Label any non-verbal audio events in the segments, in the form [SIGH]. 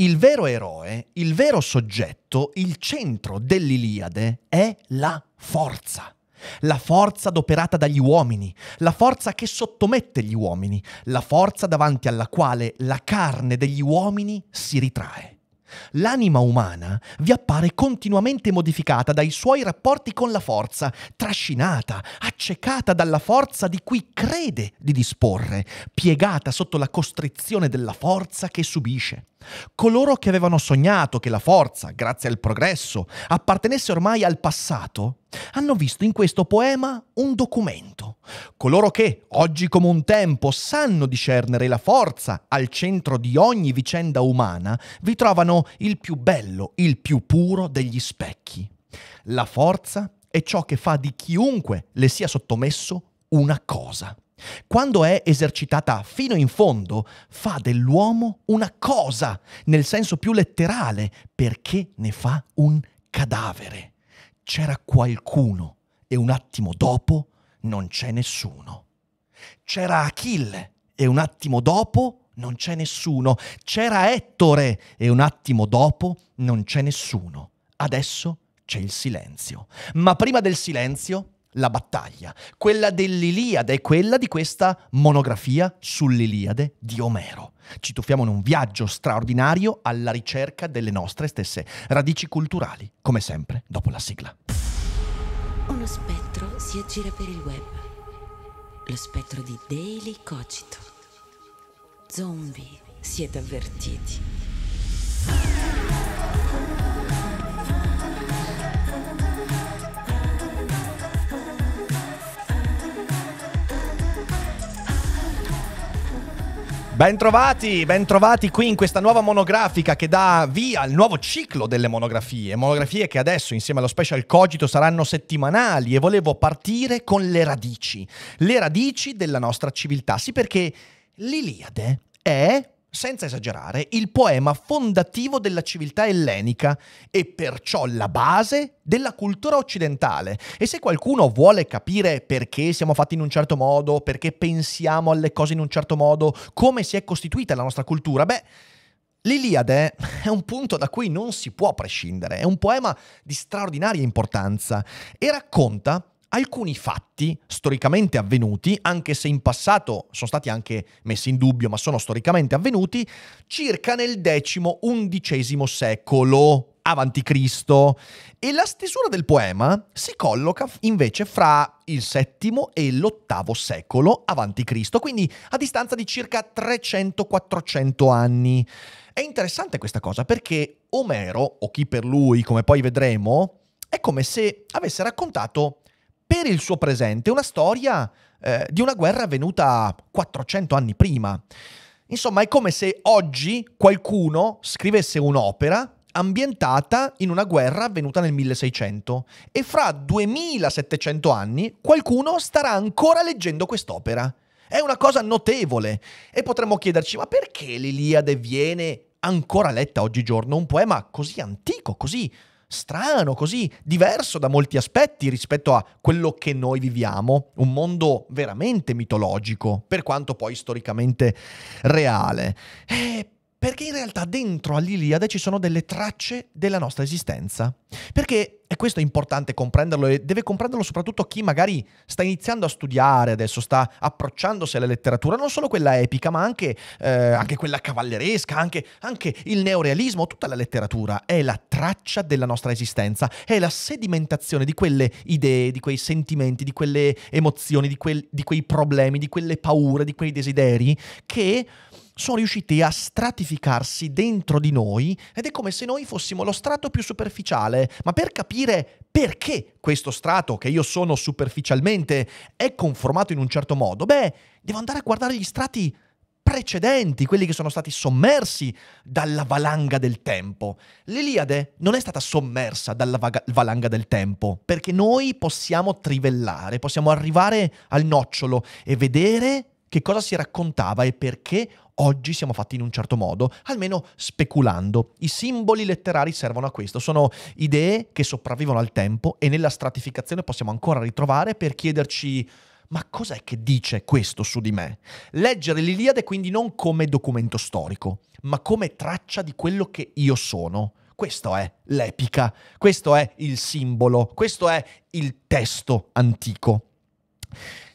il vero eroe, il vero soggetto, il centro dell'Iliade è la forza. La forza adoperata dagli uomini, la forza che sottomette gli uomini, la forza davanti alla quale la carne degli uomini si ritrae. L'anima umana vi appare continuamente modificata dai suoi rapporti con la forza, trascinata, accecata dalla forza di cui crede di disporre, piegata sotto la costrizione della forza che subisce. Coloro che avevano sognato che la forza, grazie al progresso, appartenesse ormai al passato, hanno visto in questo poema un documento. Coloro che, oggi come un tempo, sanno discernere la forza al centro di ogni vicenda umana, vi trovano il più bello, il più puro degli specchi. La forza è ciò che fa di chiunque le sia sottomesso una cosa. Quando è esercitata fino in fondo, fa dell'uomo una cosa, nel senso più letterale, perché ne fa un cadavere. C'era qualcuno e un attimo dopo non c'è nessuno. C'era Achille e un attimo dopo non c'è nessuno. C'era Ettore e un attimo dopo non c'è nessuno. Adesso c'è il silenzio. Ma prima del silenzio la battaglia, quella dell'Iliade e quella di questa monografia sull'Iliade di Omero. Ci tuffiamo in un viaggio straordinario alla ricerca delle nostre stesse radici culturali, come sempre dopo la sigla. Uno spettro si aggira per il web. Lo spettro di Daily Cogito. Zombie, siete avvertiti. Bentrovati, bentrovati qui in questa nuova monografica che dà via al nuovo ciclo delle monografie. Monografie che adesso insieme allo special Cogito saranno settimanali e volevo partire con le radici. Le radici della nostra civiltà. Sì, perché l'Iliade è senza esagerare, il poema fondativo della civiltà ellenica e perciò la base della cultura occidentale. E se qualcuno vuole capire perché siamo fatti in un certo modo, perché pensiamo alle cose in un certo modo, come si è costituita la nostra cultura, beh, L'Iliade è un punto da cui non si può prescindere, è un poema di straordinaria importanza e racconta alcuni fatti storicamente avvenuti, anche se in passato sono stati anche messi in dubbio, ma sono storicamente avvenuti, circa nel X-XI secolo avanti Cristo e la stesura del poema si colloca invece fra il VII e l'VIII secolo avanti Cristo, quindi a distanza di circa 300-400 anni. È interessante questa cosa perché Omero, o chi per lui, come poi vedremo, è come se avesse raccontato per il suo presente una storia eh, di una guerra avvenuta 400 anni prima. Insomma, è come se oggi qualcuno scrivesse un'opera ambientata in una guerra avvenuta nel 1600 e fra 2700 anni qualcuno starà ancora leggendo quest'opera. È una cosa notevole e potremmo chiederci ma perché l'Iliade viene ancora letta oggigiorno? Un poema così antico, così strano, così diverso da molti aspetti rispetto a quello che noi viviamo, un mondo veramente mitologico, per quanto poi storicamente reale. E perché in realtà dentro all'Iliade ci sono delle tracce della nostra esistenza. Perché, e questo è importante comprenderlo, e deve comprenderlo soprattutto chi magari sta iniziando a studiare adesso, sta approcciandosi alla letteratura, non solo quella epica, ma anche, eh, anche quella cavalleresca, anche, anche il neorealismo, tutta la letteratura è la traccia della nostra esistenza, è la sedimentazione di quelle idee, di quei sentimenti, di quelle emozioni, di, quel, di quei problemi, di quelle paure, di quei desideri che sono riusciti a stratificarsi dentro di noi ed è come se noi fossimo lo strato più superficiale, ma per capire perché questo strato che io sono superficialmente è conformato in un certo modo, beh, devo andare a guardare gli strati precedenti, quelli che sono stati sommersi dalla valanga del tempo. L'Iliade non è stata sommersa dalla valanga del tempo, perché noi possiamo trivellare, possiamo arrivare al nocciolo e vedere che cosa si raccontava e perché oggi siamo fatti in un certo modo, almeno speculando. I simboli letterari servono a questo, sono idee che sopravvivono al tempo e nella stratificazione possiamo ancora ritrovare per chiederci Ma cos'è che dice questo su di me? Leggere l'Iliade quindi non come documento storico, ma come traccia di quello che io sono. Questo è l'epica, questo è il simbolo, questo è il testo antico.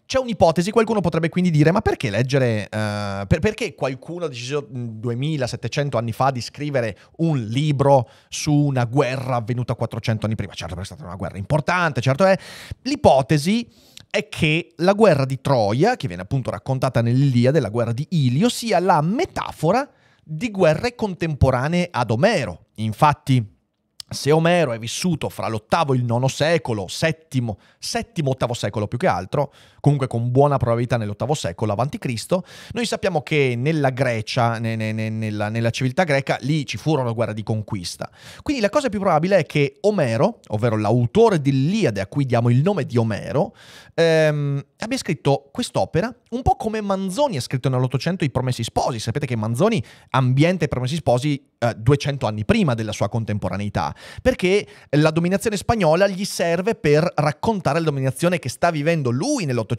C'è un'ipotesi, qualcuno potrebbe quindi dire, ma perché leggere, uh, per, perché qualcuno ha deciso 2700 anni fa di scrivere un libro su una guerra avvenuta 400 anni prima? Certo, perché è stata una guerra importante, certo è. L'ipotesi è che la guerra di Troia, che viene appunto raccontata nell'Iliade, la guerra di Ilio, sia la metafora di guerre contemporanee ad Omero. Infatti, se Omero è vissuto fra l'ottavo e il nono secolo, settimo, settimo, ottavo secolo più che altro, comunque con buona probabilità nell'ottavo secolo avanti Cristo, noi sappiamo che nella Grecia, ne, ne, ne, nella, nella, civiltà greca, lì ci furono guerre di conquista. Quindi la cosa più probabile è che Omero, ovvero l'autore dell'Iliade a cui diamo il nome di Omero, ehm, abbia scritto quest'opera un po' come Manzoni ha scritto nell'Ottocento I Promessi Sposi. Sapete che Manzoni ambienta i Promessi Sposi eh, 200 anni prima della sua contemporaneità, perché la dominazione spagnola gli serve per raccontare la dominazione che sta vivendo lui nell'Ottocento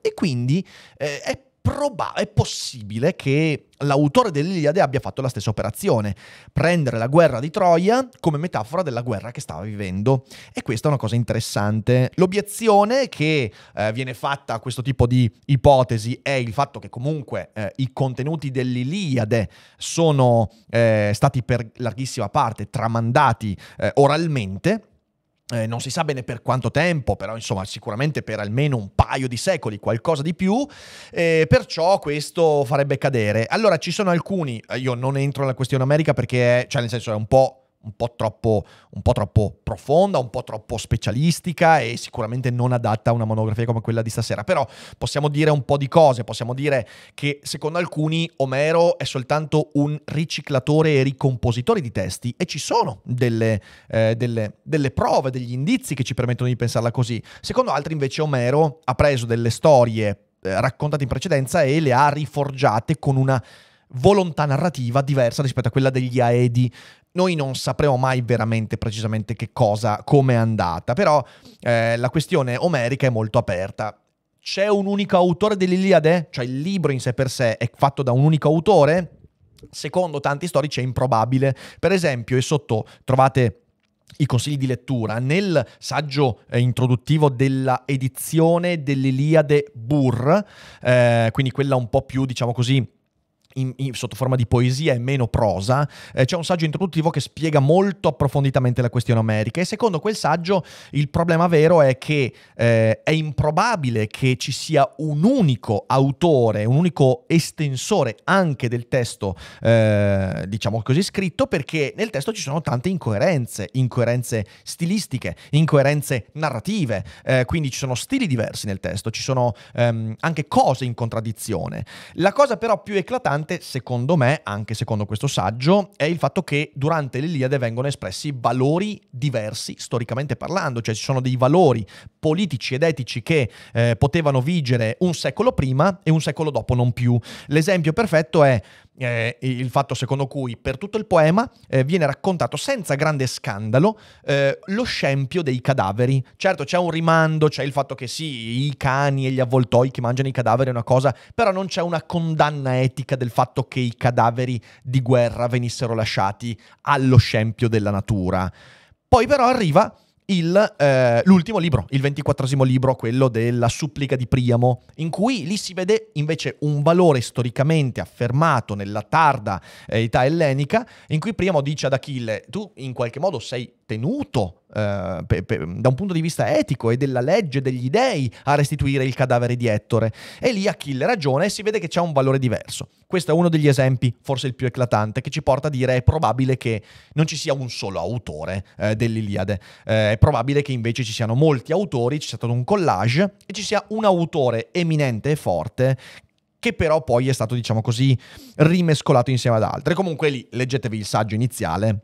e quindi eh, è proba- è possibile che l'autore dell'Iliade abbia fatto la stessa operazione, prendere la guerra di Troia come metafora della guerra che stava vivendo. E questa è una cosa interessante. L'obiezione che eh, viene fatta a questo tipo di ipotesi è il fatto che comunque eh, i contenuti dell'Iliade sono eh, stati per larghissima parte tramandati eh, oralmente eh, non si sa bene per quanto tempo, però insomma sicuramente per almeno un paio di secoli, qualcosa di più, eh, perciò questo farebbe cadere. Allora ci sono alcuni, eh, io non entro nella questione America perché, è, cioè nel senso è un po' un po, troppo, un po' troppo profonda, un po' troppo specialistica e sicuramente non adatta a una monografia come quella di stasera. Però possiamo dire un po' di cose, possiamo dire che secondo alcuni Omero è soltanto un riciclatore e ricompositore di testi e ci sono delle, eh, delle, delle prove, degli indizi che ci permettono di pensarla così. Secondo altri invece Omero ha preso delle storie eh, raccontate in precedenza e le ha riforgiate con una volontà narrativa diversa rispetto a quella degli Aedi noi non sapremo mai veramente precisamente che cosa, come è andata, però eh, la questione omerica è molto aperta. C'è un unico autore dell'Iliade? Cioè il libro in sé per sé è fatto da un unico autore? Secondo tanti storici è improbabile. Per esempio, e sotto trovate i consigli di lettura nel saggio eh, introduttivo della edizione dell'Iliade Burr, eh, quindi quella un po' più, diciamo così, in, in, sotto forma di poesia e meno prosa, eh, c'è un saggio introduttivo che spiega molto approfonditamente la questione omerica e secondo quel saggio il problema vero è che eh, è improbabile che ci sia un unico autore, un unico estensore anche del testo, eh, diciamo così, scritto perché nel testo ci sono tante incoerenze, incoerenze stilistiche, incoerenze narrative, eh, quindi ci sono stili diversi nel testo, ci sono ehm, anche cose in contraddizione. La cosa però più eclatante interessante, secondo me, anche secondo questo saggio, è il fatto che durante l'Iliade vengono espressi valori diversi storicamente parlando, cioè ci sono dei valori politici ed etici che eh, potevano vigere un secolo prima e un secolo dopo non più. L'esempio perfetto è eh, il fatto secondo cui per tutto il poema eh, viene raccontato senza grande scandalo eh, lo scempio dei cadaveri. Certo c'è un rimando, c'è il fatto che sì, i cani e gli avvoltoi che mangiano i cadaveri è una cosa, però non c'è una condanna etica del fatto che i cadaveri di guerra venissero lasciati allo scempio della natura. Poi però arriva il, eh, l'ultimo libro, il ventiquattresimo libro, quello della supplica di Priamo, in cui lì si vede invece un valore storicamente affermato nella tarda eh, età ellenica, in cui Priamo dice ad Achille, tu in qualche modo sei tenuto eh, pe, pe, da un punto di vista etico e della legge degli dei a restituire il cadavere di Ettore. E lì Achille ragiona e si vede che c'è un valore diverso. Questo è uno degli esempi, forse il più eclatante, che ci porta a dire è probabile che non ci sia un solo autore eh, dell'Iliade. Eh, è probabile che invece ci siano molti autori, ci sia stato un collage e ci sia un autore eminente e forte che però poi è stato, diciamo così, rimescolato insieme ad altre. Comunque lì leggetevi il saggio iniziale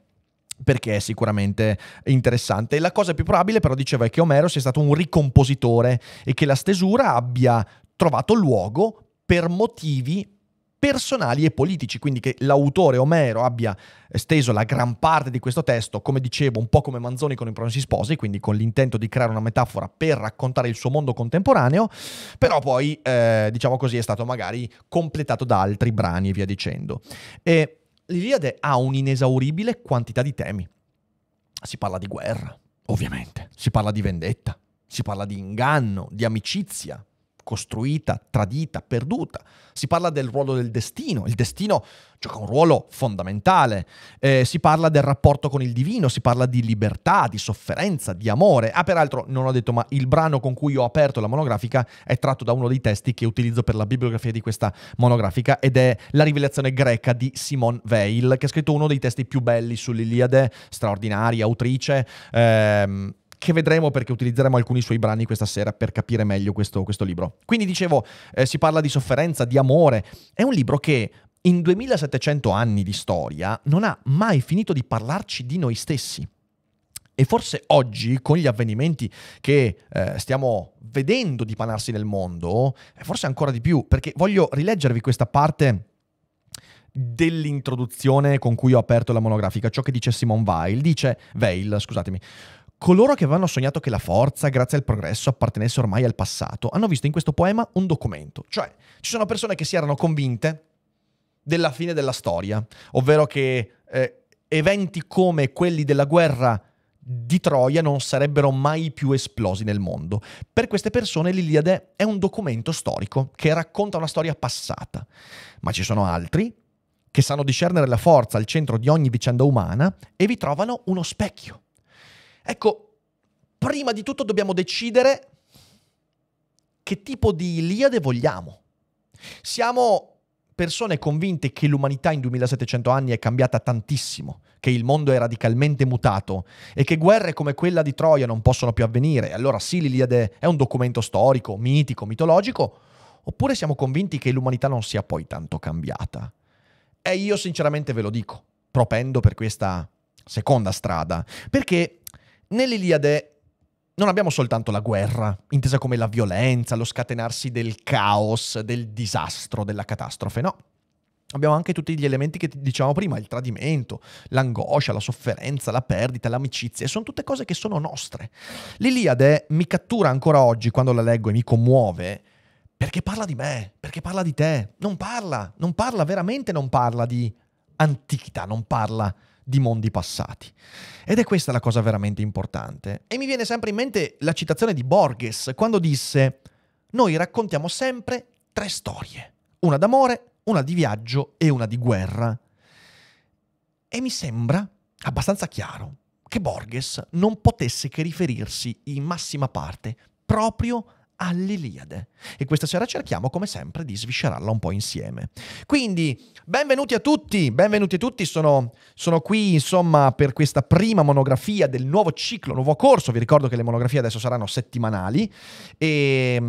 perché è sicuramente interessante. La cosa più probabile però diceva è che Omero sia stato un ricompositore e che la stesura abbia trovato luogo per motivi personali e politici, quindi che l'autore Omero abbia steso la gran parte di questo testo, come dicevo, un po' come Manzoni con i Promessi Sposi, quindi con l'intento di creare una metafora per raccontare il suo mondo contemporaneo, però poi, eh, diciamo così, è stato magari completato da altri brani e via dicendo. E l'Iliade ha un'inesauribile quantità di temi. Si parla di guerra, ovviamente, si parla di vendetta, si parla di inganno, di amicizia, costruita, tradita, perduta. Si parla del ruolo del destino. Il destino gioca un ruolo fondamentale. Eh, si parla del rapporto con il divino, si parla di libertà, di sofferenza, di amore. Ah, peraltro, non ho detto, ma il brano con cui ho aperto la monografica è tratto da uno dei testi che utilizzo per la bibliografia di questa monografica ed è La rivelazione greca di Simone Weil, che ha scritto uno dei testi più belli sull'Iliade, straordinaria autrice. Ehm, che vedremo perché utilizzeremo alcuni suoi brani questa sera per capire meglio questo, questo libro. Quindi dicevo, eh, si parla di sofferenza, di amore. È un libro che in 2700 anni di storia non ha mai finito di parlarci di noi stessi. E forse oggi, con gli avvenimenti che eh, stiamo vedendo dipanarsi nel mondo, forse ancora di più, perché voglio rileggervi questa parte dell'introduzione con cui ho aperto la monografica, ciò che dice Simone Weil. Dice, Weil, scusatemi, Coloro che avevano sognato che la forza, grazie al progresso, appartenesse ormai al passato, hanno visto in questo poema un documento. Cioè, ci sono persone che si erano convinte della fine della storia, ovvero che eh, eventi come quelli della guerra di Troia non sarebbero mai più esplosi nel mondo. Per queste persone l'Iliade è un documento storico che racconta una storia passata, ma ci sono altri che sanno discernere la forza al centro di ogni vicenda umana e vi trovano uno specchio Ecco, prima di tutto dobbiamo decidere che tipo di Iliade vogliamo. Siamo persone convinte che l'umanità in 2700 anni è cambiata tantissimo, che il mondo è radicalmente mutato e che guerre come quella di Troia non possono più avvenire. Allora sì, l'Iliade è un documento storico, mitico, mitologico, oppure siamo convinti che l'umanità non sia poi tanto cambiata? E io sinceramente ve lo dico, propendo per questa seconda strada, perché Nell'Iliade non abbiamo soltanto la guerra, intesa come la violenza, lo scatenarsi del caos, del disastro, della catastrofe, no. Abbiamo anche tutti gli elementi che dicevamo prima, il tradimento, l'angoscia, la sofferenza, la perdita, l'amicizia, e sono tutte cose che sono nostre. L'Iliade mi cattura ancora oggi quando la leggo e mi commuove, perché parla di me, perché parla di te. Non parla, non parla, veramente non parla di antichità, non parla di di mondi passati. Ed è questa la cosa veramente importante. E mi viene sempre in mente la citazione di Borges quando disse, noi raccontiamo sempre tre storie, una d'amore, una di viaggio e una di guerra. E mi sembra abbastanza chiaro che Borges non potesse che riferirsi in massima parte proprio a all'Iliade. E questa sera cerchiamo, come sempre, di sviscerarla un po' insieme. Quindi, benvenuti a tutti, benvenuti a tutti, sono, sono qui, insomma, per questa prima monografia del nuovo ciclo, nuovo corso. Vi ricordo che le monografie adesso saranno settimanali e,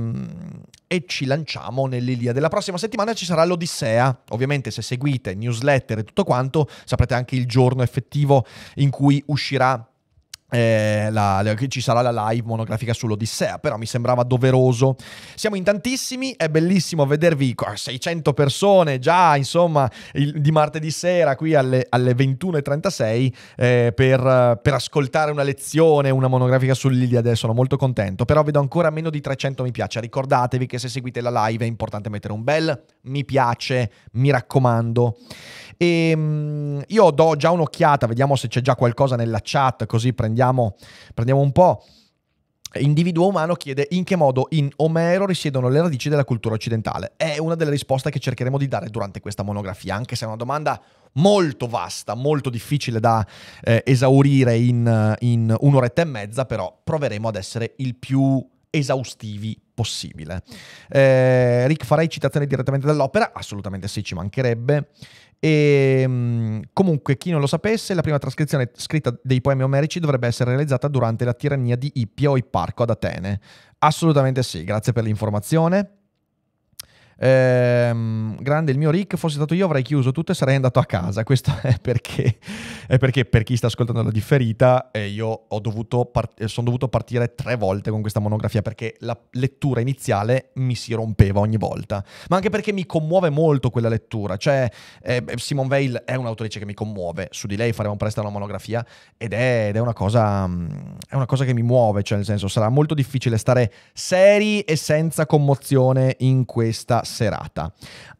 e ci lanciamo nell'Iliade. La prossima settimana ci sarà l'Odissea. Ovviamente, se seguite newsletter e tutto quanto, saprete anche il giorno effettivo in cui uscirà eh, la, ci sarà la live monografica sull'Odissea, però mi sembrava doveroso. Siamo in tantissimi, è bellissimo vedervi 600 persone già, insomma, il, di martedì sera qui alle, alle 21.36 eh, per, per, ascoltare una lezione, una monografica sull'Iliade, sono molto contento, però vedo ancora meno di 300 mi piace. Ricordatevi che se seguite la live è importante mettere un bel mi piace, mi raccomando. E ehm, io do già un'occhiata, vediamo se c'è già qualcosa nella chat, così prendiamo, prendiamo un po'. Individuo umano chiede in che modo in Omero risiedono le radici della cultura occidentale. È una delle risposte che cercheremo di dare durante questa monografia, anche se è una domanda molto vasta, molto difficile da eh, esaurire in, in un'oretta e mezza, però proveremo ad essere il più esaustivi possibile. Eh, Rick, farei citazione direttamente dall'opera? Assolutamente sì, ci mancherebbe. E ehm, comunque, chi non lo sapesse, la prima trascrizione scritta dei poemi omerici dovrebbe essere realizzata durante la tirannia di Ippio o Ipparco ad Atene. Assolutamente sì, grazie per l'informazione. Ehm, grande il mio Rick, fossi stato io avrei chiuso tutto e sarei andato a casa. Questo [LAUGHS] è perché è perché per chi sta ascoltando la differita, eh, io ho dovuto eh, sono dovuto partire tre volte con questa monografia perché la lettura iniziale mi si rompeva ogni volta, ma anche perché mi commuove molto quella lettura, cioè eh, Simone Weil è un'autrice che mi commuove, su di lei faremo presto una monografia ed è, ed è, una cosa, mm, è una cosa che mi muove, cioè nel senso sarà molto difficile stare seri e senza commozione in questa serata.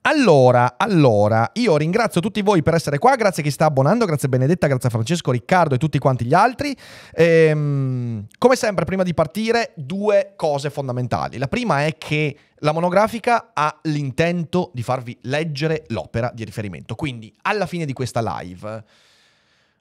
Allora, allora, io ringrazio tutti voi per essere qua, grazie a chi sta abbonando, grazie Benedetta, grazie a Francesco, Riccardo e tutti quanti gli altri. Ehm, come sempre, prima di partire, due cose fondamentali. La prima è che la monografica ha l'intento di farvi leggere l'opera di riferimento, quindi alla fine di questa live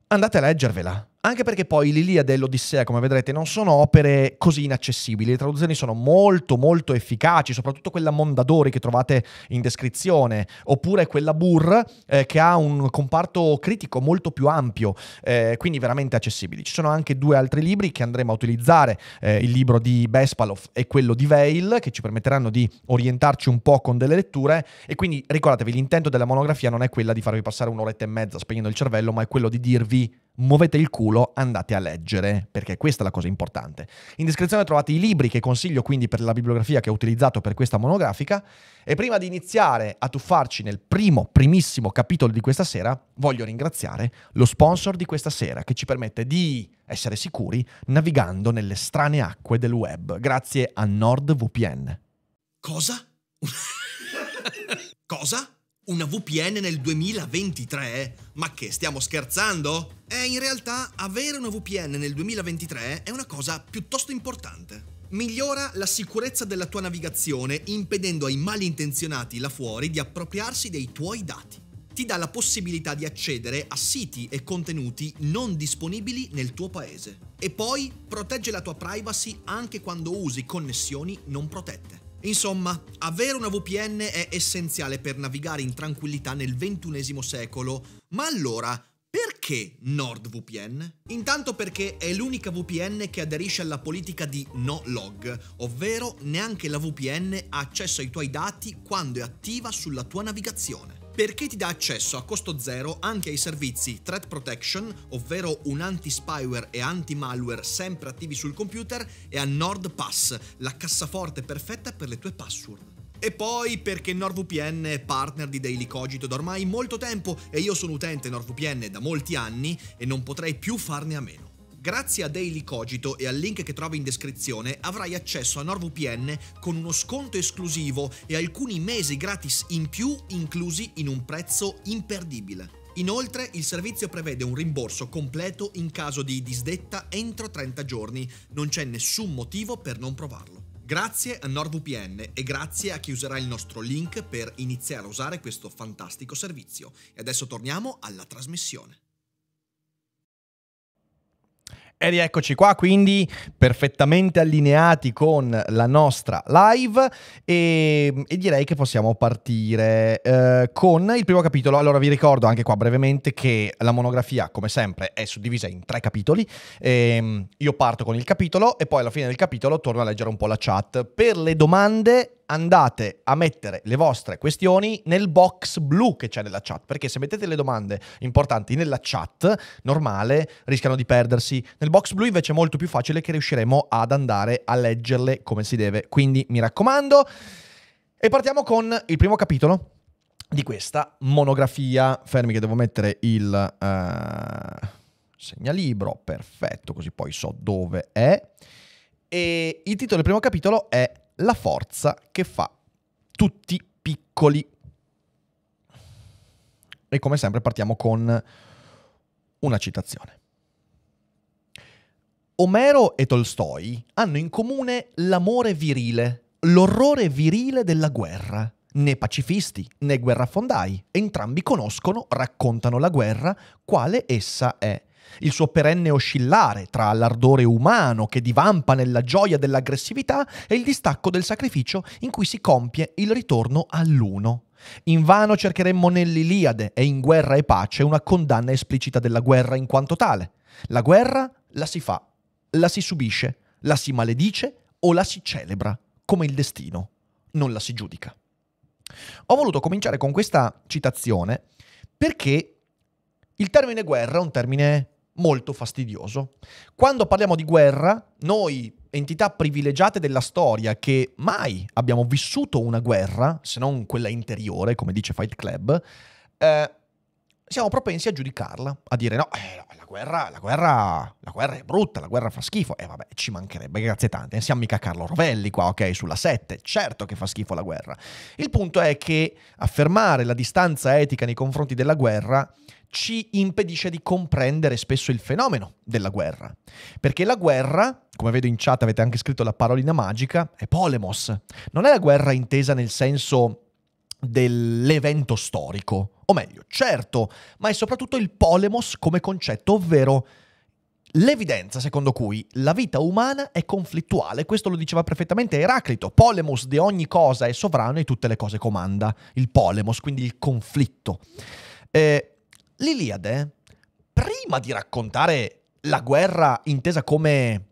andate a leggervela. Anche perché poi l'Iliade e l'Odissea, come vedrete, non sono opere così inaccessibili. Le traduzioni sono molto, molto efficaci, soprattutto quella Mondadori che trovate in descrizione, oppure quella Burr eh, che ha un comparto critico molto più ampio, eh, quindi veramente accessibili. Ci sono anche due altri libri che andremo a utilizzare, eh, il libro di Bespalov e quello di Veil, che ci permetteranno di orientarci un po' con delle letture. E quindi ricordatevi, l'intento della monografia non è quella di farvi passare un'oretta e mezza spegnendo il cervello, ma è quello di dirvi muovete il culo, andate a leggere, perché questa è la cosa importante. In descrizione trovate i libri che consiglio quindi per la bibliografia che ho utilizzato per questa monografica e prima di iniziare a tuffarci nel primo, primissimo capitolo di questa sera, voglio ringraziare lo sponsor di questa sera che ci permette di essere sicuri navigando nelle strane acque del web, grazie a NordVPN. Cosa? [LAUGHS] Cosa? Una VPN nel 2023? Ma che stiamo scherzando? Eh, in realtà avere una VPN nel 2023 è una cosa piuttosto importante. Migliora la sicurezza della tua navigazione impedendo ai malintenzionati là fuori di appropriarsi dei tuoi dati. Ti dà la possibilità di accedere a siti e contenuti non disponibili nel tuo paese. E poi protegge la tua privacy anche quando usi connessioni non protette. Insomma, avere una VPN è essenziale per navigare in tranquillità nel XXI secolo, ma allora perché NordVPN? Intanto perché è l'unica VPN che aderisce alla politica di no log, ovvero neanche la VPN ha accesso ai tuoi dati quando è attiva sulla tua navigazione perché ti dà accesso a costo zero anche ai servizi Threat Protection, ovvero un anti-spyware e anti-malware sempre attivi sul computer, e a NordPass, la cassaforte perfetta per le tue password. E poi perché NordVPN è partner di Daily Cogito da ormai molto tempo e io sono utente NordVPN da molti anni e non potrei più farne a meno. Grazie a Daily Cogito e al link che trovi in descrizione avrai accesso a NordVPN con uno sconto esclusivo e alcuni mesi gratis in più inclusi in un prezzo imperdibile. Inoltre il servizio prevede un rimborso completo in caso di disdetta entro 30 giorni, non c'è nessun motivo per non provarlo. Grazie a NordVPN e grazie a chi userà il nostro link per iniziare a usare questo fantastico servizio. E adesso torniamo alla trasmissione. E rieccoci qua, quindi perfettamente allineati con la nostra live e, e direi che possiamo partire eh, con il primo capitolo. Allora vi ricordo anche qua brevemente che la monografia, come sempre, è suddivisa in tre capitoli. E, ehm, io parto con il capitolo e poi alla fine del capitolo torno a leggere un po' la chat. Per le domande andate a mettere le vostre questioni nel box blu che c'è nella chat, perché se mettete le domande importanti nella chat normale rischiano di perdersi. Nel box blu invece è molto più facile che riusciremo ad andare a leggerle come si deve. Quindi mi raccomando. E partiamo con il primo capitolo di questa monografia. Fermi che devo mettere il uh, segnalibro, perfetto, così poi so dove è. E il titolo del primo capitolo è la forza che fa tutti piccoli. E come sempre partiamo con una citazione. Omero e Tolstoi hanno in comune l'amore virile, l'orrore virile della guerra. Né pacifisti né guerrafondai, entrambi conoscono, raccontano la guerra, quale essa è il suo perenne oscillare tra l'ardore umano che divampa nella gioia dell'aggressività e il distacco del sacrificio in cui si compie il ritorno all'uno. Invano cercheremmo nell'Iliade e in Guerra e Pace una condanna esplicita della guerra in quanto tale. La guerra la si fa, la si subisce, la si maledice o la si celebra, come il destino, non la si giudica. Ho voluto cominciare con questa citazione perché Il termine guerra è un termine molto fastidioso. Quando parliamo di guerra, noi, entità privilegiate della storia, che mai abbiamo vissuto una guerra, se non quella interiore, come dice Fight Club, eh, siamo propensi a giudicarla, a dire no, eh, la, guerra, la, guerra, la guerra è brutta, la guerra fa schifo. E eh, vabbè, ci mancherebbe, grazie tante. Siamo mica Carlo Rovelli qua, ok, sulla 7. Certo che fa schifo la guerra. Il punto è che affermare la distanza etica nei confronti della guerra ci impedisce di comprendere spesso il fenomeno della guerra. Perché la guerra, come vedo in chat avete anche scritto la parolina magica, è polemos. Non è la guerra intesa nel senso dell'evento storico, o meglio, certo, ma è soprattutto il polemos come concetto, ovvero l'evidenza secondo cui la vita umana è conflittuale, questo lo diceva perfettamente Eraclito, polemos di ogni cosa è sovrano e tutte le cose comanda, il polemos, quindi il conflitto. Eh, L'Iliade, prima di raccontare la guerra intesa come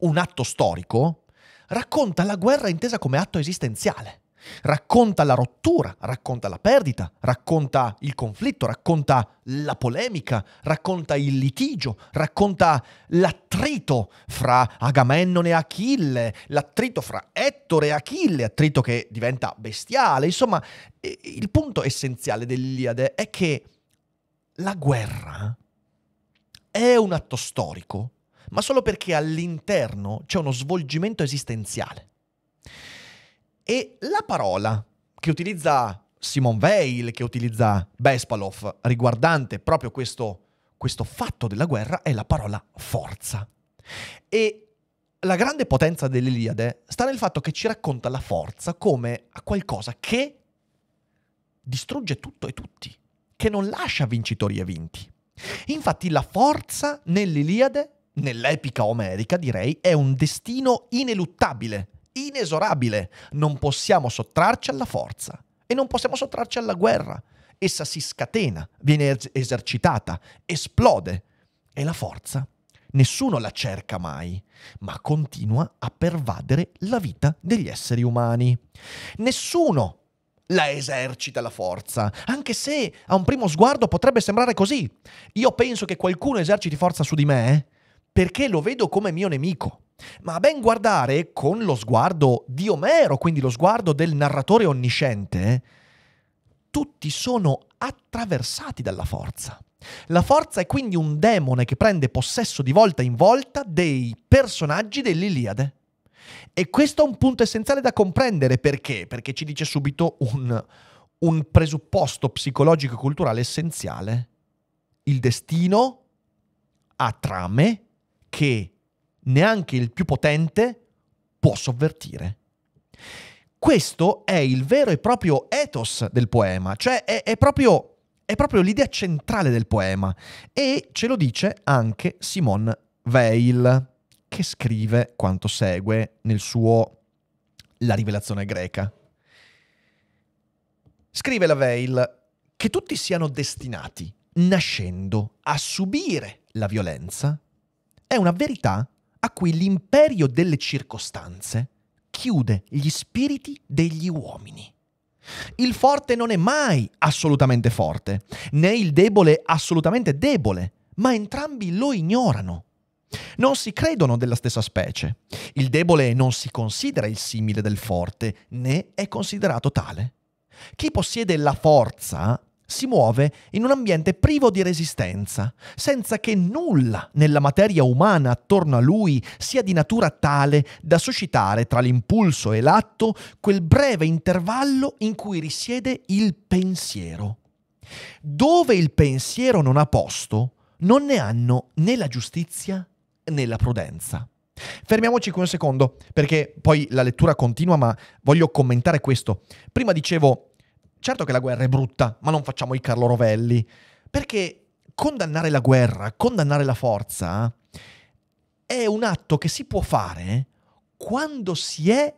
un atto storico, racconta la guerra intesa come atto esistenziale. Racconta la rottura, racconta la perdita, racconta il conflitto, racconta la polemica, racconta il litigio, racconta l'attrito fra Agamennone e Achille, l'attrito fra Ettore e Achille, attrito che diventa bestiale. Insomma, il punto essenziale dell'Iliade è che la guerra è un atto storico, ma solo perché all'interno c'è uno svolgimento esistenziale. E la parola che utilizza Simon Weil, che utilizza Bespalov, riguardante proprio questo, questo fatto della guerra, è la parola forza. E la grande potenza dell'Iliade sta nel fatto che ci racconta la forza come a qualcosa che distrugge tutto e tutti che non lascia vincitori e vinti. Infatti la forza nell'Iliade, nell'epica omerica direi, è un destino ineluttabile, inesorabile. Non possiamo sottrarci alla forza e non possiamo sottrarci alla guerra. Essa si scatena, viene esercitata, esplode e la forza nessuno la cerca mai, ma continua a pervadere la vita degli esseri umani. Nessuno la esercita la forza, anche se a un primo sguardo potrebbe sembrare così. Io penso che qualcuno eserciti forza su di me perché lo vedo come mio nemico. Ma a ben guardare, con lo sguardo di Omero, quindi lo sguardo del narratore onnisciente, tutti sono attraversati dalla forza. La forza è quindi un demone che prende possesso di volta in volta dei personaggi dell'Iliade. E questo è un punto essenziale da comprendere perché? Perché ci dice subito un, un presupposto psicologico e culturale essenziale. Il destino ha trame che neanche il più potente può sovvertire. Questo è il vero e proprio ethos del poema, cioè è, è, proprio, è proprio l'idea centrale del poema e ce lo dice anche Simone Weil che scrive quanto segue nel suo La rivelazione greca. Scrive la Veil che tutti siano destinati, nascendo, a subire la violenza, è una verità a cui l'imperio delle circostanze chiude gli spiriti degli uomini. Il forte non è mai assolutamente forte, né il debole assolutamente debole, ma entrambi lo ignorano. Non si credono della stessa specie. Il debole non si considera il simile del forte, né è considerato tale. Chi possiede la forza si muove in un ambiente privo di resistenza, senza che nulla nella materia umana attorno a lui sia di natura tale da suscitare tra l'impulso e l'atto quel breve intervallo in cui risiede il pensiero. Dove il pensiero non ha posto, non ne hanno né la giustizia nella prudenza. Fermiamoci qui un secondo, perché poi la lettura continua, ma voglio commentare questo. Prima dicevo, certo che la guerra è brutta, ma non facciamo i Carlo Rovelli, perché condannare la guerra, condannare la forza, è un atto che si può fare quando si è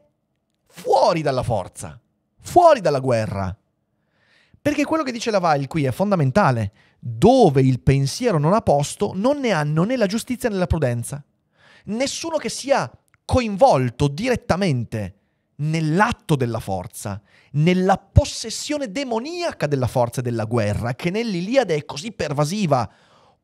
fuori dalla forza, fuori dalla guerra. Perché quello che dice la Val qui è fondamentale dove il pensiero non ha posto, non ne hanno né la giustizia né la prudenza. Nessuno che sia coinvolto direttamente nell'atto della forza, nella possessione demoniaca della forza e della guerra, che nell'Iliade è così pervasiva,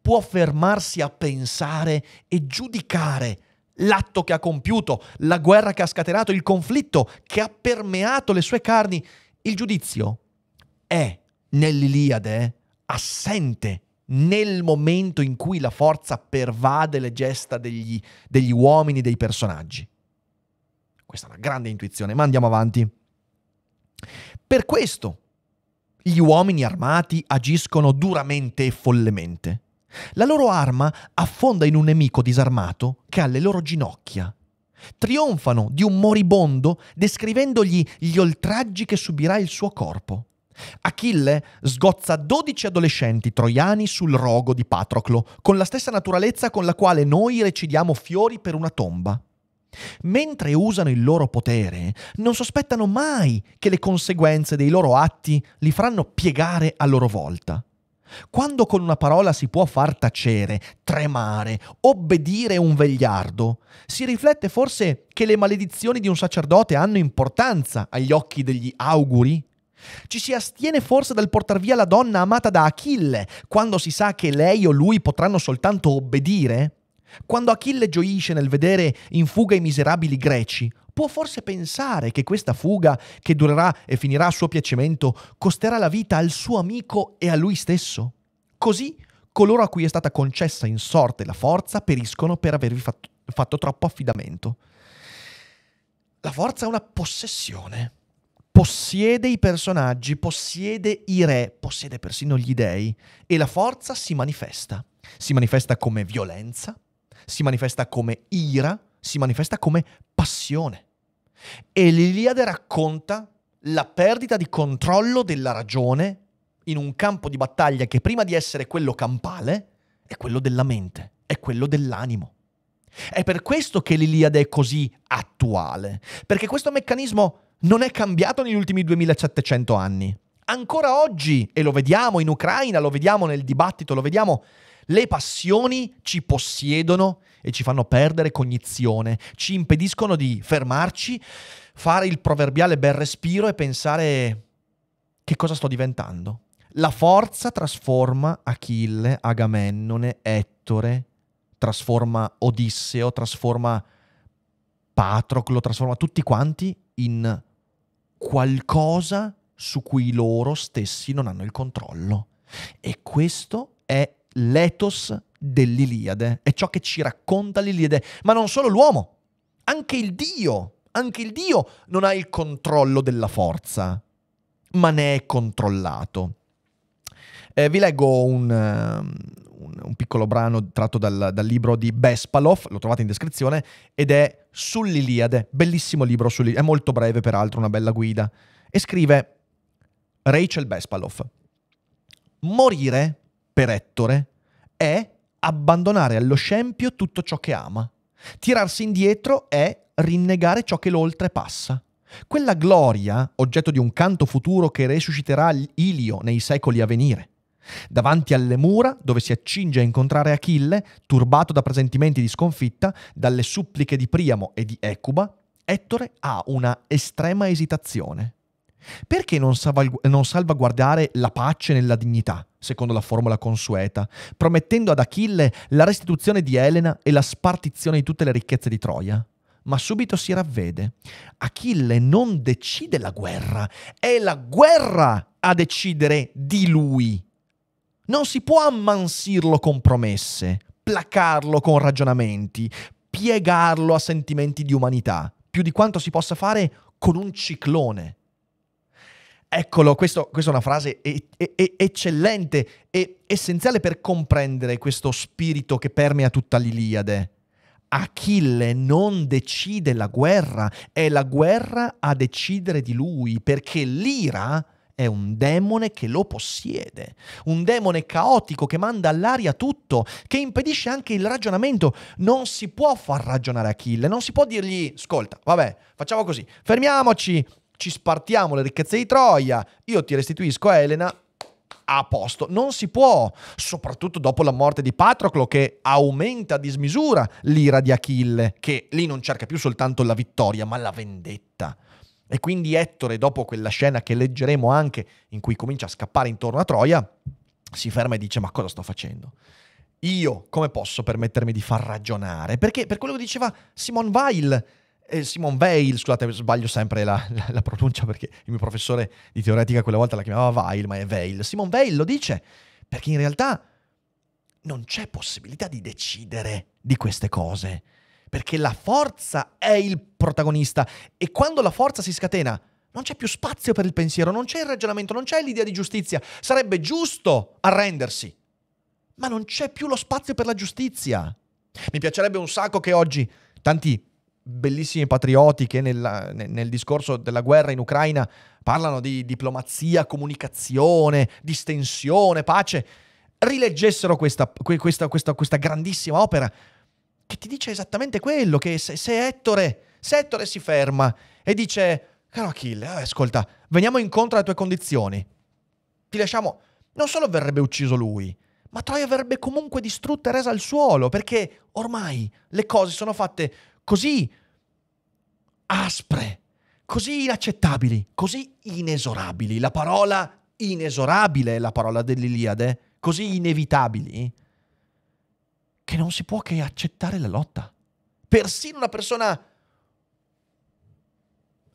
può fermarsi a pensare e giudicare l'atto che ha compiuto, la guerra che ha scatenato, il conflitto che ha permeato le sue carni. Il giudizio è nell'Iliade assente nel momento in cui la forza pervade le gesta degli, degli uomini, dei personaggi. Questa è una grande intuizione, ma andiamo avanti. Per questo gli uomini armati agiscono duramente e follemente. La loro arma affonda in un nemico disarmato che ha le loro ginocchia. Trionfano di un moribondo descrivendogli gli oltraggi che subirà il suo corpo. Achille sgozza 12 adolescenti troiani sul rogo di Patroclo, con la stessa naturalezza con la quale noi recidiamo fiori per una tomba. Mentre usano il loro potere, non sospettano mai che le conseguenze dei loro atti li faranno piegare a loro volta. Quando con una parola si può far tacere, tremare, obbedire un vegliardo, si riflette forse che le maledizioni di un sacerdote hanno importanza agli occhi degli auguri? Ci si astiene forse dal portar via la donna amata da Achille, quando si sa che lei o lui potranno soltanto obbedire? Quando Achille gioisce nel vedere in fuga i miserabili greci, può forse pensare che questa fuga, che durerà e finirà a suo piacimento, costerà la vita al suo amico e a lui stesso? Così coloro a cui è stata concessa in sorte la forza periscono per avervi fatto, fatto troppo affidamento. La forza è una possessione. Possiede i personaggi, possiede i re, possiede persino gli dei e la forza si manifesta. Si manifesta come violenza, si manifesta come ira, si manifesta come passione. E l'Iliade racconta la perdita di controllo della ragione in un campo di battaglia che prima di essere quello campale è quello della mente, è quello dell'animo. È per questo che l'Iliade è così attuale, perché questo meccanismo non è cambiato negli ultimi 2700 anni. Ancora oggi, e lo vediamo in Ucraina, lo vediamo nel dibattito, lo vediamo le passioni ci possiedono e ci fanno perdere cognizione, ci impediscono di fermarci, fare il proverbiale bel respiro e pensare che cosa sto diventando. La forza trasforma Achille, Agamennone, Ettore, trasforma Odisseo, trasforma Patroclo, trasforma tutti quanti in qualcosa su cui loro stessi non hanno il controllo. E questo è l'ethos dell'Iliade, è ciò che ci racconta l'Iliade, ma non solo l'uomo, anche il Dio, anche il Dio non ha il controllo della forza, ma ne è controllato. Eh, vi leggo un, un, un, piccolo brano tratto dal, dal, libro di Bespalov, lo trovate in descrizione, ed è sull'Iliade, bellissimo libro, è molto breve peraltro, una bella guida, e scrive Rachel Bespalov, morire per Ettore è abbandonare allo scempio tutto ciò che ama. Tirarsi indietro è rinnegare ciò che lo oltrepassa. Quella gloria, oggetto di un canto futuro che resusciterà Ilio nei secoli a venire. Davanti alle mura, dove si accinge a incontrare Achille, turbato da presentimenti di sconfitta, dalle suppliche di Priamo e di Ecuba, Ettore ha una estrema esitazione. Perché non, salvagu- non salvaguardare la pace nella dignità, secondo la formula consueta, promettendo ad Achille la restituzione di Elena e la spartizione di tutte le ricchezze di Troia? Ma subito si ravvede. Achille non decide la guerra, è la guerra a decidere di lui. Non si può ammansirlo con promesse, placarlo con ragionamenti, piegarlo a sentimenti di umanità, più di quanto si possa fare con un ciclone. Eccolo, questo, questa è una frase e, e, e eccellente e essenziale per comprendere questo spirito che permea tutta l'Iliade. Achille non decide la guerra, è la guerra a decidere di lui, perché l'ira è un demone che lo possiede, un demone caotico che manda all'aria tutto, che impedisce anche il ragionamento. Non si può far ragionare Achille, non si può dirgli, ascolta, vabbè, facciamo così, fermiamoci, ci spartiamo le ricchezze di Troia, io ti restituisco Elena, a posto. Non si può, soprattutto dopo la morte di Patroclo che aumenta a dismisura l'ira di Achille, che lì non cerca più soltanto la vittoria, ma la vendetta. E quindi Ettore, dopo quella scena che leggeremo anche, in cui comincia a scappare intorno a Troia, si ferma e dice: Ma cosa sto facendo? Io come posso permettermi di far ragionare? Perché per quello che diceva Simon Weil, eh, Weil, scusate, sbaglio sempre la, la, la, pronuncia perché il mio professore di teoretica quella volta la chiamava Weil, ma è Weil. Simon Weil lo dice perché in realtà non c'è possibilità di decidere di queste cose perché la forza è il protagonista e quando la forza si scatena non c'è più spazio per il pensiero, non c'è il ragionamento, non c'è l'idea di giustizia. Sarebbe giusto arrendersi, ma non c'è più lo spazio per la giustizia. Mi piacerebbe un sacco che oggi tanti bellissimi patrioti che nella, nel discorso della guerra in Ucraina parlano di diplomazia, comunicazione, distensione, pace, rileggessero questa, questa, questa, questa grandissima opera che ti dice esattamente quello, che se, se, Ettore, se Ettore si ferma e dice, caro Achille, eh, ascolta, veniamo incontro alle tue condizioni, ti lasciamo, non solo verrebbe ucciso lui, ma Troia verrebbe comunque distrutta e resa al suolo, perché ormai le cose sono fatte così aspre, così inaccettabili, così inesorabili. La parola inesorabile è la parola dell'Iliade, così inevitabili che non si può che accettare la lotta. Persino una persona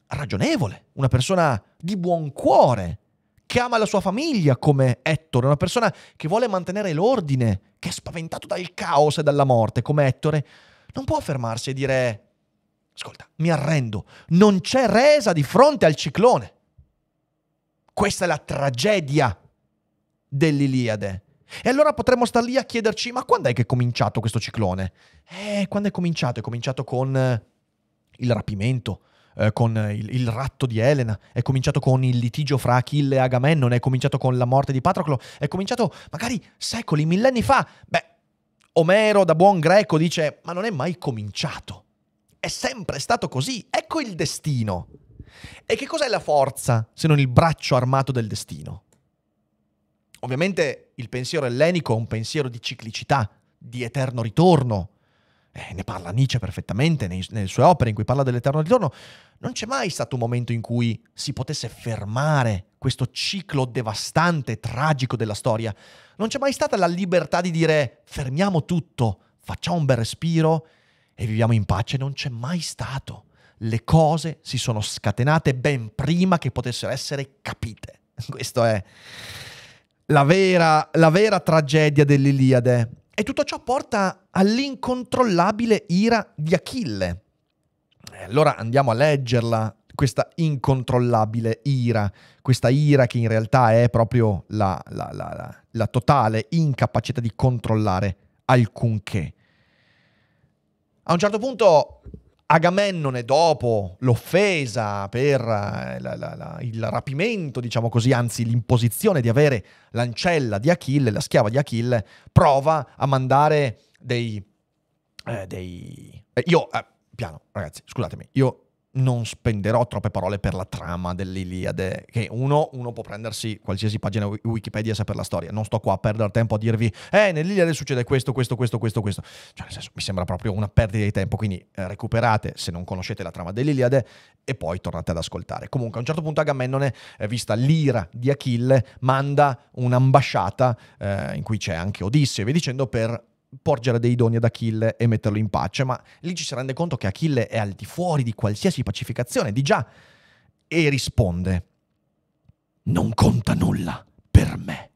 ragionevole, una persona di buon cuore, che ama la sua famiglia come Ettore, una persona che vuole mantenere l'ordine, che è spaventato dal caos e dalla morte come Ettore, non può fermarsi e dire, ascolta, mi arrendo, non c'è resa di fronte al ciclone. Questa è la tragedia dell'Iliade. E allora potremmo star lì a chiederci, ma quando è che è cominciato questo ciclone? Eh, quando è cominciato? È cominciato con eh, il rapimento, eh, con il, il, ratto di Elena, è cominciato con il litigio fra Achille e Agamennone, è cominciato con la morte di Patroclo, è cominciato magari secoli, millenni fa. Beh, Omero da buon greco dice, ma non è mai cominciato. È sempre stato così, ecco il destino. E che cos'è la forza se non il braccio armato del destino? Ovviamente il pensiero ellenico è un pensiero di ciclicità, di eterno ritorno. Eh, ne parla Nietzsche perfettamente nei, nelle sue opere in cui parla dell'eterno ritorno. Non c'è mai stato un momento in cui si potesse fermare questo ciclo devastante, tragico della storia. Non c'è mai stata la libertà di dire fermiamo tutto, facciamo un bel respiro e viviamo in pace. Non c'è mai stato. Le cose si sono scatenate ben prima che potessero essere capite. [LAUGHS] Questo è la vera, la vera tragedia dell'Iliade. E tutto ciò porta all'incontrollabile ira di Achille. E allora andiamo a leggerla, questa incontrollabile ira, questa ira che in realtà è proprio la, la, la, la totale incapacità di controllare alcunché. A un certo punto Agamennone dopo l'offesa per eh, la, la, la, il rapimento, diciamo così, anzi l'imposizione di avere l'ancella di Achille, la schiava di Achille, prova a mandare dei... Eh, dei... Eh, io, eh, piano, ragazzi, scusatemi, io non spenderò troppe parole per la trama dell'Iliade, che uno, uno, può prendersi qualsiasi pagina Wikipedia e sapere la storia. Non sto qua a perdere tempo a dirvi, eh, nell'Iliade succede questo, questo, questo, questo, questo. Cioè, nel senso, mi sembra proprio una perdita di tempo, quindi eh, recuperate se non conoscete la trama dell'Iliade e poi tornate ad ascoltare. Comunque, a un certo punto Agamennone, eh, vista l'ira di Achille, manda un'ambasciata eh, in cui c'è anche Odisseo e via dicendo per porgere dei doni ad Achille e metterlo in pace, ma lì ci si rende conto che Achille è al di fuori di qualsiasi pacificazione, di già, e risponde, non conta nulla per me.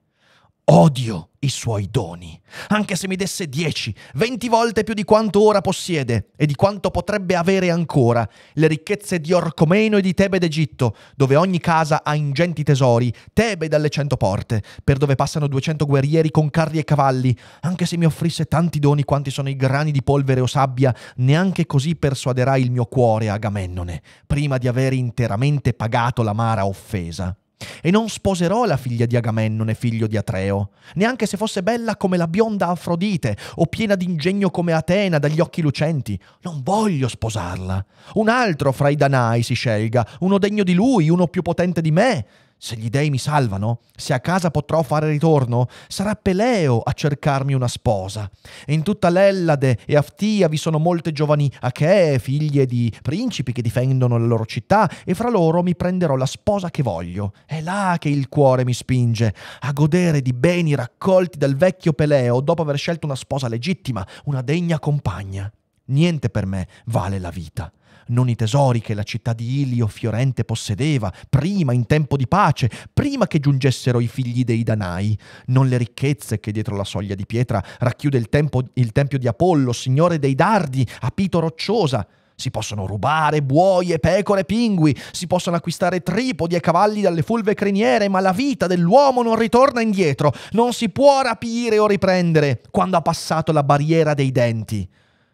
Odio i suoi doni, anche se mi desse dieci, venti volte più di quanto ora possiede e di quanto potrebbe avere ancora, le ricchezze di Orcomeno e di Tebe d'Egitto, dove ogni casa ha ingenti tesori, Tebe dalle cento porte, per dove passano duecento guerrieri con carri e cavalli, anche se mi offrisse tanti doni quanti sono i grani di polvere o sabbia, neanche così persuaderà il mio cuore Agamennone, prima di aver interamente pagato l'amara offesa. E non sposerò la figlia di Agamennone, figlio di Atreo, neanche se fosse bella come la bionda Afrodite, o piena d'ingegno come Atena, dagli occhi lucenti. Non voglio sposarla. Un altro fra i Danai si scelga, uno degno di lui, uno più potente di me. Se gli dei mi salvano, se a casa potrò fare ritorno, sarà Peleo a cercarmi una sposa. In tutta l'Ellade e Aftia vi sono molte giovani Achee, figlie di principi che difendono le loro città, e fra loro mi prenderò la sposa che voglio. È là che il cuore mi spinge, a godere di beni raccolti dal vecchio Peleo dopo aver scelto una sposa legittima, una degna compagna. Niente per me vale la vita non i tesori che la città di Ilio fiorente possedeva, prima in tempo di pace, prima che giungessero i figli dei Danai, non le ricchezze che dietro la soglia di pietra racchiude il, tempo, il tempio di Apollo, signore dei dardi, a Pito rocciosa, si possono rubare buoi e pecore pingui, si possono acquistare tripodi e cavalli dalle fulve criniere, ma la vita dell'uomo non ritorna indietro, non si può rapire o riprendere quando ha passato la barriera dei denti.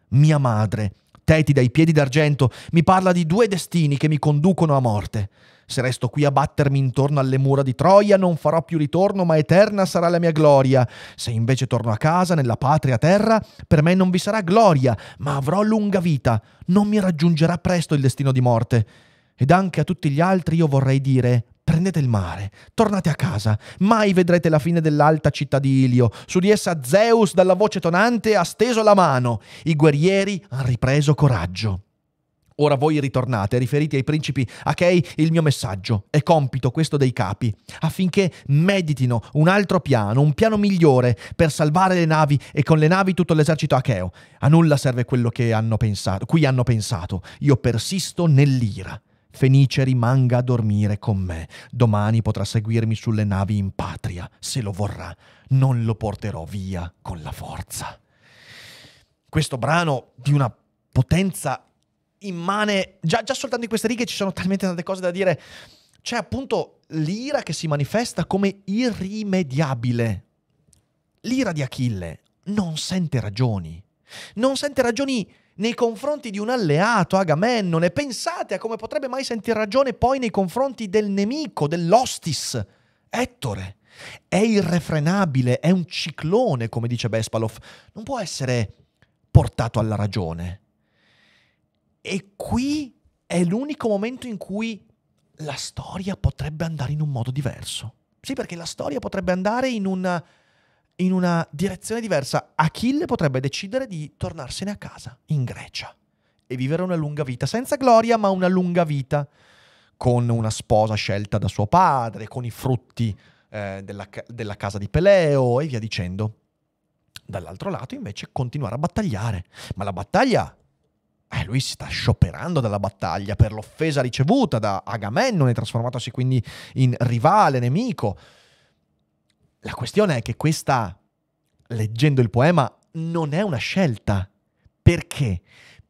Mia madre, tetida ai piedi d'argento, mi parla di due destini che mi conducono a morte. Se resto qui a battermi intorno alle mura di Troia non farò più ritorno, ma eterna sarà la mia gloria. Se invece torno a casa, nella patria terra, per me non vi sarà gloria, ma avrò lunga vita. Non mi raggiungerà presto il destino di morte. Ed anche a tutti gli altri io vorrei dire Prendete il mare, tornate a casa, mai vedrete la fine dell'alta città di Ilio. Su di essa Zeus dalla voce tonante ha steso la mano. I guerrieri hanno ripreso coraggio. Ora voi ritornate, riferite ai principi Achei il mio messaggio. È compito questo dei capi, affinché meditino un altro piano, un piano migliore per salvare le navi e con le navi tutto l'esercito acheo. A nulla serve quello che hanno pensato, cui hanno pensato. Io persisto nell'ira. Fenice rimanga a dormire con me. Domani potrà seguirmi sulle navi in patria, se lo vorrà. Non lo porterò via con la forza. Questo brano di una potenza immane, già, già soltanto in queste righe ci sono talmente tante cose da dire. C'è appunto l'ira che si manifesta come irrimediabile. L'ira di Achille non sente ragioni. Non sente ragioni nei confronti di un alleato, Agamennone. Pensate a come potrebbe mai sentire ragione poi nei confronti del nemico, dell'ostis, Ettore. È irrefrenabile, è un ciclone, come dice Bespalov. Non può essere portato alla ragione. E qui è l'unico momento in cui la storia potrebbe andare in un modo diverso. Sì, perché la storia potrebbe andare in una in una direzione diversa. Achille potrebbe decidere di tornarsene a casa, in Grecia, e vivere una lunga vita, senza gloria, ma una lunga vita, con una sposa scelta da suo padre, con i frutti eh, della, della casa di Peleo e via dicendo. Dall'altro lato, invece, continuare a battagliare. Ma la battaglia eh, lui si sta scioperando dalla battaglia per l'offesa ricevuta da Agamennone, trasformatosi quindi in rivale, nemico. La questione è che questa, leggendo il poema, non è una scelta. Perché?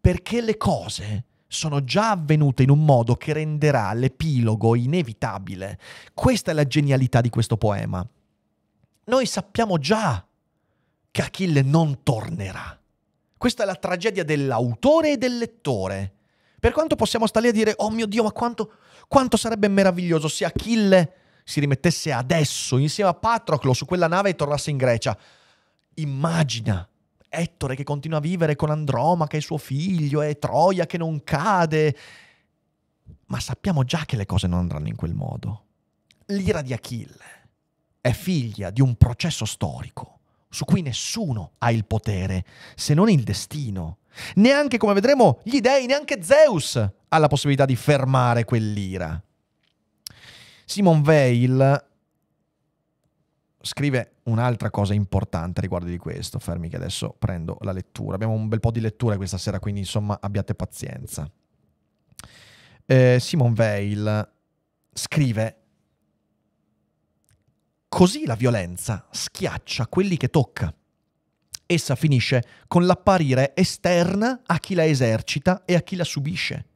Perché le cose sono già avvenute in un modo che renderà l'epilogo inevitabile. Questa è la genialità di questo poema. Noi sappiamo già che Achille non tornerà. Questa è la tragedia dell'autore e del lettore. Per quanto possiamo stare lì a dire, oh mio Dio, ma quanto, quanto sarebbe meraviglioso se Achille si rimettesse adesso insieme a Patroclo su quella nave e tornasse in Grecia. Immagina Ettore che continua a vivere con Andromaca e suo figlio e Troia che non cade. Ma sappiamo già che le cose non andranno in quel modo. L'ira di Achille è figlia di un processo storico su cui nessuno ha il potere, se non il destino. Neanche, come vedremo, gli dei, neanche Zeus ha la possibilità di fermare quell'ira. Simon Veil scrive un'altra cosa importante riguardo di questo. Fermi che adesso prendo la lettura. Abbiamo un bel po' di letture questa sera, quindi insomma abbiate pazienza. Eh, Simon Veil scrive Così la violenza schiaccia quelli che tocca. Essa finisce con l'apparire esterna a chi la esercita e a chi la subisce.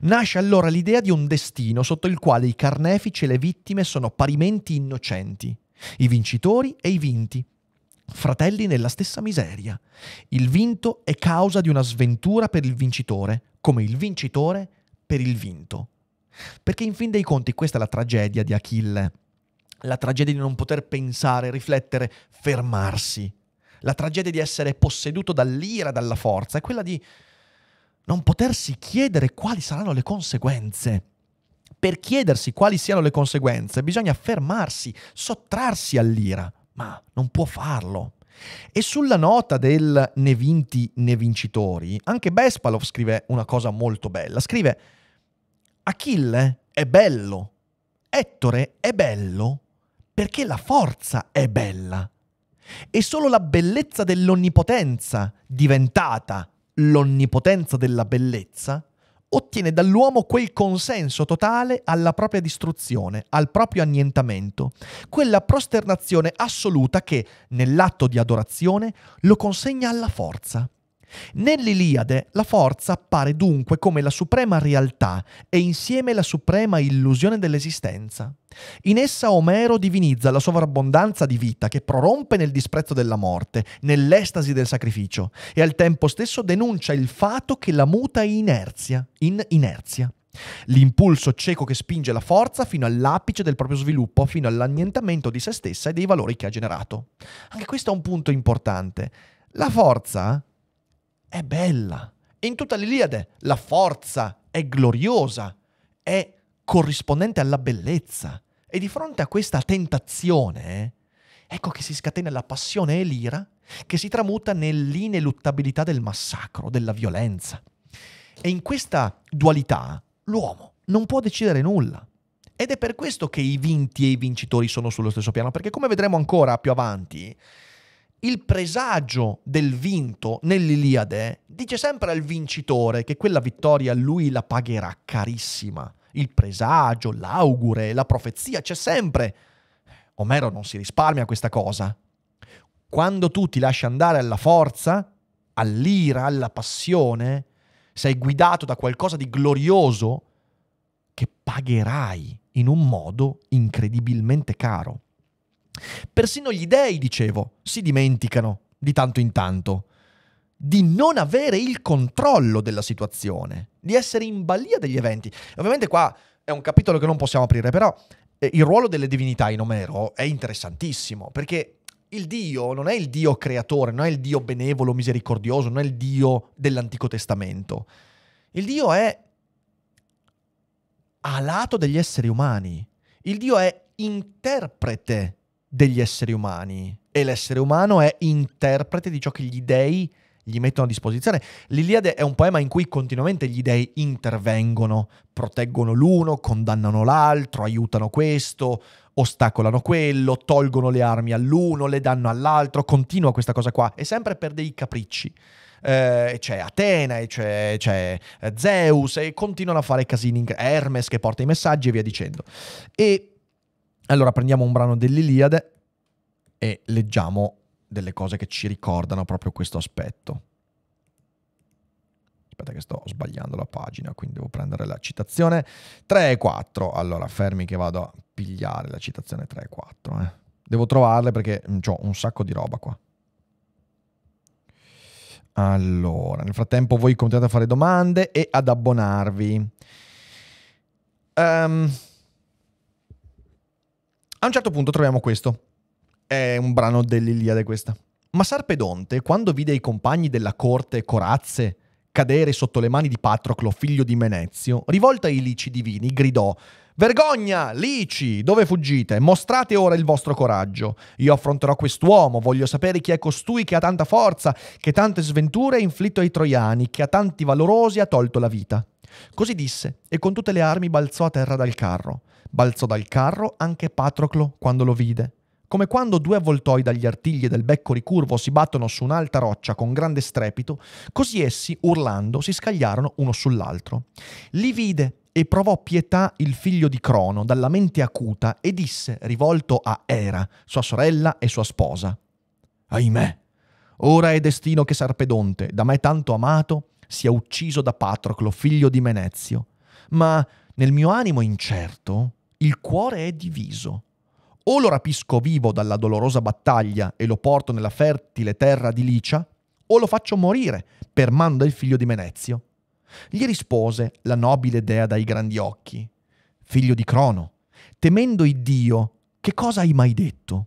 Nasce allora l'idea di un destino sotto il quale i carnefici e le vittime sono parimenti innocenti, i vincitori e i vinti, fratelli nella stessa miseria. Il vinto è causa di una sventura per il vincitore, come il vincitore per il vinto. Perché in fin dei conti questa è la tragedia di Achille, la tragedia di non poter pensare, riflettere, fermarsi, la tragedia di essere posseduto dall'ira, dalla forza, è quella di non potersi chiedere quali saranno le conseguenze. Per chiedersi quali siano le conseguenze bisogna fermarsi, sottrarsi all'ira, ma non può farlo. E sulla nota del né vinti né vincitori, anche Bespalov scrive una cosa molto bella. Scrive Achille è bello, Ettore è bello perché la forza è bella. E solo la bellezza dell'onnipotenza, diventata l'onnipotenza della bellezza, ottiene dall'uomo quel consenso totale alla propria distruzione, al proprio annientamento, quella prosternazione assoluta che, nell'atto di adorazione, lo consegna alla forza. Nell'Iliade la forza appare dunque come la suprema realtà e insieme la suprema illusione dell'esistenza. In essa Omero divinizza la sovrabbondanza di vita che prorompe nel disprezzo della morte, nell'estasi del sacrificio, e al tempo stesso denuncia il fato che la muta in inerzia, in inerzia. L'impulso cieco che spinge la forza fino all'apice del proprio sviluppo, fino all'annientamento di se stessa e dei valori che ha generato. Anche questo è un punto importante. La forza è bella. In tutta l'Iliade la forza è gloriosa, è corrispondente alla bellezza. E di fronte a questa tentazione, ecco che si scatena la passione e l'ira che si tramuta nell'ineluttabilità del massacro, della violenza. E in questa dualità l'uomo non può decidere nulla. Ed è per questo che i vinti e i vincitori sono sullo stesso piano, perché come vedremo ancora più avanti, il presagio del vinto nell'Iliade dice sempre al vincitore che quella vittoria lui la pagherà carissima. Il presagio, l'augure, la profezia, c'è sempre. Omero non si risparmia questa cosa. Quando tu ti lasci andare alla forza, all'ira, alla passione, sei guidato da qualcosa di glorioso che pagherai in un modo incredibilmente caro. Persino gli dei, dicevo, si dimenticano di tanto in tanto di non avere il controllo della situazione, di essere in balia degli eventi. Ovviamente qua è un capitolo che non possiamo aprire, però eh, il ruolo delle divinità in Omero è interessantissimo, perché il Dio non è il Dio creatore, non è il Dio benevolo, misericordioso, non è il Dio dell'Antico Testamento. Il Dio è a lato degli esseri umani. Il Dio è interprete degli esseri umani e l'essere umano è interprete di ciò che gli dei gli mettono a disposizione. L'Iliade è un poema in cui continuamente gli dei intervengono, proteggono l'uno, condannano l'altro, aiutano questo, ostacolano quello, tolgono le armi all'uno, le danno all'altro, continua questa cosa qua, e sempre per dei capricci. Eh, c'è Atena, c'è, c'è, Zeus, e continuano a fare casini, Hermes che porta i messaggi e via dicendo. E allora prendiamo un brano dell'Iliade e leggiamo delle cose che ci ricordano proprio questo aspetto. Aspetta che sto sbagliando la pagina, quindi devo prendere la citazione 3 e 4. Allora, fermi che vado a pigliare la citazione 3 e 4. Eh. Devo trovarle perché mm, ho un sacco di roba qua. Allora, nel frattempo voi continuate a fare domande e ad abbonarvi. Um, a un certo punto troviamo questo. È un brano dell'Iliade questa. Ma Sarpedonte, quando vide i compagni della corte corazze cadere sotto le mani di Patroclo, figlio di Menezio, rivolta ai lici divini, gridò Vergogna, lici, dove fuggite? Mostrate ora il vostro coraggio. Io affronterò quest'uomo, voglio sapere chi è costui che ha tanta forza, che tante sventure ha inflitto ai troiani, che a tanti valorosi ha tolto la vita. Così disse, e con tutte le armi balzò a terra dal carro. Balzò dal carro anche Patroclo quando lo vide. Come quando due avvoltoi dagli artigli del becco ricurvo si battono su un'alta roccia con grande strepito, così essi, urlando, si scagliarono uno sull'altro. Li vide e provò pietà il figlio di Crono dalla mente acuta e disse, rivolto a Era, sua sorella e sua sposa, Ahimè, ora è destino che Sarpedonte, da me tanto amato, sia ucciso da Patroclo, figlio di Menezio. Ma nel mio animo incerto il cuore è diviso. O lo rapisco vivo dalla dolorosa battaglia e lo porto nella fertile terra di Licia, o lo faccio morire per mano del figlio di Menezio. Gli rispose la nobile dea dai grandi occhi, figlio di Crono, temendo Iddio, che cosa hai mai detto?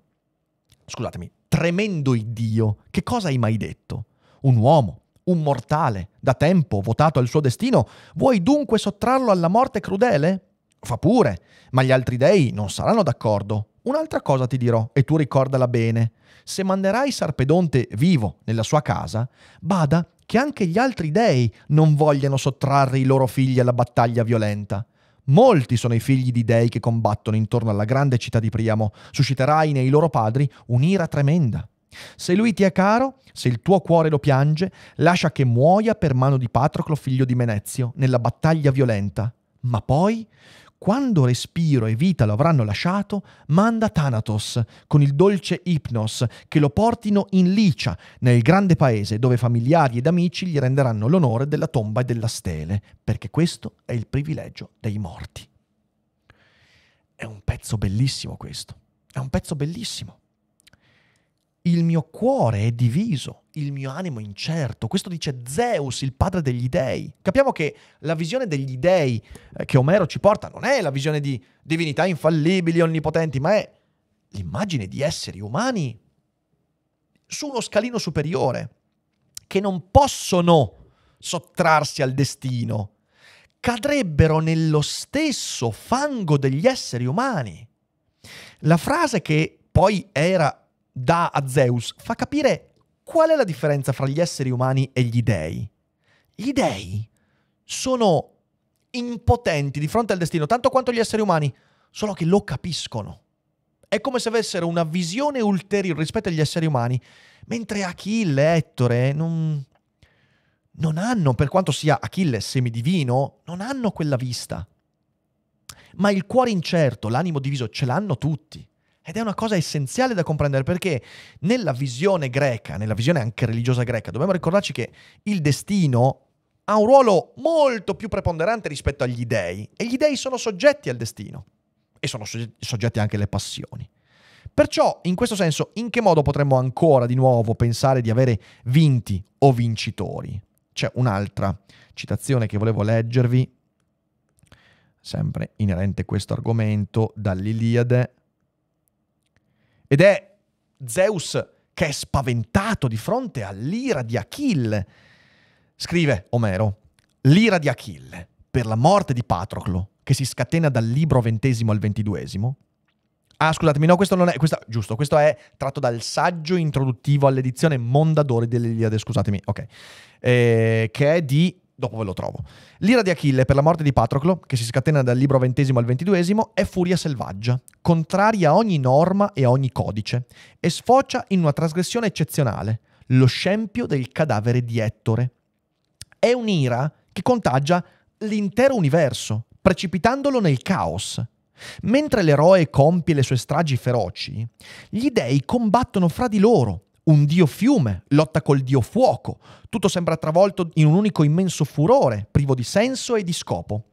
Scusatemi, tremendo Iddio, che cosa hai mai detto? Un uomo, un mortale, da tempo votato al suo destino, vuoi dunque sottrarlo alla morte crudele? Fa pure, ma gli altri dei non saranno d'accordo. Un'altra cosa ti dirò, e tu ricordala bene. Se manderai Sarpedonte vivo nella sua casa, bada che anche gli altri dei non vogliano sottrarre i loro figli alla battaglia violenta. Molti sono i figli di dei che combattono intorno alla grande città di Priamo. Susciterai nei loro padri un'ira tremenda. Se lui ti è caro, se il tuo cuore lo piange, lascia che muoia per mano di Patroclo figlio di Menezio nella battaglia violenta. Ma poi, quando respiro e vita lo avranno lasciato, manda Thanatos con il dolce Ipnos che lo portino in Licia, nel grande paese dove familiari ed amici gli renderanno l'onore della tomba e della stele, perché questo è il privilegio dei morti. È un pezzo bellissimo questo, è un pezzo bellissimo il mio cuore è diviso, il mio animo incerto. Questo dice Zeus, il padre degli dei. Capiamo che la visione degli dei eh, che Omero ci porta non è la visione di divinità infallibili, onnipotenti, ma è l'immagine di esseri umani su uno scalino superiore, che non possono sottrarsi al destino, cadrebbero nello stesso fango degli esseri umani. La frase che poi era dà a Zeus fa capire qual è la differenza fra gli esseri umani e gli dei. Gli dei sono impotenti di fronte al destino, tanto quanto gli esseri umani, solo che lo capiscono. È come se avessero una visione ulteriore rispetto agli esseri umani, mentre Achille Ettore non, non hanno, per quanto sia Achille semidivino, non hanno quella vista. Ma il cuore incerto, l'animo diviso, ce l'hanno tutti. Ed è una cosa essenziale da comprendere perché nella visione greca, nella visione anche religiosa greca, dobbiamo ricordarci che il destino ha un ruolo molto più preponderante rispetto agli dei e gli dei sono soggetti al destino e sono soggetti anche alle passioni. Perciò, in questo senso, in che modo potremmo ancora di nuovo pensare di avere vinti o vincitori? C'è un'altra citazione che volevo leggervi, sempre inerente a questo argomento, dall'Iliade, ed è Zeus che è spaventato di fronte all'ira di Achille. Scrive Omero, l'ira di Achille per la morte di Patroclo, che si scatena dal libro ventesimo al ventiduesimo. Ah, scusatemi, no, questo non è. Questo, giusto, questo è tratto dal saggio introduttivo all'edizione Mondadori dell'Iliade, scusatemi, ok. Eh, che è di dopo ve lo trovo. L'ira di Achille per la morte di Patroclo, che si scatena dal libro XX al XXII, è furia selvaggia, contraria a ogni norma e a ogni codice, e sfocia in una trasgressione eccezionale, lo scempio del cadavere di Ettore. È un'ira che contagia l'intero universo, precipitandolo nel caos. Mentre l'eroe compie le sue stragi feroci, gli dei combattono fra di loro, un dio fiume lotta col dio fuoco. Tutto sembra travolto in un unico immenso furore, privo di senso e di scopo.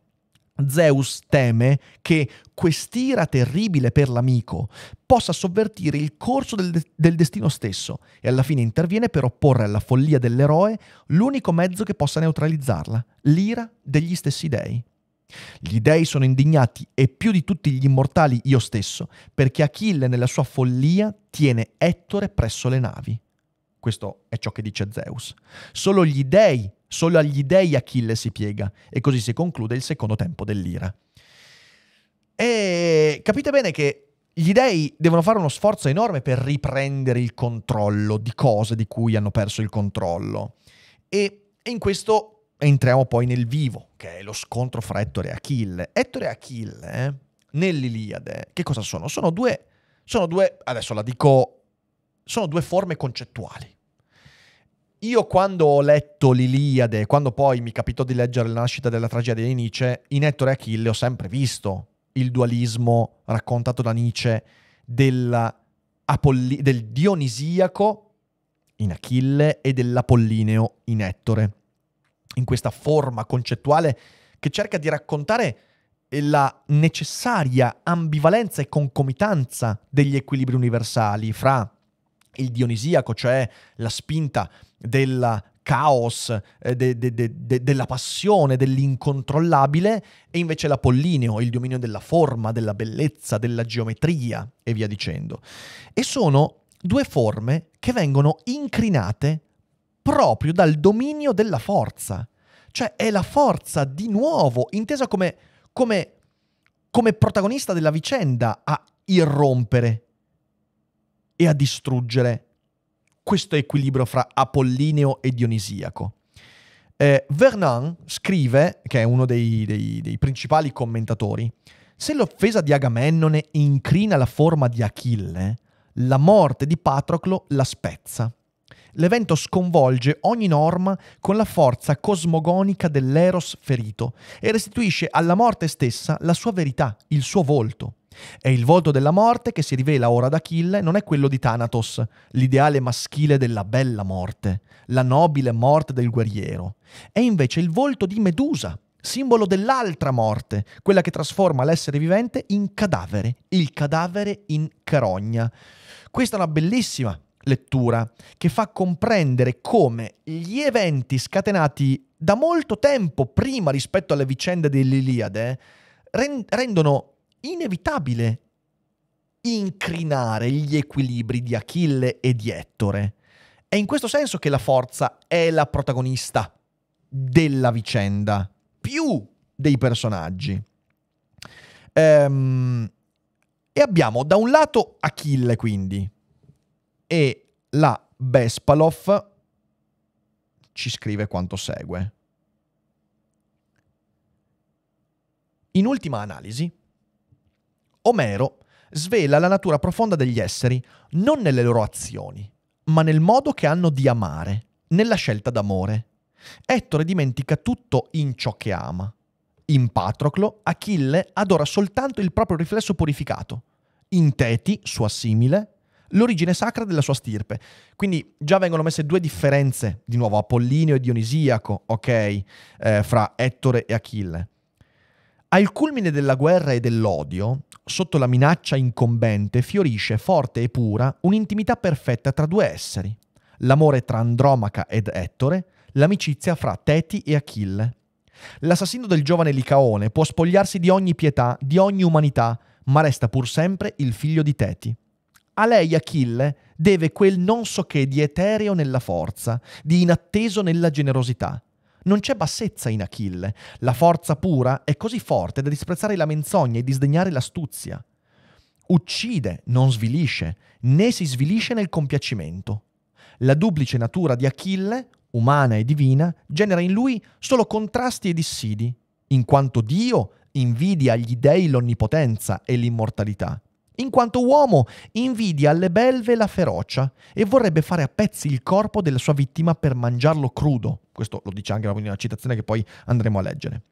Zeus teme che quest'ira terribile per l'amico possa sovvertire il corso del, de- del, destino stesso e alla fine interviene per opporre alla follia dell'eroe l'unico mezzo che possa neutralizzarla, l'ira degli stessi dei. Gli dei sono indignati e più di tutti gli immortali io stesso, perché Achille nella sua follia tiene Ettore presso le navi. Questo è ciò che dice Zeus. Solo gli dei, solo agli dei Achille si piega e così si conclude il secondo tempo dell'ira. E capite bene che gli dei devono fare uno sforzo enorme per riprendere il controllo di cose di cui hanno perso il controllo. E in questo entriamo poi nel vivo, che è lo scontro fra Ettore e Achille. Ettore e Achille, eh, nell'Iliade, che cosa sono? Sono due, sono due, adesso la dico, sono due forme concettuali. Io quando ho letto l'Iliade, quando poi mi capitò di leggere la nascita della tragedia di Nietzsche, in Ettore e Achille ho sempre visto il dualismo raccontato da Nietzsche del Dionisiaco in Achille e dell'Apollineo in Ettore in questa forma concettuale che cerca di raccontare la necessaria ambivalenza e concomitanza degli equilibri universali fra il dionisiaco, cioè la spinta del caos, eh, de, de, de, della passione, dell'incontrollabile, e invece l'apollineo, il dominio della forma, della bellezza, della geometria e via dicendo. E sono due forme che vengono incrinate proprio dal dominio della forza. Cioè è la forza di nuovo, intesa come, come come protagonista della vicenda a irrompere e a distruggere questo equilibrio fra apollineo e dionisiaco. Eh, Vernon scrive, che è uno dei, dei, dei principali commentatori, se l'offesa di Agamennone incrina la forma di Achille, la morte di Patroclo la spezza. L'evento sconvolge ogni norma con la forza cosmogonica dell'eros ferito e restituisce alla morte stessa la sua verità, il suo volto. E il volto della morte che si rivela ora ad Achille non è quello di Thanatos, l'ideale maschile della bella morte, la nobile morte del guerriero. È invece il volto di Medusa, simbolo dell'altra morte, quella che trasforma l'essere vivente in cadavere, il cadavere in carogna. Questa è una bellissima lettura che fa comprendere come gli eventi scatenati da molto tempo prima rispetto alle vicende dell'Iliade rendono inevitabile incrinare gli equilibri di Achille e di Ettore. È in questo senso che la forza è la protagonista della vicenda, più dei personaggi. Ehm, e abbiamo da un lato Achille, quindi, e la Bespalov ci scrive quanto segue. In ultima analisi, Omero svela la natura profonda degli esseri non nelle loro azioni, ma nel modo che hanno di amare, nella scelta d'amore. Ettore dimentica tutto in ciò che ama. In Patroclo, Achille adora soltanto il proprio riflesso purificato. In Teti, sua simile, l'origine sacra della sua stirpe. Quindi già vengono messe due differenze, di nuovo Apollinio e Dionisiaco, ok, eh, fra Ettore e Achille. Al culmine della guerra e dell'odio, sotto la minaccia incombente, fiorisce forte e pura un'intimità perfetta tra due esseri. L'amore tra Andromaca ed Ettore, l'amicizia fra Teti e Achille. L'assassino del giovane Licaone può spogliarsi di ogni pietà, di ogni umanità, ma resta pur sempre il figlio di Teti. A lei Achille deve quel non so che di etereo nella forza, di inatteso nella generosità. Non c'è bassezza in Achille, la forza pura è così forte da disprezzare la menzogna e disdegnare l'astuzia. Uccide, non svilisce, né si svilisce nel compiacimento. La duplice natura di Achille, umana e divina, genera in lui solo contrasti e dissidi, in quanto Dio invidia agli dei l'onnipotenza e l'immortalità in quanto uomo invidia alle belve la ferocia e vorrebbe fare a pezzi il corpo della sua vittima per mangiarlo crudo. Questo lo dice anche una citazione che poi andremo a leggere.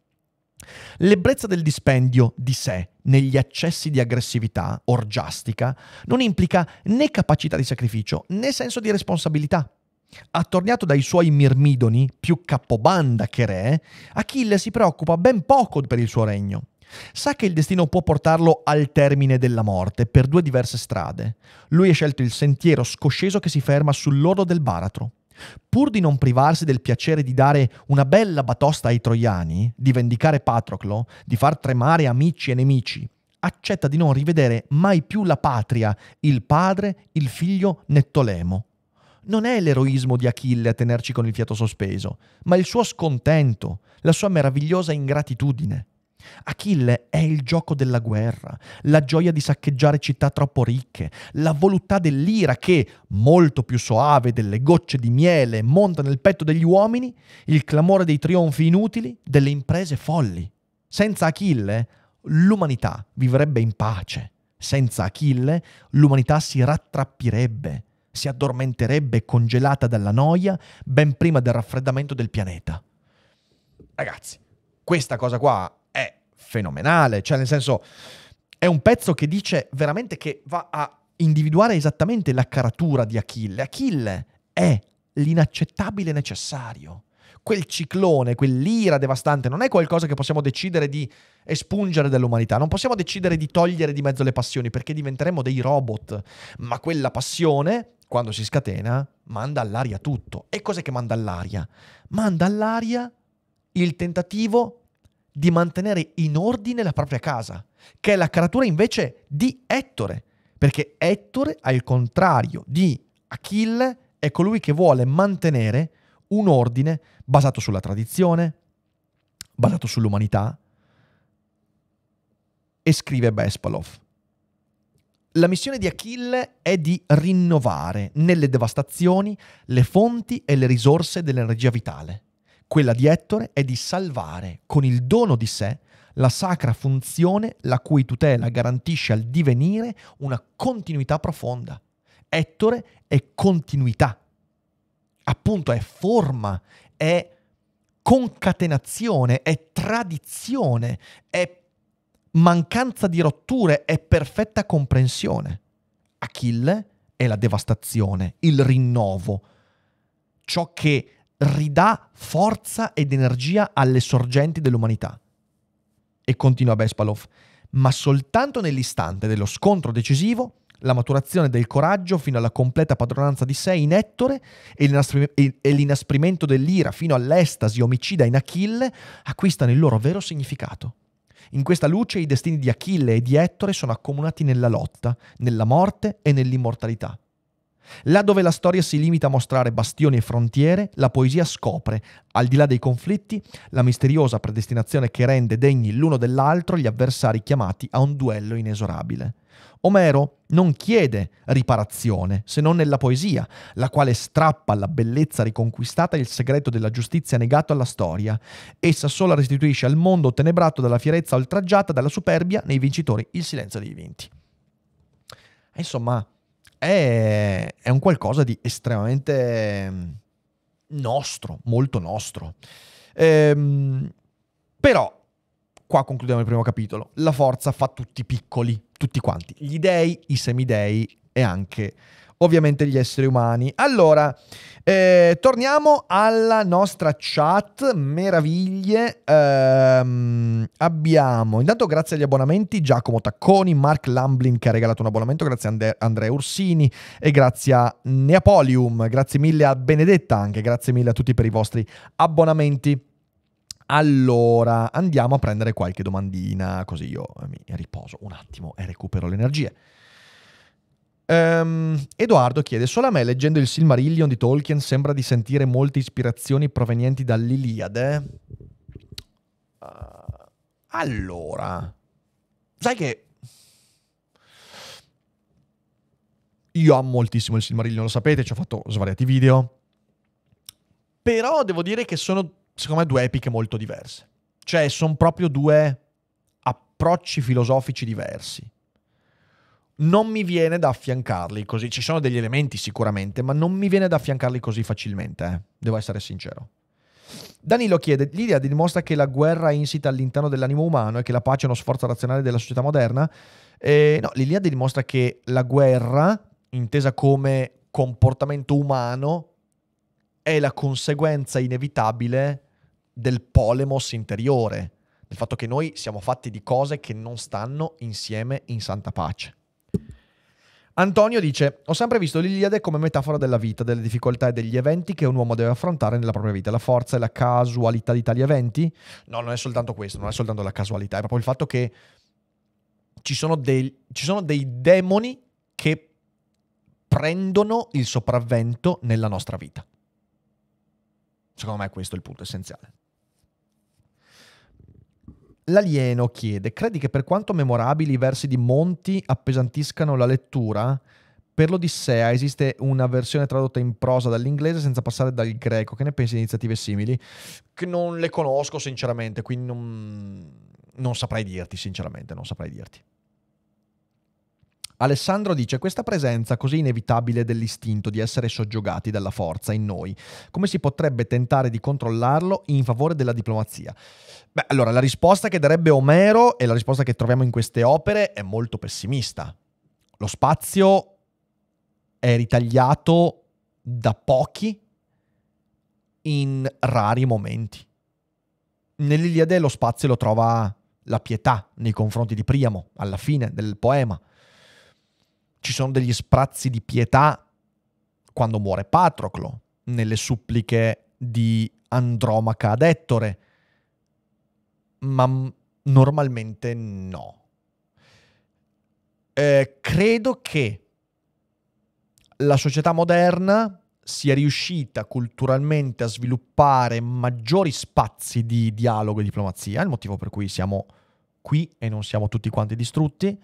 L'ebbrezza del dispendio di sé negli accessi di aggressività orgiastica non implica né capacità di sacrificio né senso di responsabilità. Attorniato dai suoi mirmidoni, più capobanda che re, Achille si preoccupa ben poco per il suo regno. Sa che il destino può portarlo al termine della morte per due diverse strade. Lui ha scelto il sentiero scosceso che si ferma sull'orlo del baratro. Pur di non privarsi del piacere di dare una bella batosta ai troiani, di vendicare Patroclo, di far tremare amici e nemici, accetta di non rivedere mai più la patria, il padre, il figlio Nettolemo. Non è l'eroismo di Achille a tenerci con il fiato sospeso, ma il suo scontento, la sua meravigliosa ingratitudine. Achille è il gioco della guerra, la gioia di saccheggiare città troppo ricche, la voluttà dell'ira che, molto più soave delle gocce di miele, monta nel petto degli uomini, il clamore dei trionfi inutili, delle imprese folli. Senza Achille l'umanità vivrebbe in pace. Senza Achille l'umanità si rattrappirebbe, si addormenterebbe congelata dalla noia ben prima del raffreddamento del pianeta. Ragazzi, questa cosa qua fenomenale, cioè nel senso è un pezzo che dice veramente che va a individuare esattamente la caratura di Achille. Achille è l'inaccettabile necessario. Quel ciclone, quell'ira devastante non è qualcosa che possiamo decidere di espungere dall'umanità, non possiamo decidere di togliere di mezzo le passioni perché diventeremo dei robot, ma quella passione, quando si scatena, manda all'aria tutto. E cos'è che manda all'aria? Manda all'aria il tentativo di mantenere in ordine la propria casa, che è la caratura invece di Ettore, perché Ettore, al contrario di Achille, è colui che vuole mantenere un ordine basato sulla tradizione, basato sull'umanità, E scrive Bespalov. La missione di Achille è di rinnovare nelle devastazioni le fonti e le risorse dell'energia vitale. Quella di Ettore è di salvare con il dono di sé la sacra funzione la cui tutela garantisce al divenire una continuità profonda. Ettore è continuità, appunto è forma, è concatenazione, è tradizione, è mancanza di rotture, è perfetta comprensione. Achille è la devastazione, il rinnovo, ciò che ridà forza ed energia alle sorgenti dell'umanità. E continua Bespalov, ma soltanto nell'istante dello scontro decisivo la maturazione del coraggio fino alla completa padronanza di sé in Ettore e, l'inasprimento dell'ira fino all'estasi omicida in Achille acquistano il loro vero significato. In questa luce i destini di Achille e di Ettore sono accomunati nella lotta, nella morte e nell'immortalità. Là dove la storia si limita a mostrare bastioni e frontiere, la poesia scopre, al di là dei conflitti, la misteriosa predestinazione che rende degni l'uno dell'altro gli avversari chiamati a un duello inesorabile. Omero non chiede riparazione se non nella poesia, la quale strappa alla bellezza riconquistata il segreto della giustizia negato alla storia. Essa sola restituisce al mondo tenebrato dalla fierezza oltraggiata dalla superbia nei vincitori il silenzio dei vinti. Insomma, è, è un qualcosa di estremamente nostro, molto nostro. Ehm, però qua concludiamo il primo capitolo. La forza fa tutti piccoli, tutti quanti, gli dei, i semidei e anche ovviamente gli esseri umani. Allora, eh, torniamo alla nostra chat, meraviglie. Ehm, abbiamo, intanto grazie agli abbonamenti, Giacomo Tacconi, Mark Lamblin che ha regalato un abbonamento, grazie a And- Andrea Ursini e grazie a Neapolium, grazie mille a Benedetta anche, grazie mille a tutti per i vostri abbonamenti. Allora, andiamo a prendere qualche domandina, così io mi riposo un attimo e recupero le energie. Um, Edoardo chiede: Solo a me, leggendo il Silmarillion di Tolkien, sembra di sentire molte ispirazioni provenienti dall'Iliade. Uh, allora, sai che io amo moltissimo il Silmarillion, lo sapete, ci ho fatto svariati video. Però devo dire che sono secondo me, due epiche molto diverse. Cioè, sono proprio due approcci filosofici diversi. Non mi viene da affiancarli così. Ci sono degli elementi sicuramente, ma non mi viene da affiancarli così facilmente, eh. devo essere sincero. Danilo chiede: L'idea dimostra che la guerra è insita all'interno dell'animo umano e che la pace è uno sforzo razionale della società moderna? Eh, no, l'Iliade dimostra che la guerra, intesa come comportamento umano, è la conseguenza inevitabile del polemos interiore, del fatto che noi siamo fatti di cose che non stanno insieme in santa pace. Antonio dice: Ho sempre visto l'Iliade come metafora della vita, delle difficoltà e degli eventi che un uomo deve affrontare nella propria vita. La forza e la casualità di tali eventi? No, non è soltanto questo, non è soltanto la casualità, è proprio il fatto che ci sono dei, ci sono dei demoni che prendono il sopravvento nella nostra vita. Secondo me questo è il punto essenziale. L'alieno chiede, credi che per quanto memorabili i versi di Monti appesantiscano la lettura? Per l'Odissea esiste una versione tradotta in prosa dall'inglese senza passare dal greco. Che ne pensi di iniziative simili? Che non le conosco sinceramente, quindi non, non saprei dirti sinceramente, non saprei dirti. Alessandro dice questa presenza così inevitabile dell'istinto di essere soggiogati dalla forza in noi, come si potrebbe tentare di controllarlo in favore della diplomazia? Beh, allora la risposta che darebbe Omero e la risposta che troviamo in queste opere è molto pessimista. Lo spazio è ritagliato da pochi in rari momenti. Nell'Iliade lo spazio lo trova la pietà nei confronti di Priamo, alla fine del poema ci sono degli sprazzi di pietà quando muore Patroclo, nelle suppliche di Andromaca ad Ettore, ma normalmente no. Eh, credo che la società moderna sia riuscita culturalmente a sviluppare maggiori spazi di dialogo e diplomazia, il motivo per cui siamo qui e non siamo tutti quanti distrutti.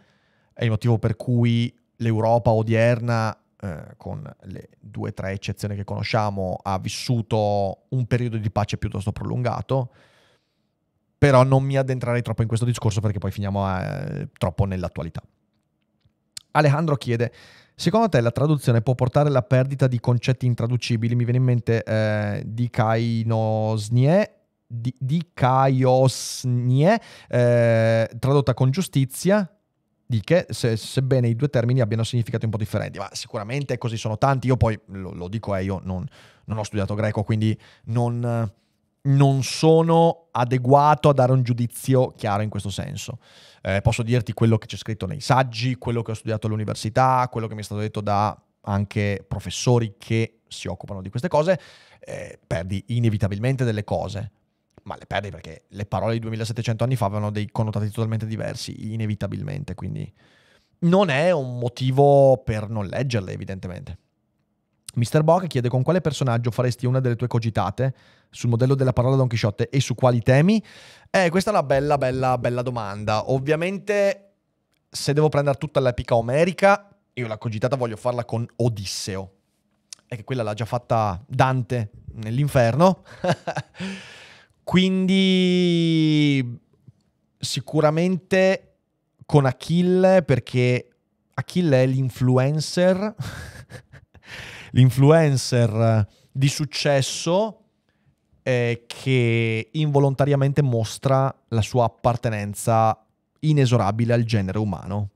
È il motivo per cui l'Europa odierna, eh, con le due o tre eccezioni che conosciamo, ha vissuto un periodo di pace piuttosto prolungato. Però non mi addentrerei troppo in questo discorso perché poi finiamo eh, troppo nell'attualità. Alejandro chiede, secondo te la traduzione può portare alla perdita di concetti intraducibili? Mi viene in mente eh, di Kainosnie, di, di Kaiosnie, eh, tradotta con giustizia, di che, se, sebbene i due termini abbiano significati un po' differenti, ma sicuramente così sono tanti. Io poi lo, lo dico, eh, io non, non, ho studiato greco, quindi non, non, sono adeguato a dare un giudizio chiaro in questo senso. Eh, posso dirti quello che c'è scritto nei saggi, quello che ho studiato all'università, quello che mi è stato detto da anche professori che si occupano di queste cose, eh, perdi inevitabilmente delle cose ma le perdi perché le parole di 2700 anni fa avevano dei connotati totalmente diversi, inevitabilmente, quindi non è un motivo per non leggerle, evidentemente. Mr. Bock chiede con quale personaggio faresti una delle tue cogitate sul modello della parola Don Chisciotte e su quali temi? Eh, questa è una bella, bella, bella domanda. Ovviamente, se devo prendere tutta l'epica omerica, io la cogitata voglio farla con Odisseo. E che quella l'ha già fatta Dante nell'inferno. [LAUGHS] Quindi sicuramente con Achille perché Achille è l'influencer, [LAUGHS] l'influencer di successo eh, che involontariamente mostra la sua appartenenza inesorabile al genere umano.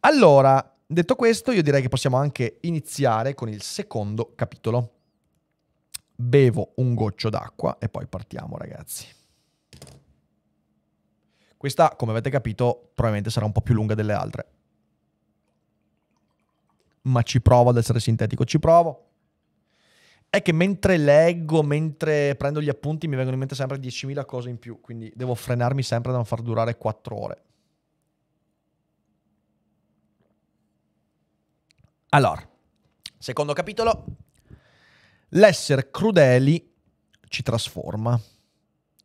Allora, detto questo, io direi che possiamo anche iniziare con il secondo capitolo bevo un goccio d'acqua e poi partiamo ragazzi. Questa, come avete capito, probabilmente sarà un po' più lunga delle altre. Ma ci provo ad essere sintetico, ci provo. È che mentre leggo, mentre prendo gli appunti, mi vengono in mente sempre 10.000 cose in più, quindi devo frenarmi sempre da non far durare 4 ore. Allora, secondo capitolo, L'essere crudeli ci trasforma.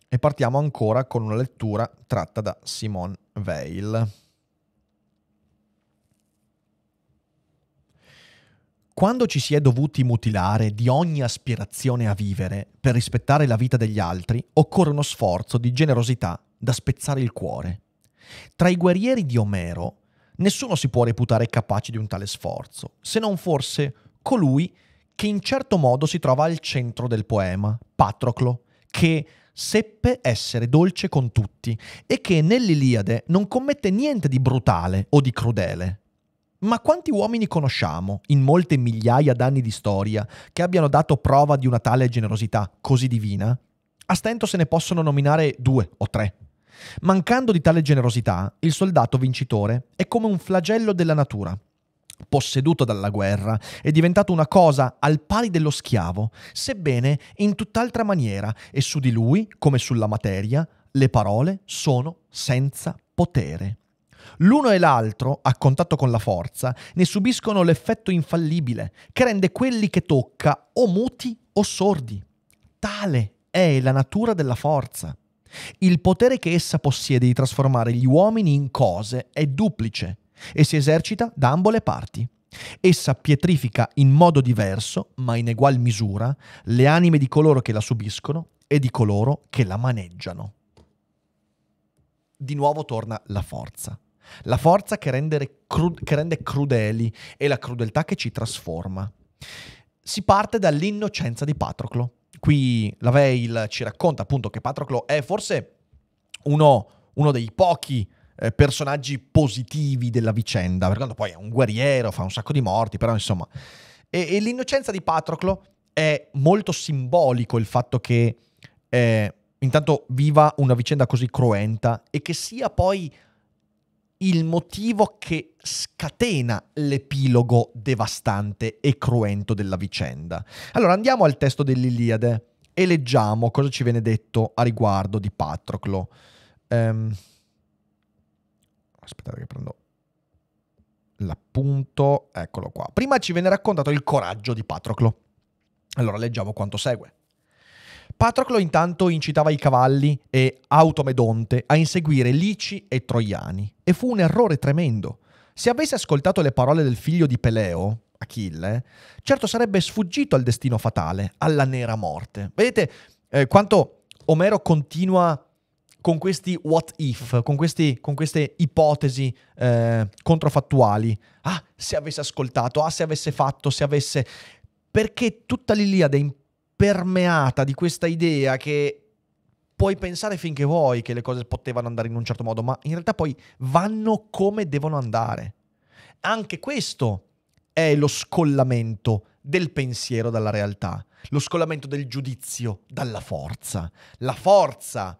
E partiamo ancora con una lettura tratta da Simone Weil. Quando ci si è dovuti mutilare di ogni aspirazione a vivere per rispettare la vita degli altri, occorre uno sforzo di generosità da spezzare il cuore. Tra i guerrieri di Omero, nessuno si può reputare capace di un tale sforzo, se non forse colui che in certo modo si trova al centro del poema, Patroclo, che seppe essere dolce con tutti e che nell'Iliade non commette niente di brutale o di crudele. Ma quanti uomini conosciamo, in molte migliaia d'anni di storia, che abbiano dato prova di una tale generosità così divina? A stento se ne possono nominare due o tre. Mancando di tale generosità, il soldato vincitore è come un flagello della natura, posseduto dalla guerra, è diventato una cosa al pari dello schiavo, sebbene in tutt'altra maniera, e su di lui, come sulla materia, le parole sono senza potere. L'uno e l'altro, a contatto con la forza, ne subiscono l'effetto infallibile, che rende quelli che tocca o muti o sordi. Tale è la natura della forza. Il potere che essa possiede di trasformare gli uomini in cose è duplice e si esercita da ambo le parti. Essa pietrifica in modo diverso, ma in egual misura, le anime di coloro che la subiscono e di coloro che la maneggiano. Di nuovo torna la forza. La forza che rende, cru- che rende crudeli e la crudeltà che ci trasforma. Si parte dall'innocenza di Patroclo. Qui la Veil ci racconta appunto che Patroclo è forse uno, uno dei pochi eh, personaggi positivi della vicenda, perché poi è un guerriero, fa un sacco di morti, però insomma... E, e l'innocenza di Patroclo è molto simbolico il fatto che eh, intanto viva una vicenda così cruenta e che sia poi il motivo che scatena l'epilogo devastante e cruento della vicenda. Allora andiamo al testo dell'Iliade e leggiamo cosa ci viene detto a riguardo di Patroclo. Um, aspettate che prendo l'appunto, eccolo qua. Prima ci viene raccontato il coraggio di Patroclo. Allora leggiamo quanto segue. Patroclo intanto incitava i cavalli e Automedonte a inseguire Lici e Troiani e fu un errore tremendo. Se avesse ascoltato le parole del figlio di Peleo, Achille, certo sarebbe sfuggito al destino fatale, alla nera morte. Vedete eh, quanto Omero continua con questi what if, con, questi, con queste ipotesi eh, controfattuali. Ah, se avesse ascoltato, ah, se avesse fatto, se avesse... Perché tutta l'Iliade è impermeata di questa idea che puoi pensare finché vuoi che le cose potevano andare in un certo modo, ma in realtà poi vanno come devono andare. Anche questo è lo scollamento del pensiero dalla realtà, lo scollamento del giudizio dalla forza. La forza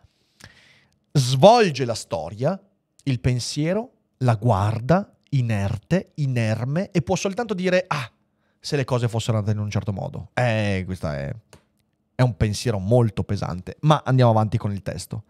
svolge la storia, il pensiero la guarda inerte, inerme e può soltanto dire ah, se le cose fossero andate in un certo modo. Eh, questo è, è un pensiero molto pesante, ma andiamo avanti con il testo.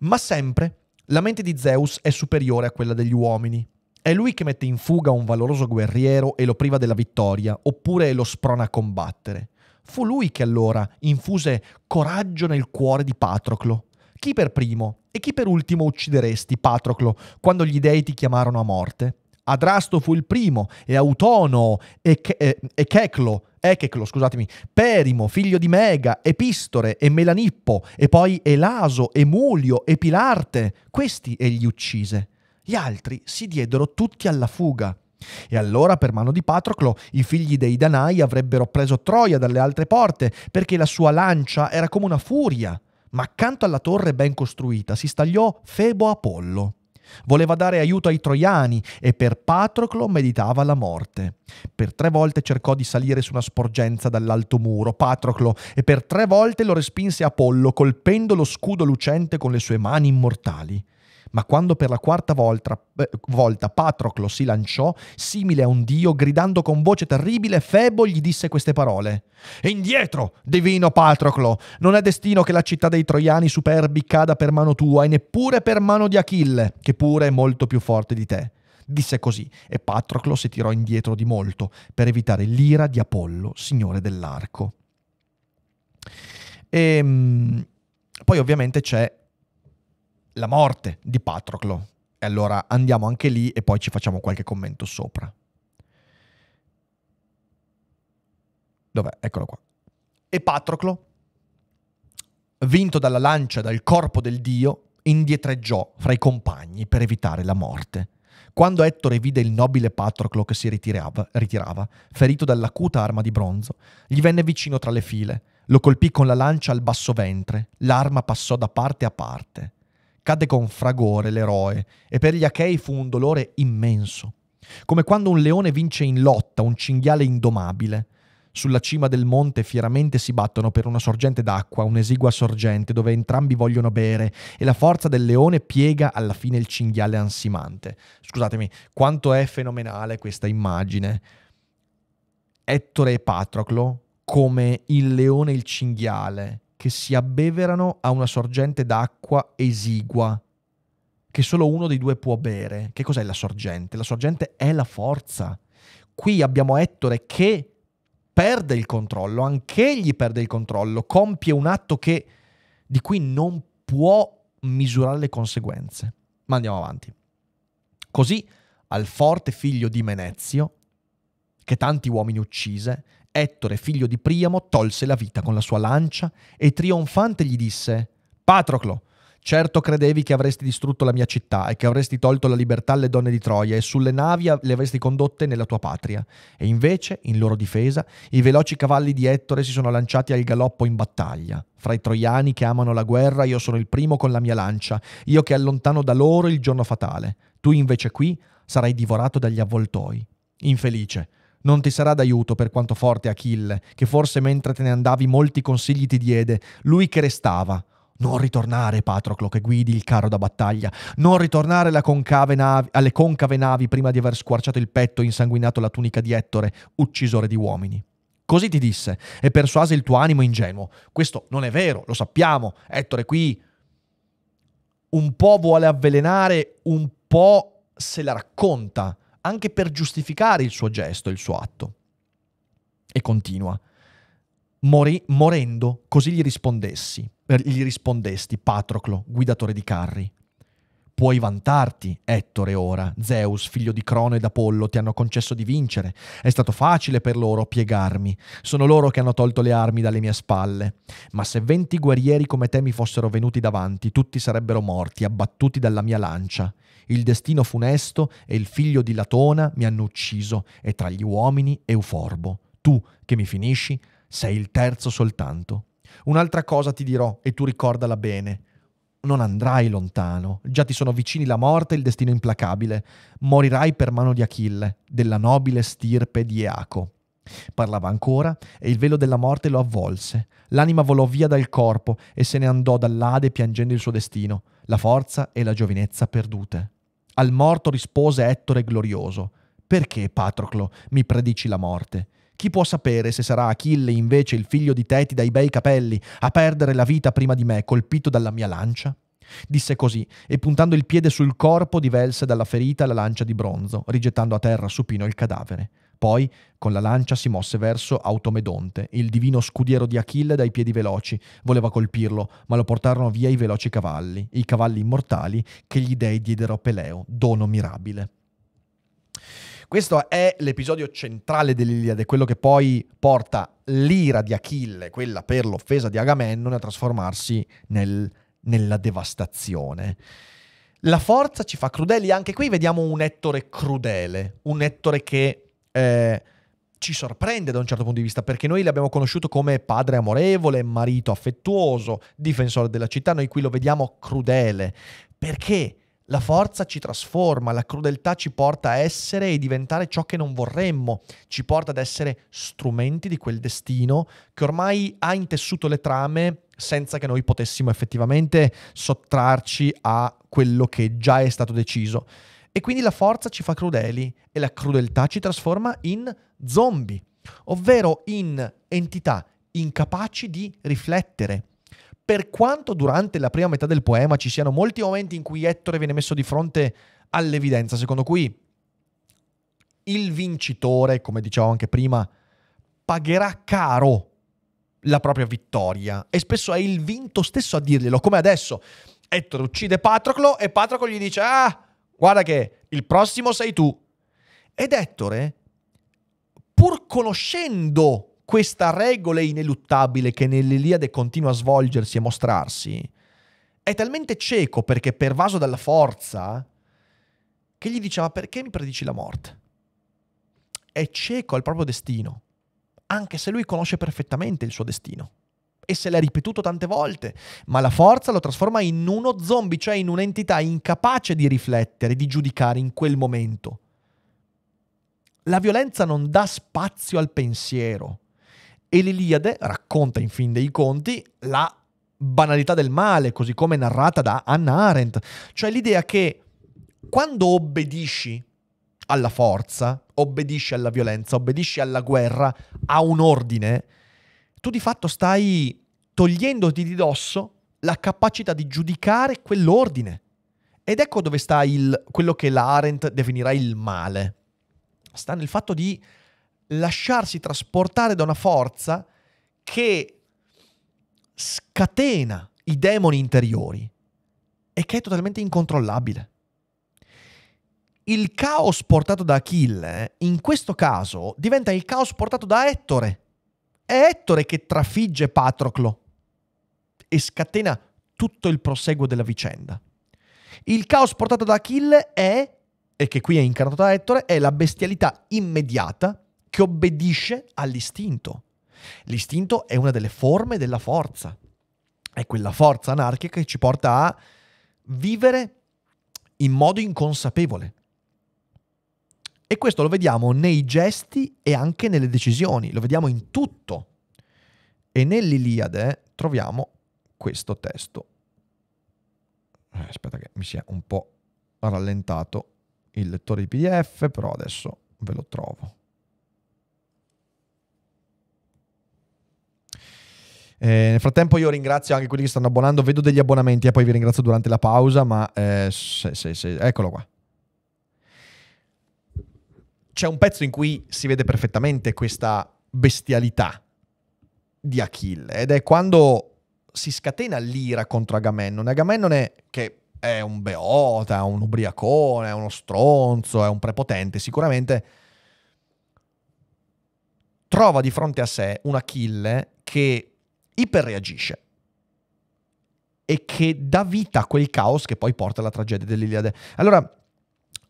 Ma sempre la mente di Zeus è superiore a quella degli uomini. È lui che mette in fuga un valoroso guerriero e lo priva della vittoria, oppure lo sprona a combattere. Fu lui che allora infuse coraggio nel cuore di Patroclo. Chi per primo e chi per ultimo uccideresti, Patroclo, quando gli dei ti chiamarono a morte? Adrasto fu il primo, e Autono, e, e, e Checlo, Echeclo, scusatemi, Perimo, figlio di Mega, Epistore e Melanippo, e poi Elaso, Emulio e Pilarte. Questi egli uccise. Gli altri si diedero tutti alla fuga. E allora, per mano di Patroclo, i figli dei Danai avrebbero preso Troia dalle altre porte, perché la sua lancia era come una furia. Ma accanto alla torre ben costruita si stagliò Febo Apollo. Voleva dare aiuto ai troiani e per Patroclo meditava la morte. Per tre volte cercò di salire su una sporgenza dall'alto muro, Patroclo, e per tre volte lo respinse Apollo, colpendo lo scudo lucente con le sue mani immortali. Ma quando per la quarta volta, eh, volta, Patroclo si lanciò, simile a un dio, gridando con voce terribile, Febo gli disse queste parole. Indietro, divino Patroclo! Non è destino che la città dei Troiani superbi cada per mano tua e neppure per mano di Achille, che pure è molto più forte di te. Disse così, e Patroclo si tirò indietro di molto, per evitare l'ira di Apollo, signore dell'arco. E ehm, poi ovviamente c'è la morte di Patroclo. E allora andiamo anche lì e poi ci facciamo qualche commento sopra. Dov'è? Eccolo qua. E Patroclo, vinto dalla lancia dal corpo del dio, indietreggiò fra i compagni per evitare la morte. Quando Ettore vide il nobile Patroclo che si ritirava, ritirava, ferito dall'acuta arma di bronzo, gli venne vicino tra le file, lo colpì con la lancia al basso ventre, l'arma passò da parte a parte. Cadde con fragore l'eroe e per gli Achei fu un dolore immenso, come quando un leone vince in lotta un cinghiale indomabile. Sulla cima del monte fieramente si battono per una sorgente d'acqua, un'esigua sorgente dove entrambi vogliono bere e la forza del leone piega alla fine il cinghiale ansimante. Scusatemi, quanto è fenomenale questa immagine. Ettore e Patroclo come il leone e il cinghiale che si abbeverano a una sorgente d'acqua esigua che solo uno dei due può bere. Che cos'è la sorgente? La sorgente è la forza. Qui abbiamo Ettore che perde il controllo, anch'egli perde il controllo, compie un atto che, di cui non può misurare le conseguenze. Ma andiamo avanti. Così al forte figlio di Menezio, che tanti uomini uccise, Ettore, figlio di Priamo, tolse la vita con la sua lancia e trionfante gli disse Patroclo, certo credevi che avresti distrutto la mia città e che avresti tolto la libertà alle donne di Troia e sulle navi le avresti condotte nella tua patria. E invece, in loro difesa, i veloci cavalli di Ettore si sono lanciati al galoppo in battaglia. Fra i troiani che amano la guerra io sono il primo con la mia lancia, io che allontano da loro il giorno fatale. Tu invece qui sarai divorato dagli avvoltoi. Infelice, non ti sarà d'aiuto per quanto forte Achille, che forse mentre te ne andavi molti consigli ti diede, lui che restava. Non ritornare, Patroclo, che guidi il carro da battaglia. Non ritornare navi, alle concave navi prima di aver squarciato il petto e insanguinato la tunica di Ettore, uccisore di uomini. Così ti disse, e persuase il tuo animo ingenuo. Questo non è vero, lo sappiamo. Ettore qui un po' vuole avvelenare, un po' se la racconta anche per giustificare il suo gesto, il suo atto. E continua. Mori- morendo, così gli rispondessi, gli rispondesti, Patroclo, guidatore di carri. Puoi vantarti, Ettore, ora. Zeus, figlio di Crono ed Apollo, ti hanno concesso di vincere. È stato facile per loro piegarmi. Sono loro che hanno tolto le armi dalle mie spalle. Ma se venti guerrieri come te mi fossero venuti davanti, tutti sarebbero morti, abbattuti dalla mia lancia. Il destino funesto e il figlio di Latona mi hanno ucciso, e tra gli uomini Euforbo. Tu, che mi finisci, sei il terzo soltanto. Un'altra cosa ti dirò, e tu ricordala bene non andrai lontano, già ti sono vicini la morte e il destino implacabile. Morirai per mano di Achille, della nobile stirpe di Eaco. Parlava ancora e il velo della morte lo avvolse. L'anima volò via dal corpo e se ne andò dall'Ade piangendo il suo destino, la forza e la giovinezza perdute. Al morto rispose Ettore glorioso. Perché, Patroclo, mi predici la morte? Chi può sapere se sarà Achille invece il figlio di Teti dai bei capelli a perdere la vita prima di me, colpito dalla mia lancia? Disse così, e puntando il piede sul corpo divelse dalla ferita la lancia di bronzo, rigettando a terra supino il cadavere. Poi, con la lancia si mosse verso Automedonte, il divino scudiero di Achille dai piedi veloci. Voleva colpirlo, ma lo portarono via i veloci cavalli, i cavalli immortali che gli dei diedero a Peleo, dono mirabile. Questo è l'episodio centrale dell'Iliade, quello che poi porta l'ira di Achille, quella per l'offesa di Agamennone, a trasformarsi nel, nella devastazione. La forza ci fa crudeli, anche qui vediamo un Ettore crudele, un Ettore che eh, ci sorprende da un certo punto di vista, perché noi l'abbiamo conosciuto come padre amorevole, marito affettuoso, difensore della città, noi qui lo vediamo crudele. Perché? La forza ci trasforma, la crudeltà ci porta a essere e diventare ciò che non vorremmo, ci porta ad essere strumenti di quel destino che ormai ha intessuto le trame senza che noi potessimo effettivamente sottrarci a quello che già è stato deciso. E quindi la forza ci fa crudeli e la crudeltà ci trasforma in zombie, ovvero in entità incapaci di riflettere, per quanto durante la prima metà del poema ci siano molti momenti in cui Ettore viene messo di fronte all'evidenza, secondo cui il vincitore, come dicevo anche prima, pagherà caro la propria vittoria e spesso è il vinto stesso a dirglielo, come adesso. Ettore uccide Patroclo e Patroclo gli dice "Ah, guarda che il prossimo sei tu". Ed Ettore pur conoscendo questa regola ineluttabile che nell'Iliade continua a svolgersi e mostrarsi, è talmente cieco perché pervaso dalla forza che gli diceva perché mi predici la morte? È cieco al proprio destino, anche se lui conosce perfettamente il suo destino. E se l'ha ripetuto tante volte, ma la forza lo trasforma in uno zombie, cioè in un'entità incapace di riflettere, di giudicare in quel momento. La violenza non dà spazio al pensiero, e l'Iliade racconta in fin dei conti la banalità del male, così come narrata da Anna Arendt, cioè l'idea che quando obbedisci alla forza, obbedisci alla violenza, obbedisci alla guerra, a un ordine, tu di fatto stai togliendoti di dosso la capacità di giudicare quell'ordine. Ed ecco dove sta il, quello che la Arendt definirà il male. Sta nel fatto di lasciarsi trasportare da una forza che scatena i demoni interiori e che è totalmente incontrollabile. Il caos portato da Achille, in questo caso, diventa il caos portato da Ettore. È Ettore che trafigge Patroclo e scatena tutto il proseguo della vicenda. Il caos portato da Achille è, e che qui è incarnato da Ettore, è la bestialità immediata che obbedisce all'istinto. L'istinto è una delle forme della forza. È quella forza anarchica che ci porta a vivere in modo inconsapevole. E questo lo vediamo nei gesti e anche nelle decisioni, lo vediamo in tutto. E nell'Iliade troviamo questo testo. Eh, aspetta che mi sia un po' rallentato il lettore di PDF, però adesso ve lo trovo. Eh, nel frattempo io ringrazio anche quelli che stanno abbonando, vedo degli abbonamenti e poi vi ringrazio durante la pausa, ma eh, se, se, se, eccolo qua. C'è un pezzo in cui si vede perfettamente questa bestialità di Achille ed è quando si scatena l'ira contro Agamennone. Agamennone che è un beota, un ubriacone, è uno stronzo, è un prepotente, sicuramente trova di fronte a sé un Achille che iperreagisce e che dà vita a quel caos che poi porta alla tragedia dell'Iliade. Allora,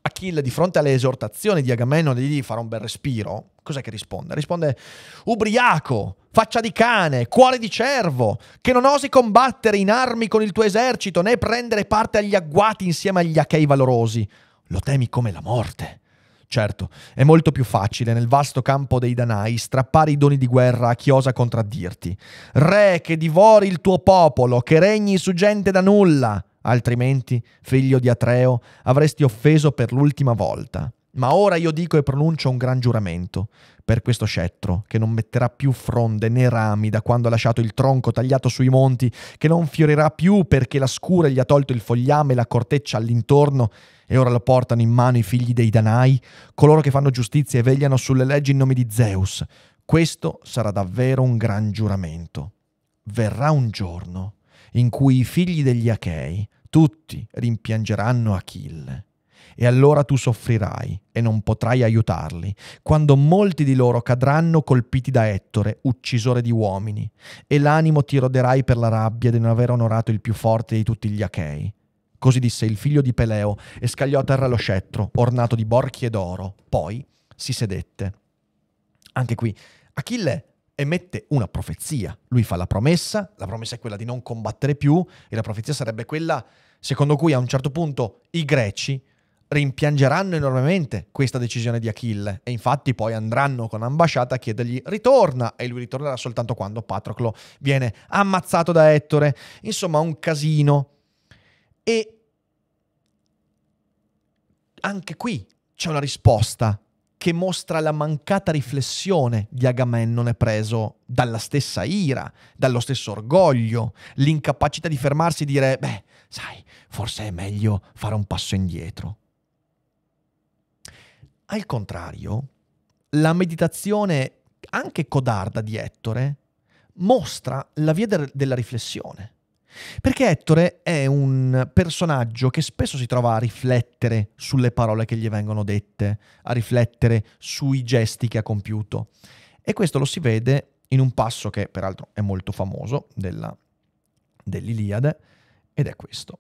Achille, di fronte alle esortazioni di Agamennone di fare un bel respiro, cos'è che risponde? Risponde ubriaco, faccia di cane, cuore di cervo, che non osi combattere in armi con il tuo esercito né prendere parte agli agguati insieme agli achei valorosi. Lo temi come la morte. Certo, è molto più facile nel vasto campo dei Danai strappare i doni di guerra a chi osa contraddirti. Re che divori il tuo popolo, che regni su gente da nulla. Altrimenti, figlio di Atreo, avresti offeso per l'ultima volta. Ma ora io dico e pronuncio un gran giuramento per questo scettro, che non metterà più fronde né rami da quando ha lasciato il tronco tagliato sui monti, che non fiorirà più perché la scura gli ha tolto il fogliame e la corteccia all'intorno, e ora lo portano in mano i figli dei Danai, coloro che fanno giustizia e vegliano sulle leggi in nome di Zeus. Questo sarà davvero un gran giuramento. Verrà un giorno in cui i figli degli Achei tutti rimpiangeranno Achille. E allora tu soffrirai e non potrai aiutarli, quando molti di loro cadranno colpiti da Ettore, uccisore di uomini, e l'animo ti roderai per la rabbia di non aver onorato il più forte di tutti gli Achei. Così disse il figlio di Peleo e scagliò a terra lo scettro, ornato di borchi ed oro. Poi si sedette. Anche qui, Achille emette una profezia. Lui fa la promessa, la promessa è quella di non combattere più e la profezia sarebbe quella secondo cui a un certo punto i greci rimpiangeranno enormemente questa decisione di Achille e infatti poi andranno con ambasciata a chiedergli ritorna e lui ritornerà soltanto quando Patroclo viene ammazzato da Ettore. Insomma, un casino. E anche qui c'è una risposta che mostra la mancata riflessione di Agamennone preso dalla stessa ira, dallo stesso orgoglio, l'incapacità di fermarsi e dire, beh, sai, forse è meglio fare un passo indietro. Al contrario, la meditazione, anche codarda di Ettore, mostra la via de- della riflessione. Perché Ettore è un personaggio che spesso si trova a riflettere sulle parole che gli vengono dette, a riflettere sui gesti che ha compiuto. E questo lo si vede in un passo che peraltro è molto famoso della, dell'Iliade, ed è questo.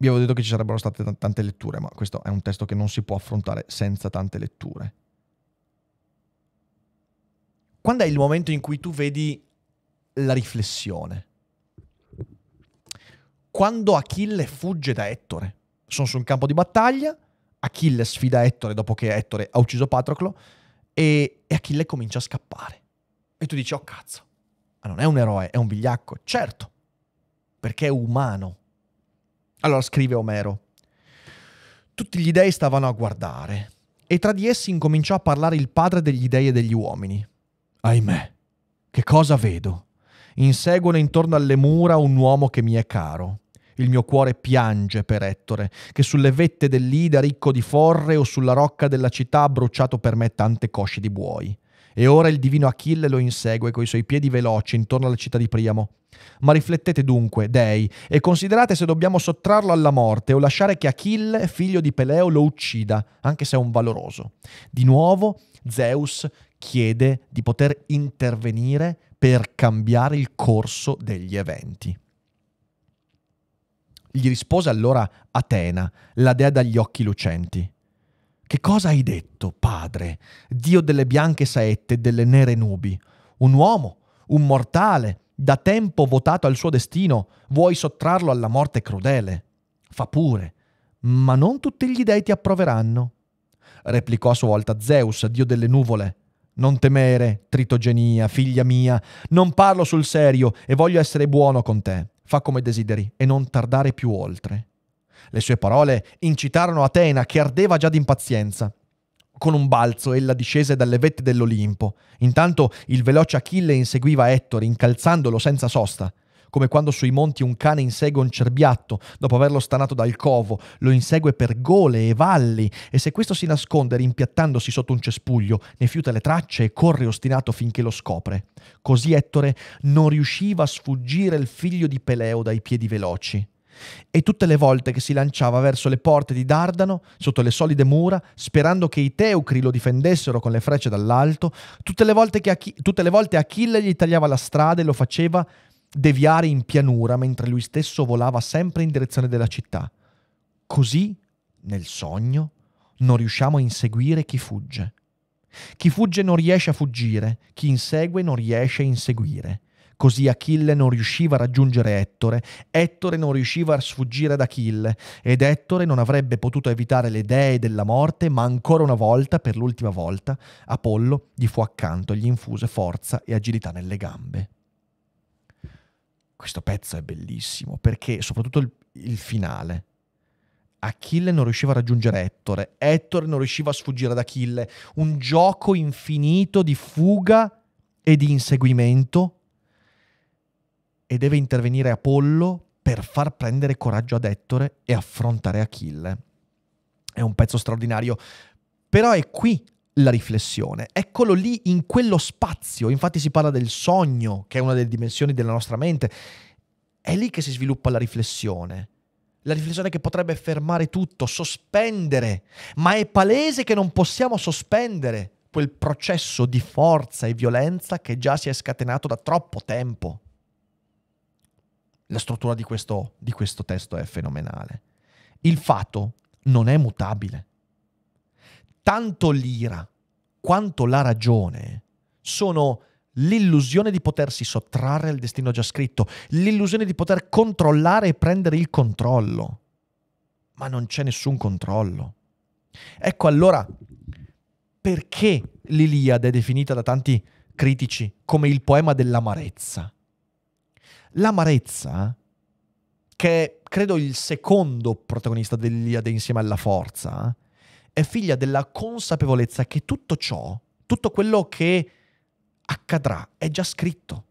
Vi avevo detto che ci sarebbero state t- tante letture, ma questo è un testo che non si può affrontare senza tante letture. Quando è il momento in cui tu vedi la riflessione. Quando Achille fugge da Ettore, sono su un campo di battaglia, Achille sfida Ettore dopo che Ettore ha ucciso Patroclo e, e Achille comincia a scappare. E tu dici, oh cazzo, ma non è un eroe, è un vigliacco. Certo, perché è umano. Allora scrive Omero, tutti gli dei stavano a guardare e tra di essi incominciò a parlare il padre degli dei e degli uomini. Ahimè, che cosa vedo? Inseguono intorno alle mura un uomo che mi è caro. Il mio cuore piange per Ettore, che sulle vette dell'Ida ricco di forre o sulla rocca della città ha bruciato per me tante cosce di buoi. E ora il divino Achille lo insegue coi suoi piedi veloci intorno alla città di Priamo. Ma riflettete dunque, dei, e considerate se dobbiamo sottrarlo alla morte o lasciare che Achille, figlio di Peleo, lo uccida, anche se è un valoroso. Di nuovo, Zeus chiede di poter intervenire per cambiare il corso degli eventi. Gli rispose allora Atena, la dea dagli occhi lucenti. Che cosa hai detto, padre, dio delle bianche saette e delle nere nubi? Un uomo, un mortale, da tempo votato al suo destino, vuoi sottrarlo alla morte crudele? Fa pure, ma non tutti gli dei ti approveranno. Replicò a sua volta Zeus, dio delle nuvole. Non temere, Tritogenia, figlia mia, non parlo sul serio e voglio essere buono con te. Fa come desideri e non tardare più oltre. Le sue parole incitarono Atena, che ardeva già d'impazienza. Con un balzo ella discese dalle vette dell'Olimpo. Intanto il veloce Achille inseguiva Ettore, incalzandolo senza sosta. Come quando sui monti un cane insegue un cerbiatto, dopo averlo stanato dal covo, lo insegue per gole e valli, e se questo si nasconde rimpiattandosi sotto un cespuglio, ne fiuta le tracce e corre ostinato finché lo scopre. Così Ettore non riusciva a sfuggire il figlio di Peleo dai piedi veloci e tutte le volte che si lanciava verso le porte di Dardano, sotto le solide mura, sperando che i teucri lo difendessero con le frecce dall'alto, tutte le volte, che Ach- tutte le volte Achille gli tagliava la strada e lo faceva deviare in pianura mentre lui stesso volava sempre in direzione della città. Così, nel sogno, non riusciamo a inseguire chi fugge. Chi fugge non riesce a fuggire, chi insegue non riesce a inseguire. Così Achille non riusciva a raggiungere Ettore, Ettore non riusciva a sfuggire ad Achille, ed Ettore non avrebbe potuto evitare le dee della morte, ma ancora una volta, per l'ultima volta, Apollo gli fu accanto e gli infuse forza e agilità nelle gambe. Questo pezzo è bellissimo perché, soprattutto il, il finale, Achille non riusciva a raggiungere Ettore, Ettore non riusciva a sfuggire ad Achille, un gioco infinito di fuga e di inseguimento e deve intervenire Apollo per far prendere coraggio ad Ettore e affrontare Achille. È un pezzo straordinario, però è qui la riflessione, eccolo lì in quello spazio, infatti si parla del sogno, che è una delle dimensioni della nostra mente, è lì che si sviluppa la riflessione. La riflessione che potrebbe fermare tutto, sospendere, ma è palese che non possiamo sospendere quel processo di forza e violenza che già si è scatenato da troppo tempo. La struttura di questo, di questo testo è fenomenale. Il fatto non è mutabile. Tanto l'ira quanto la ragione sono l'illusione di potersi sottrarre al destino già scritto, l'illusione di poter controllare e prendere il controllo. Ma non c'è nessun controllo. Ecco allora perché l'Iliade è definita da tanti critici come il poema dell'amarezza. L'amarezza, che è credo il secondo protagonista dell'Iliade insieme alla forza, è figlia della consapevolezza che tutto ciò, tutto quello che accadrà è già scritto,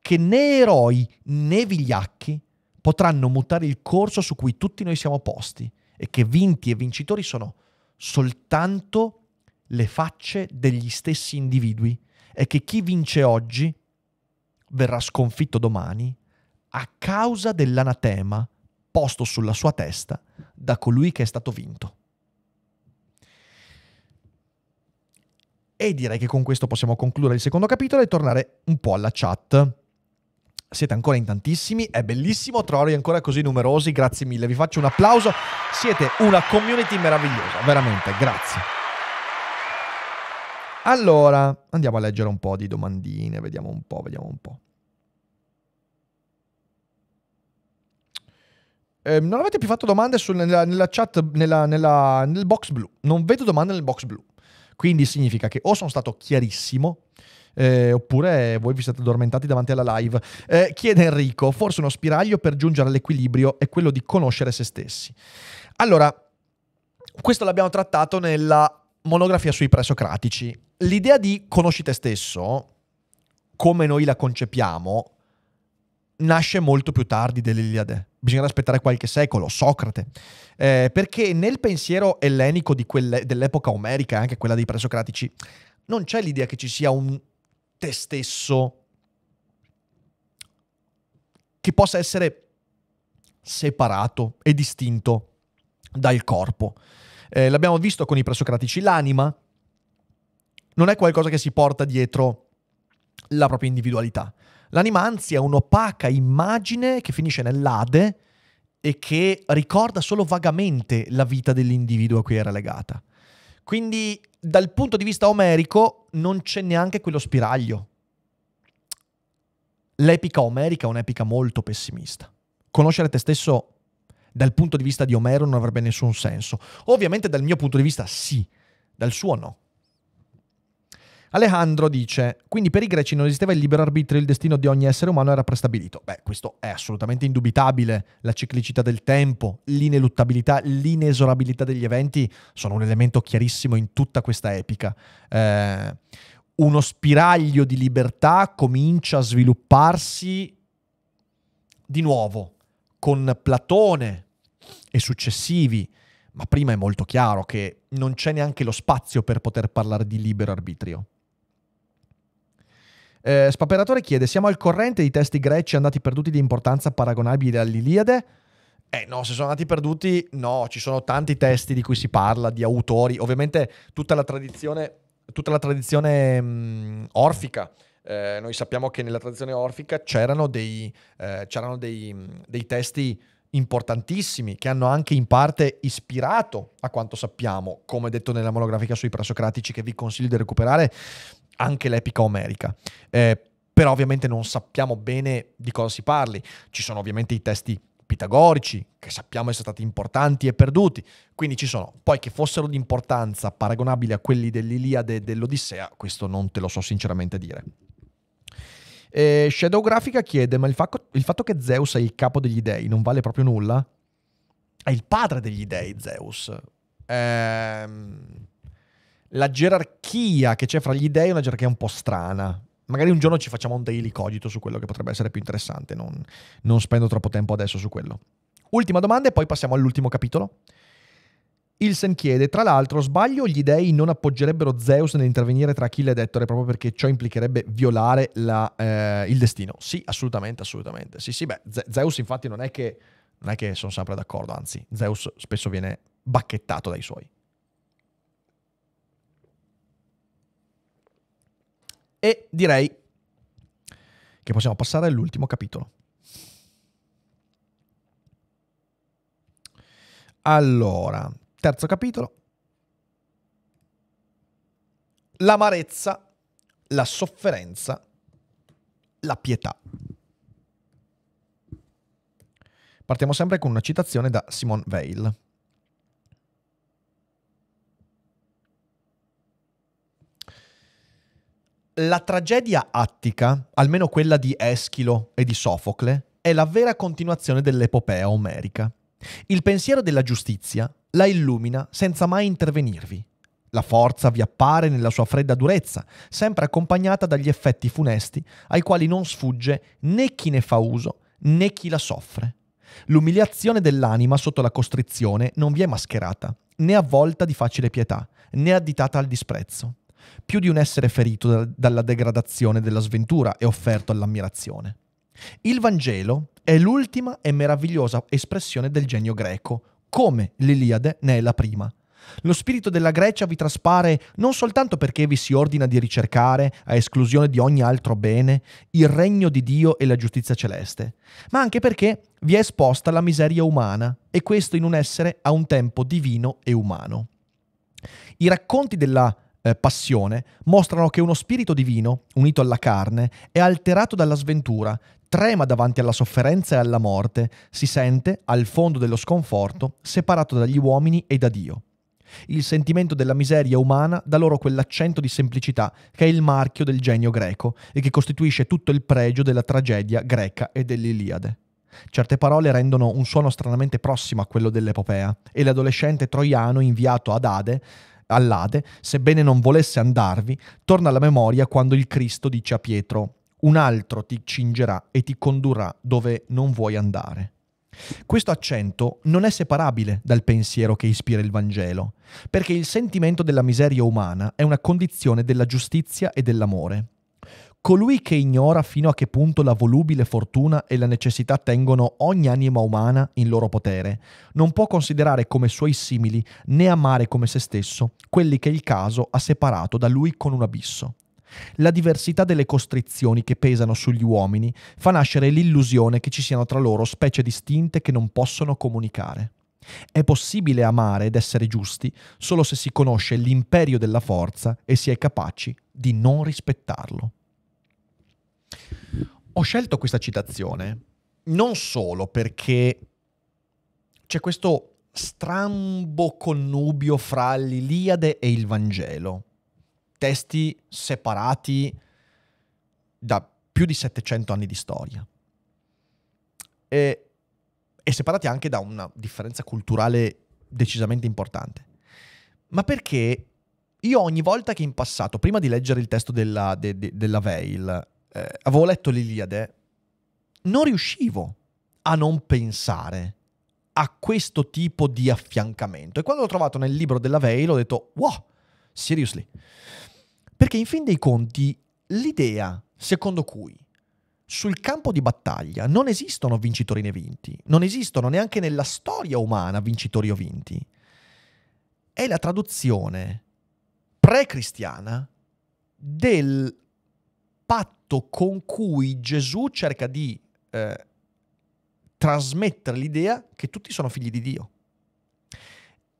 che né eroi né vigliacchi potranno mutare il corso su cui tutti noi siamo posti e che vinti e vincitori sono soltanto le facce degli stessi individui e che chi vince oggi verrà sconfitto domani a causa dell'anatema posto sulla sua testa da colui che è stato vinto. E direi che con questo possiamo concludere il secondo capitolo e tornare un po' alla chat. Siete ancora in tantissimi, è bellissimo trovarvi ancora così numerosi, grazie mille, vi faccio un applauso, siete una community meravigliosa, veramente, grazie. Allora, andiamo a leggere un po' di domandine, vediamo un po', vediamo un po'. Eh, non avete più fatto domande sul, nella, nella, chat, nella, nella, nel box blu. Non vedo domande nel box blu. Quindi significa che o sono stato chiarissimo, eh, oppure voi vi siete addormentati davanti alla live. Eh, chiede Enrico, forse uno spiraglio per giungere all'equilibrio è quello di conoscere se stessi. Allora, questo l'abbiamo trattato nella monografia sui presocratici. L'idea di conosci te stesso, come noi la concepiamo, nasce molto più tardi dell'Iliade. Bisognerà aspettare qualche secolo, Socrate. Eh, perché nel pensiero ellenico quelle, dell'epoca omerica, anche quella dei presocratici, non c'è l'idea che ci sia un te stesso che possa essere separato e distinto dal corpo. Eh, l'abbiamo visto con i presocratici, l'anima non è qualcosa che si porta dietro la propria individualità. L'anima anzi è un'opaca immagine che finisce nell'Ade e che ricorda solo vagamente la vita dell'individuo a cui era legata. Quindi dal punto di vista omerico non c'è neanche quello spiraglio. L'epica omerica è un'epica molto pessimista. Conoscere te stesso dal punto di vista di Omero non avrebbe nessun senso. Ovviamente dal mio punto di vista sì, dal suo no. Alejandro dice, quindi per i greci non esisteva il libero arbitrio, il destino di ogni essere umano era prestabilito. Beh, questo è assolutamente indubitabile. La ciclicità del tempo, l'ineluttabilità, l'inesorabilità degli eventi sono un elemento chiarissimo in tutta questa epica. Eh, uno spiraglio di libertà comincia a svilupparsi di nuovo, con Platone e successivi, ma prima è molto chiaro che non c'è neanche lo spazio per poter parlare di libero arbitrio. Eh, Spaperatore chiede: Siamo al corrente di testi greci andati perduti di importanza paragonabili all'Iliade? Eh no, se sono andati perduti, no, ci sono tanti testi di cui si parla, di autori, ovviamente tutta la tradizione, tutta la tradizione mh, orfica. Eh, noi sappiamo che nella tradizione orfica c'erano dei, eh, c'erano dei, dei testi importantissimi che hanno anche in parte ispirato, a quanto sappiamo, come detto nella monografica sui presocratici che vi consiglio di recuperare, anche l'epica omerica. Eh, però ovviamente non sappiamo bene di cosa si parli. Ci sono ovviamente i testi pitagorici, che sappiamo essere stati importanti e perduti. Quindi ci sono. Poi che fossero di importanza paragonabili a quelli dell'Iliade e dell'Odissea, questo non te lo so sinceramente dire. E Shadow Grafica chiede: Ma il, fa- il fatto che Zeus è il capo degli dei non vale proprio nulla? È il padre degli dei, Zeus. Ehm la gerarchia che c'è fra gli dei è una gerarchia un po' strana. Magari un giorno ci facciamo un daily cogito su quello che potrebbe essere più interessante, non, non spendo troppo tempo adesso su quello. Ultima domanda e poi passiamo all'ultimo capitolo. Ilsen chiede, tra l'altro, sbaglio gli dei non appoggerebbero Zeus nell'intervenire tra Achille ed Ettore proprio perché ciò implicherebbe violare la, eh, il destino? Sì, assolutamente, assolutamente. Sì, sì, beh, Zeus infatti non è che, non è che sono sempre d'accordo, anzi, Zeus spesso viene bacchettato dai suoi. E direi che possiamo passare all'ultimo capitolo. Allora, terzo capitolo. L'amarezza, la sofferenza, la pietà. Partiamo sempre con una citazione da Simone Weil. La tragedia attica, almeno quella di Eschilo e di Sofocle, è la vera continuazione dell'epopea omerica. Il pensiero della giustizia la illumina senza mai intervenirvi. La forza vi appare nella sua fredda durezza, sempre accompagnata dagli effetti funesti ai quali non sfugge né chi ne fa uso né chi la soffre. L'umiliazione dell'anima sotto la costrizione non vi è mascherata, né avvolta di facile pietà, né additata al disprezzo più di un essere ferito da, dalla degradazione della sventura e offerto all'ammirazione. Il Vangelo è l'ultima e meravigliosa espressione del genio greco, come l'Iliade ne è la prima. Lo spirito della Grecia vi traspare non soltanto perché vi si ordina di ricercare, a esclusione di ogni altro bene, il regno di Dio e la giustizia celeste, ma anche perché vi è esposta la miseria umana, e questo in un essere a un tempo divino e umano. I racconti della eh, passione mostrano che uno spirito divino, unito alla carne, è alterato dalla sventura, trema davanti alla sofferenza e alla morte, si sente, al fondo dello sconforto, separato dagli uomini e da Dio. Il sentimento della miseria umana dà loro quell'accento di semplicità che è il marchio del genio greco e che costituisce tutto il pregio della tragedia greca e dell'Iliade. Certe parole rendono un suono stranamente prossimo a quello dell'epopea e l'adolescente troiano inviato ad Ade all'Ade, sebbene non volesse andarvi, torna alla memoria quando il Cristo dice a Pietro, un altro ti cingerà e ti condurrà dove non vuoi andare. Questo accento non è separabile dal pensiero che ispira il Vangelo, perché il sentimento della miseria umana è una condizione della giustizia e dell'amore. Colui che ignora fino a che punto la volubile fortuna e la necessità tengono ogni anima umana in loro potere, non può considerare come suoi simili né amare come se stesso quelli che il caso ha separato da lui con un abisso. La diversità delle costrizioni che pesano sugli uomini fa nascere l'illusione che ci siano tra loro specie distinte che non possono comunicare. È possibile amare ed essere giusti solo se si conosce l'imperio della forza e si è capaci di non rispettarlo. Ho scelto questa citazione non solo perché c'è questo strambo connubio fra l'Iliade e il Vangelo, testi separati da più di 700 anni di storia e, e separati anche da una differenza culturale decisamente importante. Ma perché io ogni volta che in passato, prima di leggere il testo della, de, de, della Veil, eh, avevo letto l'Iliade, non riuscivo a non pensare a questo tipo di affiancamento? E quando l'ho trovato nel libro della Veil ho detto, wow, seriously. Perché in fin dei conti l'idea secondo cui sul campo di battaglia non esistono vincitori né vinti, non esistono neanche nella storia umana vincitori o vinti, è la traduzione pre-cristiana del patto con cui Gesù cerca di eh, trasmettere l'idea che tutti sono figli di Dio.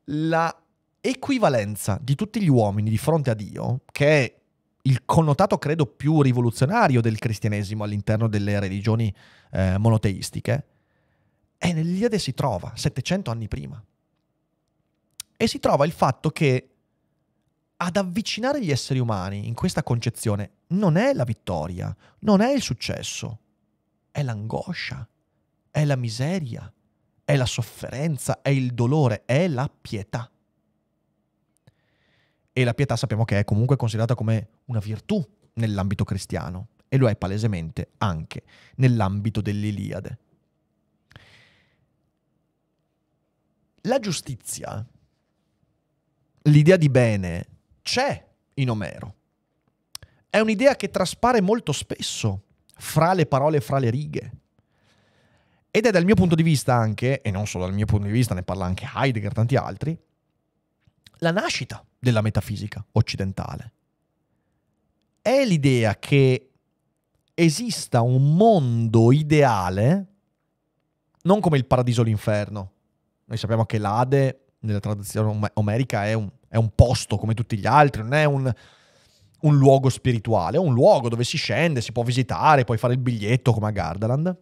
La equivalenza di tutti gli uomini di fronte a Dio, che è il connotato credo più rivoluzionario del cristianesimo all'interno delle religioni eh, monoteistiche, è nell'Iliade si trova 700 anni prima. E si trova il fatto che ad avvicinare gli esseri umani in questa concezione non è la vittoria, non è il successo, è l'angoscia, è la miseria, è la sofferenza, è il dolore, è la pietà. E la pietà sappiamo che è comunque considerata come una virtù nell'ambito cristiano e lo è palesemente anche nell'ambito dell'Iliade. La giustizia, l'idea di bene, c'è in Omero. È un'idea che traspare molto spesso fra le parole fra le righe. Ed è dal mio punto di vista anche, e non solo dal mio punto di vista, ne parla anche Heidegger e tanti altri, la nascita della metafisica occidentale. È l'idea che esista un mondo ideale, non come il paradiso o l'inferno. Noi sappiamo che l'Ade, nella tradizione omerica, è un, è un posto come tutti gli altri, non è un, un luogo spirituale, è un luogo dove si scende, si può visitare, puoi fare il biglietto come a Gardaland.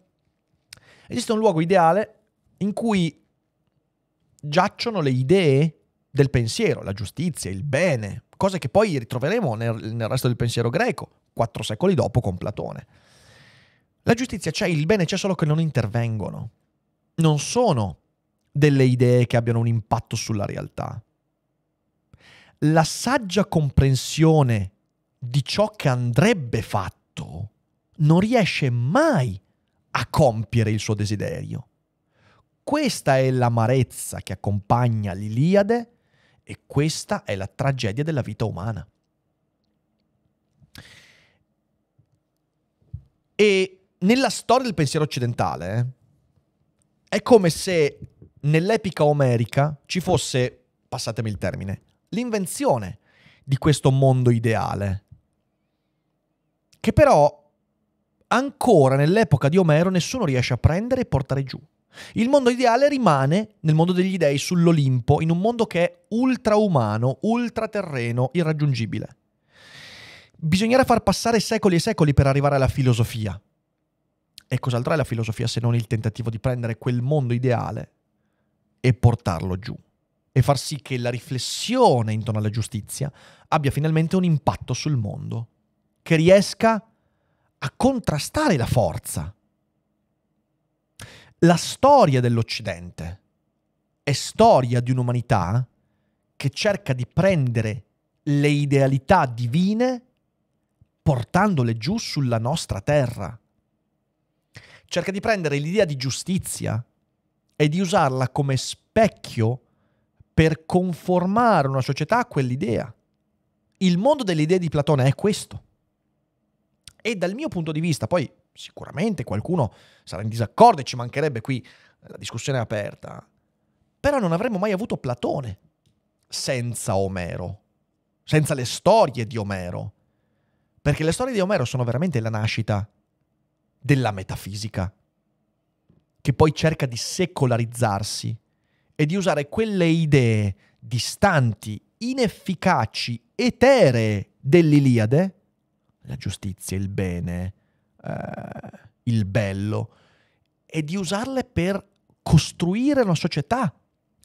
Esiste un luogo ideale in cui giacciono le idee del pensiero, la giustizia, il bene, cose che poi ritroveremo nel, nel resto del pensiero greco, quattro secoli dopo con Platone. La giustizia c'è, il bene c'è solo che non intervengono. Non sono delle idee che abbiano un impatto sulla realtà. La saggia comprensione di ciò che andrebbe fatto non riesce mai a compiere il suo desiderio. Questa è l'amarezza che accompagna l'Iliade e questa è la tragedia della vita umana. E nella storia del pensiero occidentale eh, è come se nell'epica omerica ci fosse, passatemi il termine, l'invenzione di questo mondo ideale, che però ancora nell'epoca di Omero nessuno riesce a prendere e portare giù. Il mondo ideale rimane nel mondo degli dei sull'Olimpo, in un mondo che è ultraumano, ultraterreno, irraggiungibile. Bisognerà far passare secoli e secoli per arrivare alla filosofia. E cos'altro è la filosofia se non il tentativo di prendere quel mondo ideale e portarlo giù? E far sì che la riflessione intorno alla giustizia abbia finalmente un impatto sul mondo, che riesca a contrastare la forza la storia dell'Occidente è storia di un'umanità che cerca di prendere le idealità divine portandole giù sulla nostra terra. Cerca di prendere l'idea di giustizia e di usarla come specchio per conformare una società a quell'idea. Il mondo delle idee di Platone è questo. E dal mio punto di vista, poi sicuramente qualcuno sarà in disaccordo e ci mancherebbe qui la discussione aperta, però non avremmo mai avuto Platone senza Omero, senza le storie di Omero, perché le storie di Omero sono veramente la nascita della metafisica, che poi cerca di secolarizzarsi e di usare quelle idee distanti, inefficaci, eteree dell'Iliade, la giustizia, il bene, eh, il bello e di usarle per costruire una società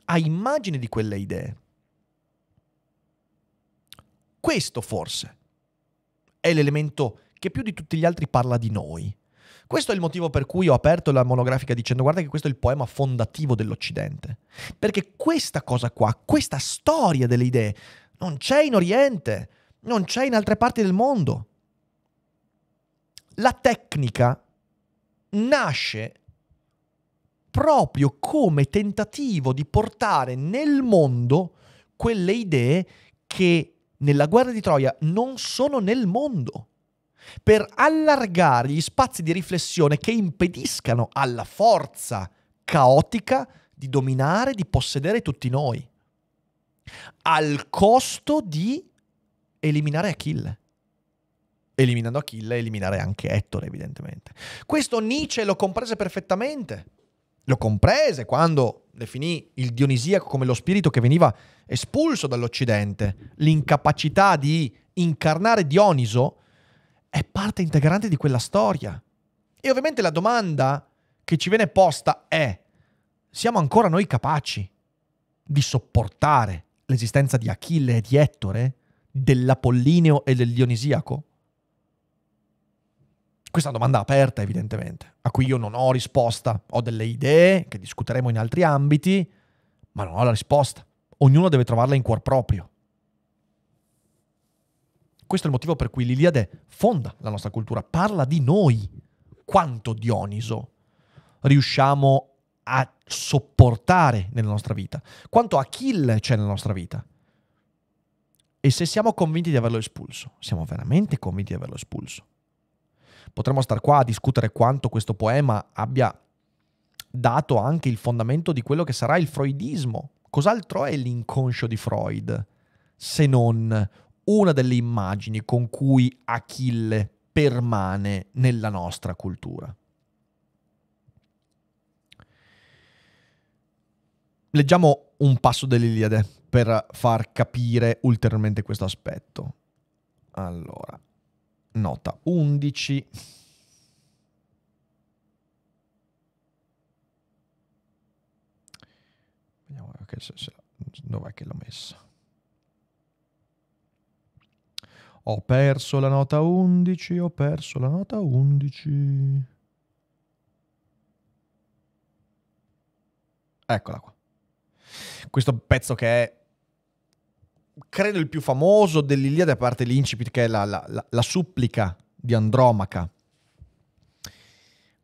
a immagine di quelle idee. Questo forse è l'elemento che più di tutti gli altri parla di noi. Questo è il motivo per cui ho aperto la monografica dicendo guarda che questo è il poema fondativo dell'Occidente. Perché questa cosa qua, questa storia delle idee, non c'è in Oriente, non c'è in altre parti del mondo la tecnica nasce proprio come tentativo di portare nel mondo quelle idee che nella guerra di Troia non sono nel mondo, per allargare gli spazi di riflessione che impediscano alla forza caotica di dominare, di possedere tutti noi, al costo di eliminare Achille. Eliminando Achille, eliminare anche Ettore, evidentemente. Questo Nietzsche lo comprese perfettamente. Lo comprese quando definì il Dionisiaco come lo spirito che veniva espulso dall'Occidente. L'incapacità di incarnare Dioniso è parte integrante di quella storia. E ovviamente la domanda che ci viene posta è, siamo ancora noi capaci di sopportare l'esistenza di Achille e di Ettore, dell'Apollineo e del Dionisiaco? Questa è una domanda aperta, evidentemente, a cui io non ho risposta. Ho delle idee che discuteremo in altri ambiti, ma non ho la risposta. Ognuno deve trovarla in cuor proprio. Questo è il motivo per cui l'Iliade fonda la nostra cultura, parla di noi. Quanto Dioniso riusciamo a sopportare nella nostra vita, quanto Achille c'è nella nostra vita. E se siamo convinti di averlo espulso, siamo veramente convinti di averlo espulso. Potremmo star qua a discutere quanto questo poema abbia dato anche il fondamento di quello che sarà il freudismo. Cos'altro è l'inconscio di Freud se non una delle immagini con cui Achille permane nella nostra cultura? Leggiamo un passo dell'Iliade per far capire ulteriormente questo aspetto. Allora, nota 11. Vediamo che se, se, dov'è che l'ho messa. Ho perso la nota 11, ho perso la nota 11. Eccola qua. Questo pezzo che è credo il più famoso dell'Iliade, a parte l'incipit che è la, la, la, la supplica di Andromaca.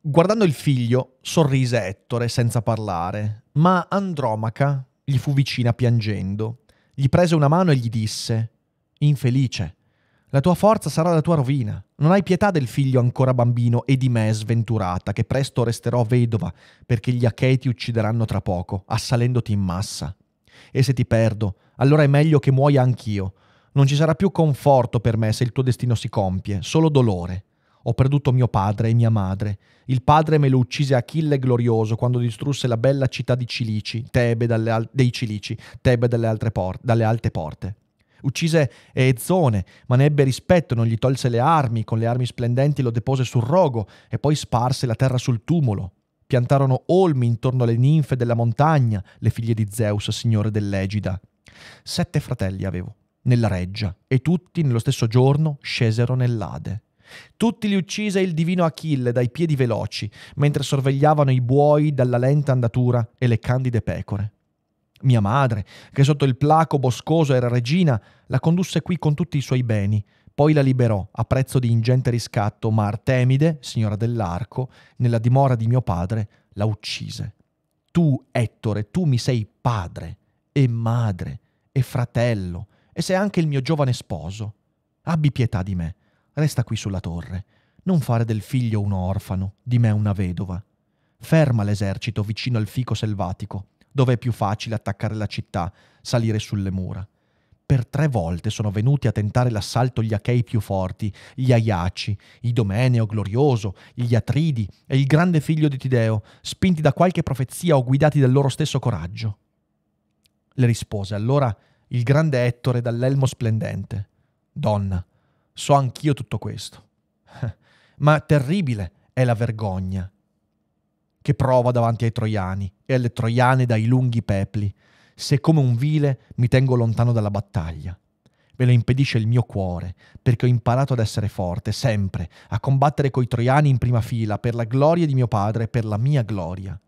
Guardando il figlio, sorrise Ettore senza parlare, ma Andromaca gli fu vicina piangendo. Gli prese una mano e gli disse: Infelice, la tua forza sarà la tua rovina. Non hai pietà del figlio ancora bambino e di me sventurata, che presto resterò vedova, perché gli Achei ti uccideranno tra poco, assalendoti in massa. E se ti perdo, allora è meglio che muoia anch'io. Non ci sarà più conforto per me se il tuo destino si compie, solo dolore. Ho perduto mio padre e mia madre. Il padre me lo uccise Achille glorioso quando distrusse la bella città di Cilici, Tebe al- dei Cilici, Tebe dalle, dalle alte porte. Uccise Ezzone, ma ne ebbe rispetto, non gli tolse le armi, con le armi splendenti lo depose sul rogo e poi sparse la terra sul tumulo. Piantarono olmi intorno alle ninfe della montagna, le figlie di Zeus, signore dell'Egida. Sette fratelli avevo, nella reggia, e tutti nello stesso giorno scesero nell'Ade. Tutti li uccise il divino Achille dai piedi veloci, mentre sorvegliavano i buoi dalla lenta andatura e le candide pecore. Mia madre, che sotto il placo boscoso era regina, la condusse qui con tutti i suoi beni, poi la liberò a prezzo di ingente riscatto, ma Artemide, signora dell'arco, nella dimora di mio padre, la uccise. Tu, Ettore, tu mi sei padre e madre e fratello e sei anche il mio giovane sposo. Abbi pietà di me, resta qui sulla torre. Non fare del figlio un orfano, di me una vedova. Ferma l'esercito vicino al fico selvatico, dove è più facile attaccare la città, salire sulle mura. Per tre volte sono venuti a tentare l'assalto gli Achei più forti, gli Aiaci, Idomeneo glorioso, gli Atridi e il grande figlio di Tideo, spinti da qualche profezia o guidati dal loro stesso coraggio. Le rispose allora il grande Ettore dall'elmo splendente. Donna, so anch'io tutto questo. [LAUGHS] Ma terribile è la vergogna che prova davanti ai troiani e alle troiane dai lunghi pepli, se come un vile mi tengo lontano dalla battaglia. Me lo impedisce il mio cuore, perché ho imparato ad essere forte, sempre, a combattere coi troiani in prima fila, per la gloria di mio padre e per la mia gloria.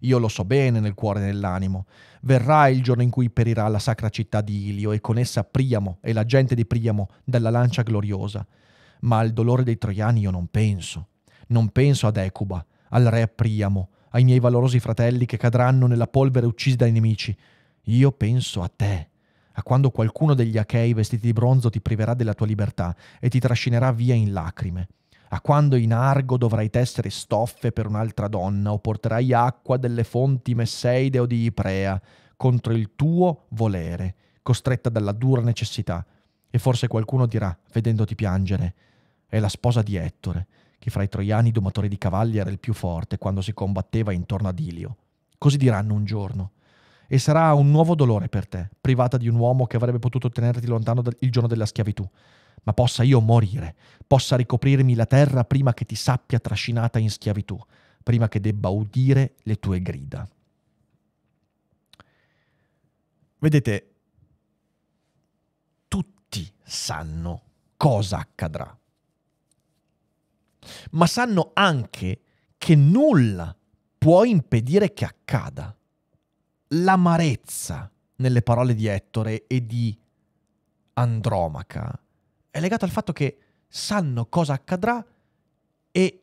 Io lo so bene nel cuore e nell'animo. Verrà il giorno in cui perirà la sacra città di Ilio e con essa Priamo e la gente di Priamo dalla lancia gloriosa. Ma al dolore dei troiani io non penso. Non penso ad Ecuba, al re Priamo, ai miei valorosi fratelli che cadranno nella polvere uccisi dai nemici. Io penso a te, a quando qualcuno degli Achei vestiti di bronzo ti priverà della tua libertà e ti trascinerà via in lacrime, a quando in argo dovrai tessere stoffe per un'altra donna o porterai acqua delle fonti Messeide o di Iprea contro il tuo volere, costretta dalla dura necessità. E forse qualcuno dirà, vedendoti piangere, è la sposa di Ettore, che fra i troiani domatori di cavalli era il più forte quando si combatteva intorno ad Ilio. Così diranno un giorno. E sarà un nuovo dolore per te, privata di un uomo che avrebbe potuto tenerti lontano il giorno della schiavitù. Ma possa io morire, possa ricoprirmi la terra prima che ti sappia trascinata in schiavitù, prima che debba udire le tue grida. Vedete, tutti sanno cosa accadrà ma sanno anche che nulla può impedire che accada. L'amarezza nelle parole di Ettore e di Andromaca è legata al fatto che sanno cosa accadrà e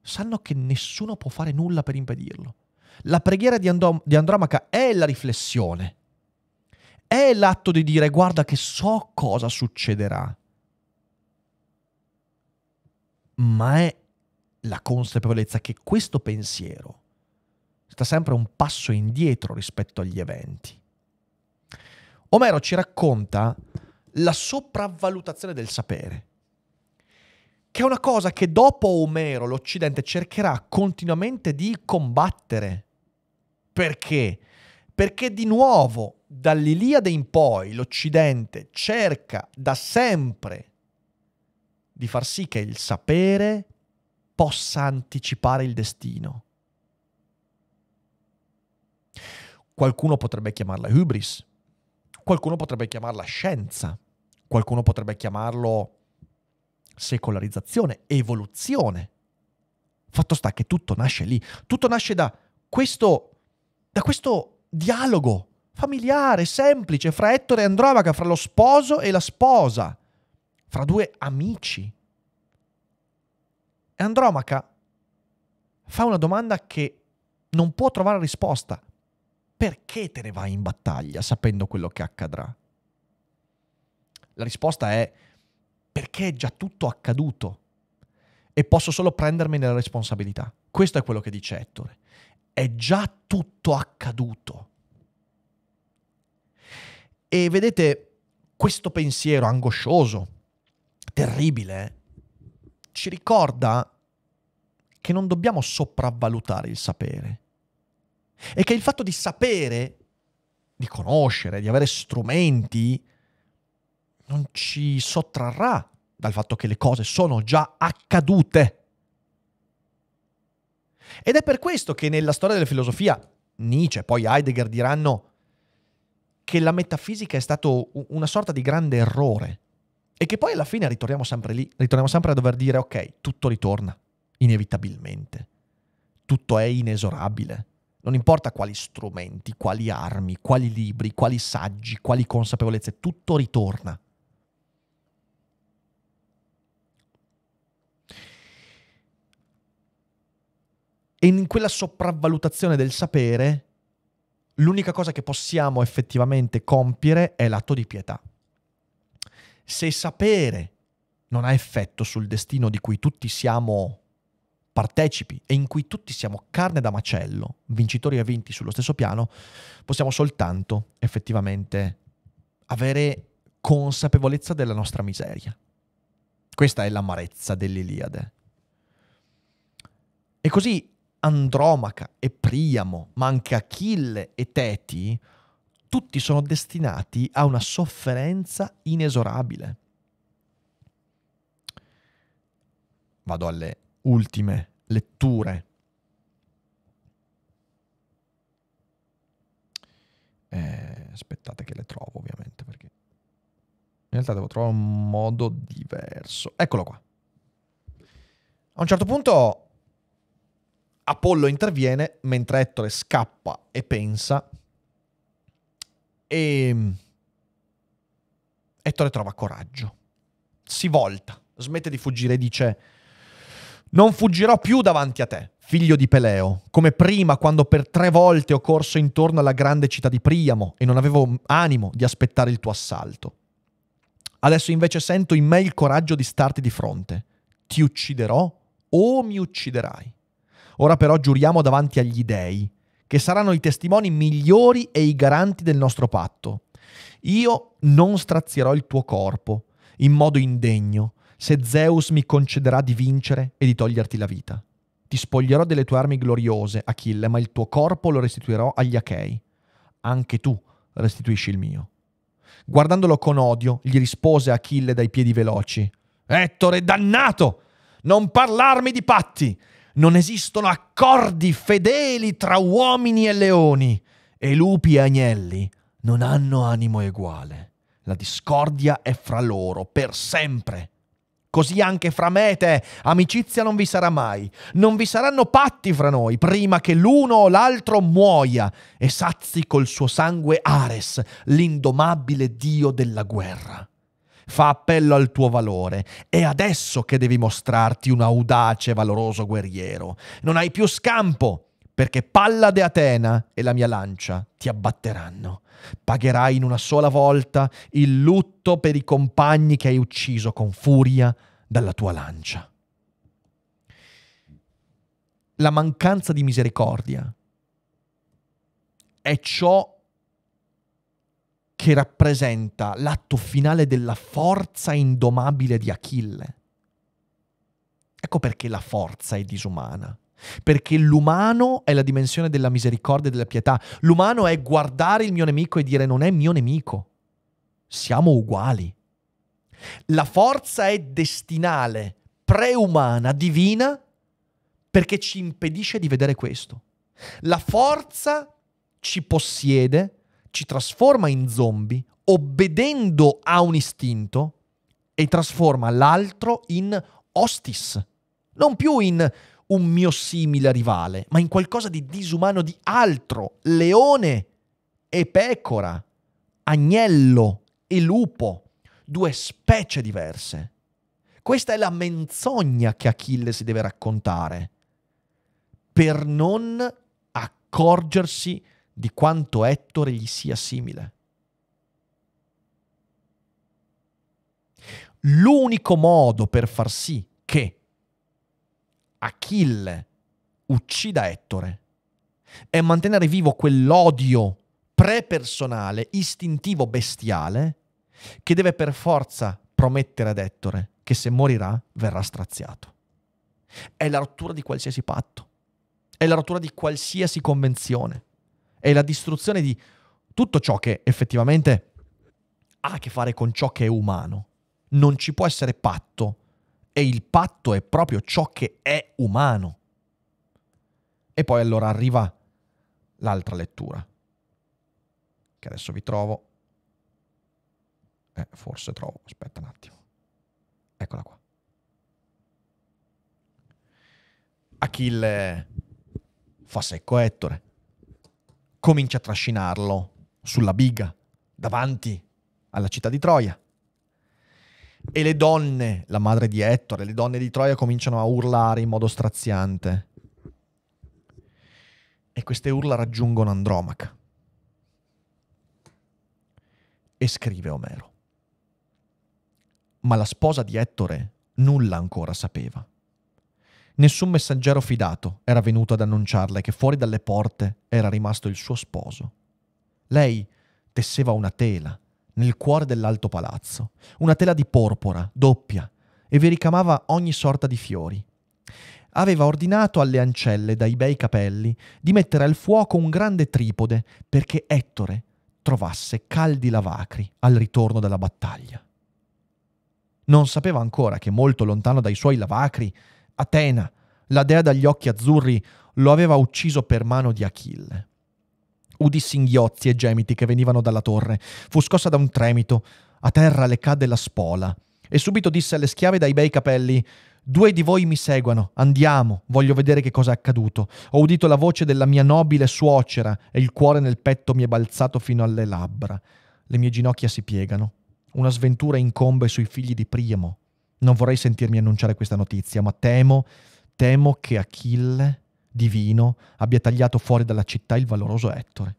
sanno che nessuno può fare nulla per impedirlo. La preghiera di, Andom- di Andromaca è la riflessione, è l'atto di dire guarda che so cosa succederà ma è la consapevolezza che questo pensiero sta sempre un passo indietro rispetto agli eventi. Omero ci racconta la sopravvalutazione del sapere, che è una cosa che dopo Omero l'Occidente cercherà continuamente di combattere. Perché? Perché di nuovo dall'Iliade in poi l'Occidente cerca da sempre di far sì che il sapere possa anticipare il destino. Qualcuno potrebbe chiamarla hubris, qualcuno potrebbe chiamarla scienza, qualcuno potrebbe chiamarlo secolarizzazione, evoluzione. Fatto sta che tutto nasce lì, tutto nasce da questo, da questo dialogo familiare, semplice, fra Ettore e Andromaca, fra lo sposo e la sposa fra due amici. E Andromaca fa una domanda che non può trovare risposta. Perché te ne vai in battaglia sapendo quello che accadrà? La risposta è perché è già tutto accaduto e posso solo prendermene la responsabilità. Questo è quello che dice Ettore. È già tutto accaduto. E vedete, questo pensiero angoscioso, terribile, ci ricorda che non dobbiamo sopravvalutare il sapere e che il fatto di sapere, di conoscere, di avere strumenti, non ci sottrarrà dal fatto che le cose sono già accadute. Ed è per questo che nella storia della filosofia Nietzsche e poi Heidegger diranno che la metafisica è stato una sorta di grande errore e che poi alla fine ritorniamo sempre lì, ritorniamo sempre a dover dire ok, tutto ritorna, inevitabilmente. Tutto è inesorabile. Non importa quali strumenti, quali armi, quali libri, quali saggi, quali consapevolezze, tutto ritorna. E in quella sopravvalutazione del sapere, l'unica cosa che possiamo effettivamente compiere è l'atto di pietà. Se sapere non ha effetto sul destino di cui tutti siamo partecipi e in cui tutti siamo carne da macello, vincitori e vinti sullo stesso piano, possiamo soltanto effettivamente avere consapevolezza della nostra miseria. Questa è l'amarezza dell'Iliade. E così Andromaca e Priamo, ma anche Achille e Teti tutti sono destinati a una sofferenza inesorabile. Vado alle ultime letture. Eh, aspettate che le trovo ovviamente perché in realtà devo trovare un modo diverso. Eccolo qua. A un certo punto Apollo interviene mentre Ettore scappa e pensa e Ettore trova coraggio. Si volta, smette di fuggire e dice non fuggirò più davanti a te. figlio di Peleo, come prima quando per tre volte ho corso intorno alla grande città di Priamo e non avevo animo di aspettare il tuo assalto. Adesso invece sento in me il coraggio di starti di fronte. Ti ucciderò o mi ucciderai. Ora però giuriamo davanti agli dei, che saranno i testimoni migliori e i garanti del nostro patto. Io non strazierò il tuo corpo in modo indegno, se Zeus mi concederà di vincere e di toglierti la vita. Ti spoglierò delle tue armi gloriose, Achille, ma il tuo corpo lo restituirò agli Achei. Anche tu restituisci il mio. Guardandolo con odio, gli rispose Achille dai piedi veloci. Ettore, dannato! Non parlarmi di patti! Non esistono accordi fedeli tra uomini e leoni, e lupi e agnelli non hanno animo eguale. La discordia è fra loro per sempre. Così anche fra me e te, amicizia non vi sarà mai. Non vi saranno patti fra noi, prima che l'uno o l'altro muoia e sazi col suo sangue Ares, l'indomabile dio della guerra. Fa appello al tuo valore. È adesso che devi mostrarti un audace e valoroso guerriero. Non hai più scampo, perché Pallade Atena e la mia lancia ti abbatteranno. Pagherai in una sola volta il lutto per i compagni che hai ucciso con furia dalla tua lancia. La mancanza di misericordia è ciò che rappresenta l'atto finale della forza indomabile di Achille. Ecco perché la forza è disumana perché l'umano è la dimensione della misericordia e della pietà. L'umano è guardare il mio nemico e dire non è mio nemico. Siamo uguali. La forza è destinale, preumana, divina, perché ci impedisce di vedere questo. La forza ci possiede, ci trasforma in zombie, obbedendo a un istinto e trasforma l'altro in hostis, non più in un mio simile rivale, ma in qualcosa di disumano di altro, leone e pecora, agnello e lupo, due specie diverse. Questa è la menzogna che Achille si deve raccontare per non accorgersi di quanto Ettore gli sia simile. L'unico modo per far sì che Achille uccida Ettore è mantenere vivo quell'odio prepersonale, istintivo, bestiale, che deve per forza promettere ad Ettore che se morirà verrà straziato. È la rottura di qualsiasi patto, è la rottura di qualsiasi convenzione, è la distruzione di tutto ciò che effettivamente ha a che fare con ciò che è umano. Non ci può essere patto e il patto è proprio ciò che è umano. E poi allora arriva l'altra lettura, che adesso vi trovo. Eh, forse trovo, aspetta un attimo. Eccola qua. Achille fa secco Ettore, comincia a trascinarlo sulla biga davanti alla città di Troia. E le donne, la madre di Ettore, le donne di Troia cominciano a urlare in modo straziante. E queste urla raggiungono Andromaca. E scrive Omero. Ma la sposa di Ettore nulla ancora sapeva. Nessun messaggero fidato era venuto ad annunciarle che fuori dalle porte era rimasto il suo sposo. Lei tesseva una tela nel cuore dell'alto palazzo, una tela di porpora, doppia, e vi ricamava ogni sorta di fiori. Aveva ordinato alle ancelle dai bei capelli di mettere al fuoco un grande tripode perché Ettore trovasse caldi lavacri al ritorno dalla battaglia. Non sapeva ancora che molto lontano dai suoi lavacri, Atena, la dea dagli occhi azzurri, lo aveva ucciso per mano di Achille udì singhiozzi e gemiti che venivano dalla torre. Fu scossa da un tremito. A terra le cadde la spola. E subito disse alle schiave dai bei capelli Due di voi mi seguano, andiamo, voglio vedere che cosa è accaduto. Ho udito la voce della mia nobile suocera e il cuore nel petto mi è balzato fino alle labbra. Le mie ginocchia si piegano. Una sventura incombe sui figli di Priamo. Non vorrei sentirmi annunciare questa notizia, ma temo, temo che Achille divino, abbia tagliato fuori dalla città il valoroso Ettore,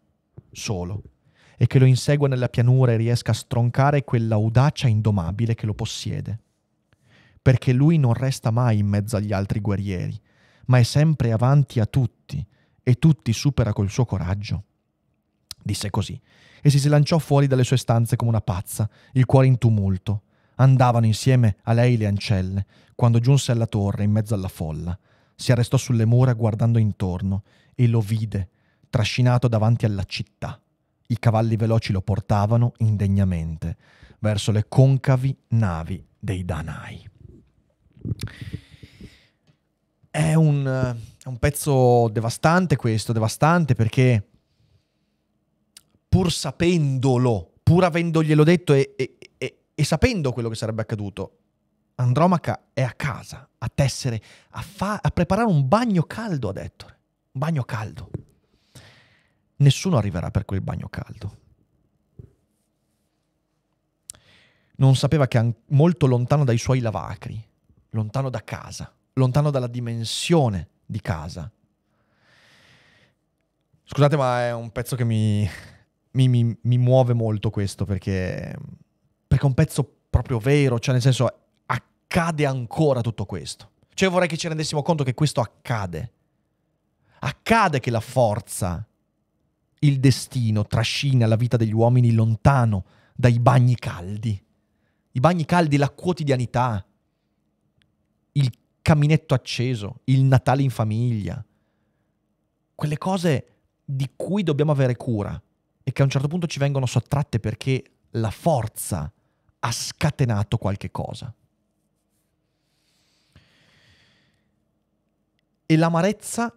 solo, e che lo insegua nella pianura e riesca a stroncare quell'audacia indomabile che lo possiede. Perché lui non resta mai in mezzo agli altri guerrieri, ma è sempre avanti a tutti, e tutti supera col suo coraggio. Disse così, e si lanciò fuori dalle sue stanze come una pazza, il cuore in tumulto. Andavano insieme a lei le ancelle, quando giunse alla torre in mezzo alla folla. Si arrestò sulle mura guardando intorno e lo vide, trascinato davanti alla città. I cavalli veloci lo portavano indegnamente verso le concavi navi dei Danai. È un, è un pezzo devastante questo, devastante perché pur sapendolo, pur avendoglielo detto e, e, e sapendo quello che sarebbe accaduto, Andromaca è a casa a tessere, a, fa- a preparare un bagno caldo ad Ettore. Un bagno caldo. Nessuno arriverà per quel bagno caldo. Non sapeva che an- molto lontano dai suoi lavacri, lontano da casa, lontano dalla dimensione di casa. Scusate, ma è un pezzo che mi, mi, mi, mi muove molto questo perché, perché è un pezzo proprio vero, cioè nel senso accade ancora tutto questo. Cioè vorrei che ci rendessimo conto che questo accade. Accade che la forza, il destino trascina la vita degli uomini lontano dai bagni caldi. I bagni caldi, la quotidianità, il caminetto acceso, il Natale in famiglia. Quelle cose di cui dobbiamo avere cura e che a un certo punto ci vengono sottratte perché la forza ha scatenato qualche cosa. E l'amarezza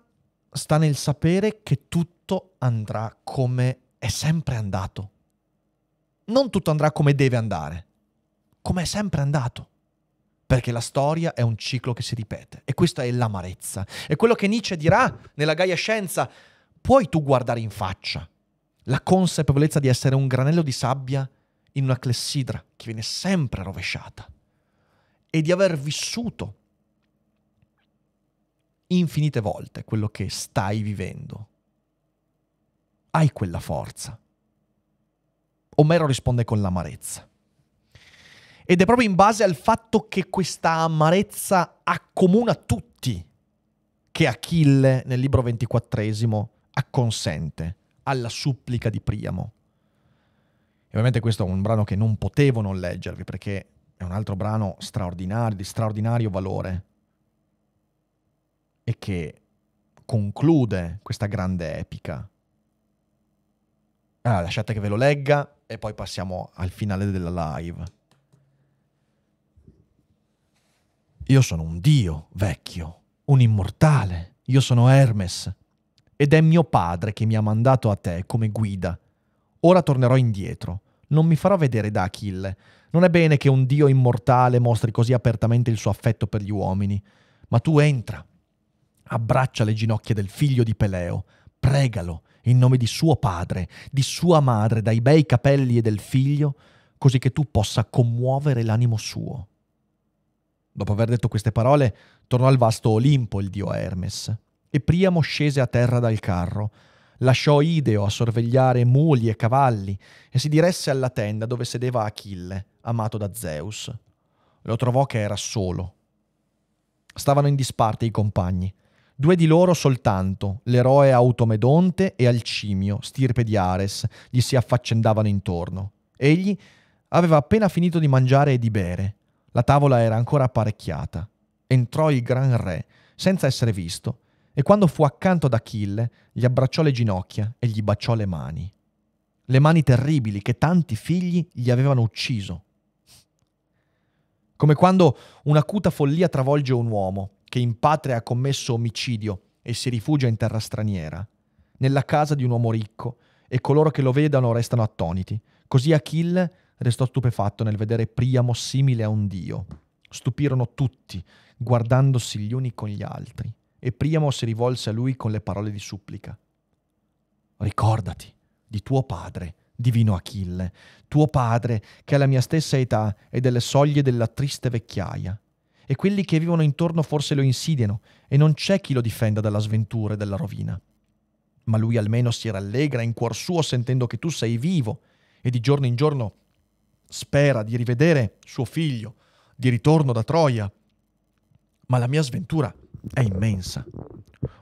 sta nel sapere che tutto andrà come è sempre andato. Non tutto andrà come deve andare, come è sempre andato. Perché la storia è un ciclo che si ripete e questa è l'amarezza. E quello che Nietzsche dirà nella Gaia Scienza, puoi tu guardare in faccia la consapevolezza di essere un granello di sabbia in una clessidra che viene sempre rovesciata e di aver vissuto infinite volte quello che stai vivendo. Hai quella forza. Omero risponde con l'amarezza. Ed è proprio in base al fatto che questa amarezza accomuna tutti che Achille nel libro ventiquattresimo acconsente alla supplica di Priamo. Ovviamente questo è un brano che non potevo non leggervi perché è un altro brano straordinario, di straordinario valore e che conclude questa grande epica. Allora, lasciate che ve lo legga e poi passiamo al finale della live. Io sono un dio vecchio, un immortale. Io sono Hermes ed è mio padre che mi ha mandato a te come guida. Ora tornerò indietro. Non mi farò vedere da Achille. Non è bene che un dio immortale mostri così apertamente il suo affetto per gli uomini. Ma tu entra. Abbraccia le ginocchia del figlio di Peleo. Pregalo in nome di suo padre, di sua madre, dai bei capelli e del figlio, così che tu possa commuovere l'animo suo. Dopo aver detto queste parole, tornò al vasto Olimpo il dio Hermes e Priamo scese a terra dal carro, lasciò Ideo a sorvegliare muli e cavalli e si diresse alla tenda dove sedeva Achille, amato da Zeus. Lo trovò che era solo. Stavano in disparte i compagni. Due di loro soltanto, l'eroe Automedonte e Alcimio, stirpe di Ares, gli si affaccendavano intorno. Egli aveva appena finito di mangiare e di bere. La tavola era ancora apparecchiata. Entrò il gran re, senza essere visto, e quando fu accanto ad Achille gli abbracciò le ginocchia e gli baciò le mani. Le mani terribili che tanti figli gli avevano ucciso. Come quando un'acuta follia travolge un uomo che in patria ha commesso omicidio e si rifugia in terra straniera, nella casa di un uomo ricco, e coloro che lo vedano restano attoniti. Così Achille restò stupefatto nel vedere Priamo simile a un dio. Stupirono tutti, guardandosi gli uni con gli altri e Priamo si rivolse a lui con le parole di supplica. Ricordati di tuo padre, divino Achille, tuo padre che ha la mia stessa età e delle soglie della triste vecchiaia, e quelli che vivono intorno forse lo insidiano, e non c'è chi lo difenda dalla sventura e dalla rovina. Ma lui almeno si rallegra in cuor suo sentendo che tu sei vivo, e di giorno in giorno spera di rivedere suo figlio di ritorno da Troia. Ma la mia sventura è immensa.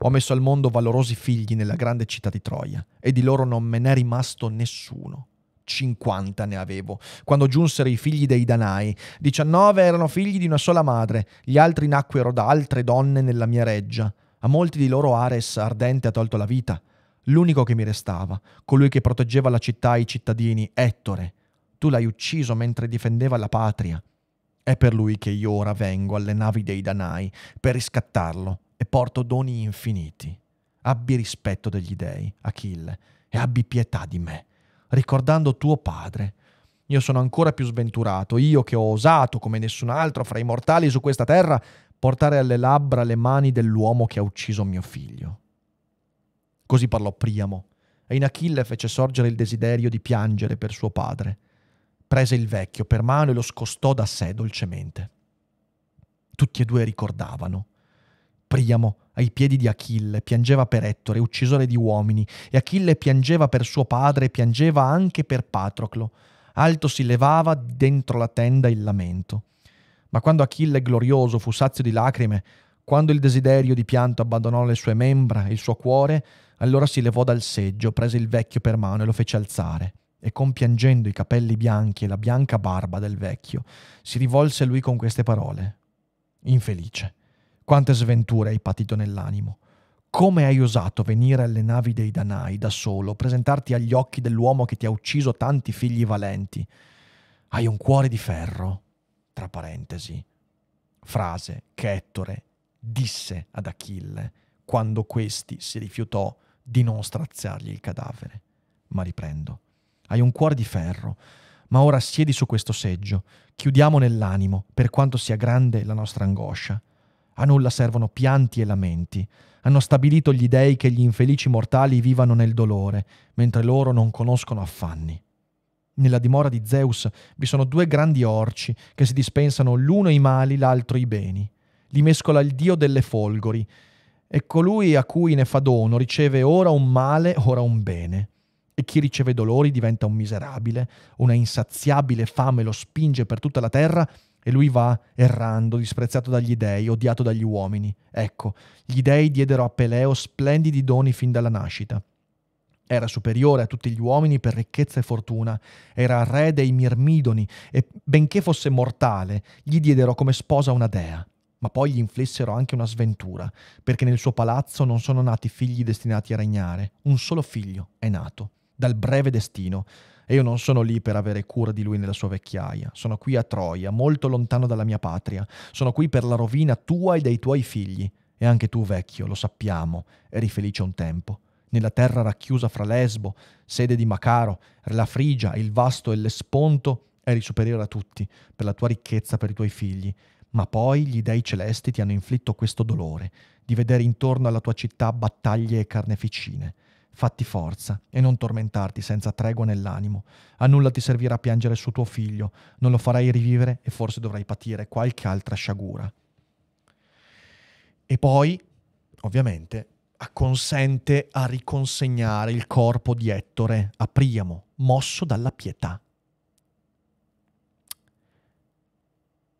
Ho messo al mondo valorosi figli nella grande città di Troia, e di loro non me n'è rimasto nessuno. 50 ne avevo, quando giunsero i figli dei Danai. 19 erano figli di una sola madre, gli altri nacquero da altre donne nella mia reggia. A molti di loro Ares ardente ha tolto la vita. L'unico che mi restava, colui che proteggeva la città e i cittadini, Ettore. Tu l'hai ucciso mentre difendeva la patria. È per lui che io ora vengo alle navi dei Danai per riscattarlo e porto doni infiniti. Abbi rispetto degli dei, Achille, e abbi pietà di me ricordando tuo padre. Io sono ancora più sventurato, io che ho osato, come nessun altro fra i mortali su questa terra, portare alle labbra le mani dell'uomo che ha ucciso mio figlio. Così parlò Priamo, e in Achille fece sorgere il desiderio di piangere per suo padre. Prese il vecchio per mano e lo scostò da sé dolcemente. Tutti e due ricordavano. Priamo ai piedi di Achille, piangeva per Ettore, uccisore di uomini, e Achille piangeva per suo padre e piangeva anche per Patroclo. Alto si levava dentro la tenda il lamento. Ma quando Achille glorioso fu sazio di lacrime, quando il desiderio di pianto abbandonò le sue membra e il suo cuore, allora si levò dal seggio, prese il vecchio per mano e lo fece alzare, e compiangendo i capelli bianchi e la bianca barba del vecchio, si rivolse a lui con queste parole. Infelice quante sventure hai patito nell'animo. Come hai osato venire alle navi dei Danai da solo, presentarti agli occhi dell'uomo che ti ha ucciso tanti figli valenti? Hai un cuore di ferro, tra parentesi. Frase che Ettore disse ad Achille quando questi si rifiutò di non straziargli il cadavere. Ma riprendo. Hai un cuore di ferro, ma ora siedi su questo seggio, chiudiamo nell'animo, per quanto sia grande la nostra angoscia. A nulla servono pianti e lamenti. Hanno stabilito gli dei che gli infelici mortali vivano nel dolore, mentre loro non conoscono affanni. Nella dimora di Zeus vi sono due grandi orci che si dispensano l'uno i mali, l'altro i beni. Li mescola il dio delle folgori, e colui a cui ne fa dono riceve ora un male, ora un bene. E chi riceve dolori diventa un miserabile, una insaziabile fame lo spinge per tutta la terra e lui va errando, disprezzato dagli dei, odiato dagli uomini. Ecco, gli dei diedero a Peleo splendidi doni fin dalla nascita. Era superiore a tutti gli uomini per ricchezza e fortuna, era re dei Mirmidoni e, benché fosse mortale, gli diedero come sposa una dea. Ma poi gli inflissero anche una sventura, perché nel suo palazzo non sono nati figli destinati a regnare, un solo figlio è nato, dal breve destino, e io non sono lì per avere cura di lui nella sua vecchiaia. Sono qui a Troia, molto lontano dalla mia patria. Sono qui per la rovina tua e dei tuoi figli. E anche tu, vecchio, lo sappiamo, eri felice un tempo. Nella terra racchiusa fra Lesbo, sede di Macaro, la Frigia, il Vasto e l'Esponto, eri superiore a tutti, per la tua ricchezza per i tuoi figli. Ma poi gli dei celesti ti hanno inflitto questo dolore, di vedere intorno alla tua città battaglie e carneficine. Fatti forza e non tormentarti senza tregua nell'animo. A nulla ti servirà piangere su tuo figlio, non lo farai rivivere e forse dovrai patire qualche altra sciagura. E poi, ovviamente, acconsente a riconsegnare il corpo di Ettore a Priamo, mosso dalla pietà.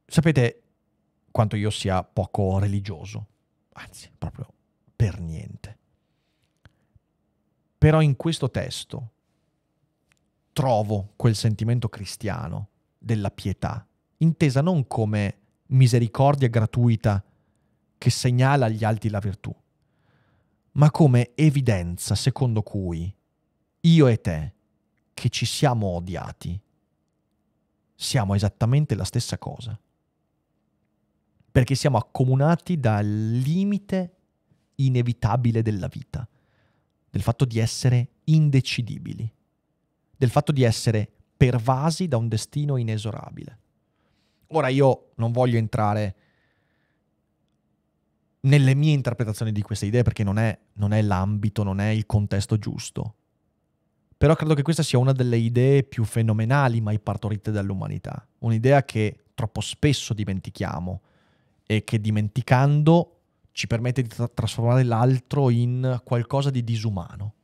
Sapete quanto io sia poco religioso, anzi, proprio per niente. Però in questo testo trovo quel sentimento cristiano della pietà, intesa non come misericordia gratuita che segnala agli altri la virtù, ma come evidenza secondo cui io e te, che ci siamo odiati, siamo esattamente la stessa cosa. Perché siamo accomunati dal limite inevitabile della vita del fatto di essere indecidibili, del fatto di essere pervasi da un destino inesorabile. Ora io non voglio entrare nelle mie interpretazioni di queste idee perché non è, non è l'ambito, non è il contesto giusto. Però credo che questa sia una delle idee più fenomenali mai partorite dall'umanità, un'idea che troppo spesso dimentichiamo e che dimenticando ci permette di tra- trasformare l'altro in qualcosa di disumano.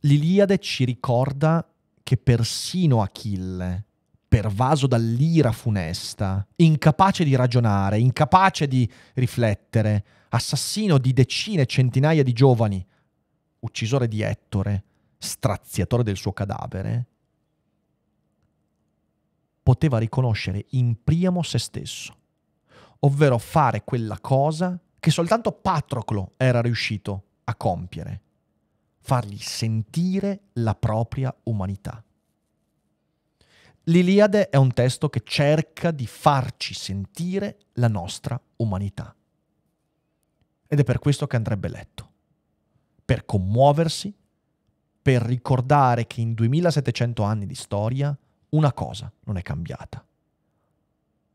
L'Iliade ci ricorda che persino Achille, pervaso dall'ira funesta, incapace di ragionare, incapace di riflettere, assassino di decine e centinaia di giovani, uccisore di Ettore, straziatore del suo cadavere, poteva riconoscere in Priamo se stesso, ovvero fare quella cosa che soltanto Patroclo era riuscito a compiere, fargli sentire la propria umanità. L'Iliade è un testo che cerca di farci sentire la nostra umanità. Ed è per questo che andrebbe letto. Per commuoversi, per ricordare che in 2700 anni di storia una cosa non è cambiata.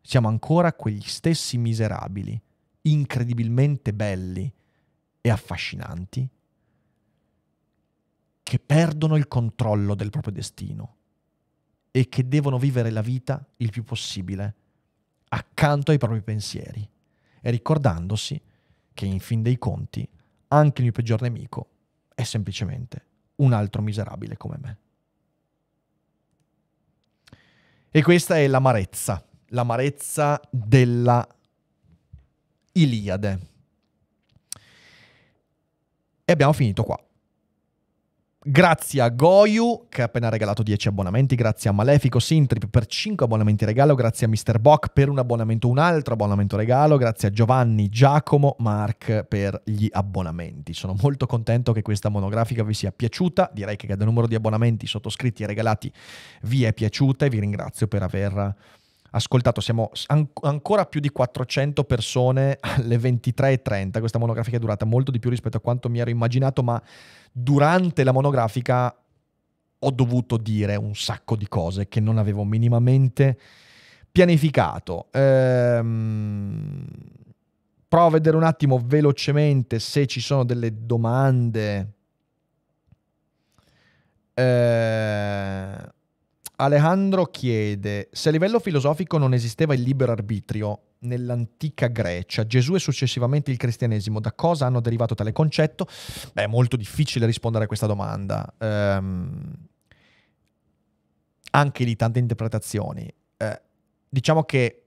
Siamo ancora quegli stessi miserabili, incredibilmente belli e affascinanti, che perdono il controllo del proprio destino e che devono vivere la vita il più possibile accanto ai propri pensieri e ricordandosi che in fin dei conti anche il mio peggior nemico è semplicemente un altro miserabile come me. E questa è l'amarezza, l'amarezza della Iliade. E abbiamo finito qua. Grazie a Goyu che ha appena regalato 10 abbonamenti, grazie a Malefico Sintrip per 5 abbonamenti regalo, grazie a Mr. Bock per un abbonamento, un altro abbonamento regalo, grazie a Giovanni, Giacomo, Mark per gli abbonamenti. Sono molto contento che questa monografica vi sia piaciuta, direi che il numero di abbonamenti sottoscritti e regalati vi è piaciuta e vi ringrazio per aver ascoltato, siamo an- ancora più di 400 persone alle 23.30, questa monografica è durata molto di più rispetto a quanto mi ero immaginato, ma durante la monografica ho dovuto dire un sacco di cose che non avevo minimamente pianificato. Ehm, provo a vedere un attimo velocemente se ci sono delle domande. Eh, Alejandro chiede se a livello filosofico non esisteva il libero arbitrio nell'antica Grecia, Gesù e successivamente il cristianesimo, da cosa hanno derivato tale concetto? Beh, è molto difficile rispondere a questa domanda. Um, anche di tante interpretazioni. Eh, diciamo che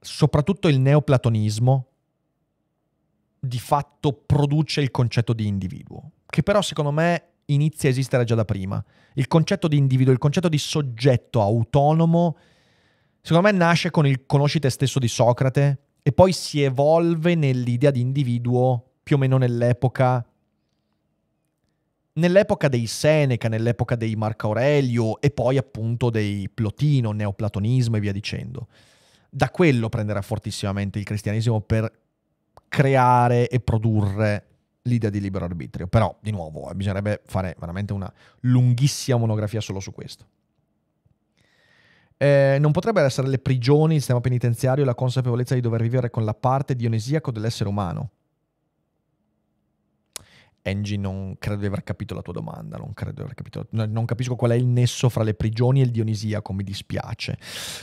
soprattutto il neoplatonismo di fatto produce il concetto di individuo, che però secondo me inizia a esistere già da prima. Il concetto di individuo, il concetto di soggetto autonomo, secondo me nasce con il conosci te stesso di Socrate e poi si evolve nell'idea di individuo più o meno nell'epoca nell'epoca dei Seneca, nell'epoca dei Marco Aurelio e poi appunto dei Plotino, neoplatonismo e via dicendo. Da quello prenderà fortissimamente il cristianesimo per creare e produrre l'idea di libero arbitrio. Però, di nuovo, eh, bisognerebbe fare veramente una lunghissima monografia solo su questo. Eh, non potrebbero essere le prigioni, il sistema penitenziario la consapevolezza di dover vivere con la parte dionisiaco dell'essere umano? Angie, non credo di aver capito la tua domanda, non, credo di aver capito, non capisco qual è il nesso fra le prigioni e il dionisiaco, mi dispiace.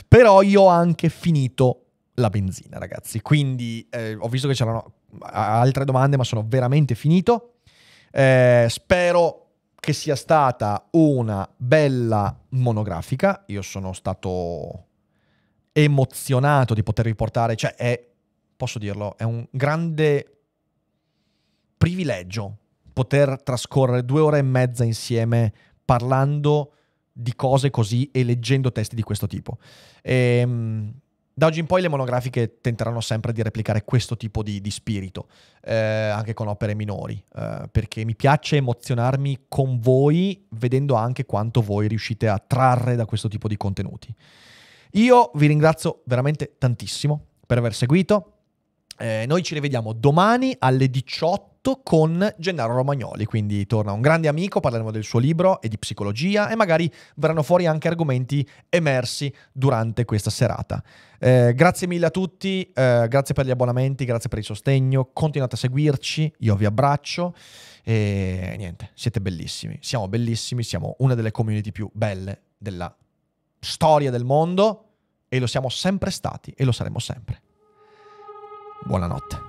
Però io ho anche finito la benzina, ragazzi. Quindi eh, ho visto che c'erano altre domande, ma sono veramente finito. Eh, spero che sia stata una bella monografica. Io sono stato emozionato di poter riportare, cioè è, posso dirlo, è un grande privilegio poter trascorrere due ore e mezza insieme parlando di cose così e leggendo testi di questo tipo. Ehm, da oggi in poi le monografiche tenteranno sempre di replicare questo tipo di, di spirito, eh, anche con opere minori, eh, perché mi piace emozionarmi con voi vedendo anche quanto voi riuscite a trarre da questo tipo di contenuti. Io vi ringrazio veramente tantissimo per aver seguito. Eh, noi ci rivediamo domani alle 18 con Gennaro Romagnoli, quindi torna un grande amico, parleremo del suo libro e di psicologia e magari verranno fuori anche argomenti emersi durante questa serata. Eh, grazie mille a tutti, eh, grazie per gli abbonamenti, grazie per il sostegno, continuate a seguirci, io vi abbraccio e niente, siete bellissimi, siamo bellissimi, siamo una delle community più belle della storia del mondo e lo siamo sempre stati e lo saremo sempre. Buonanotte.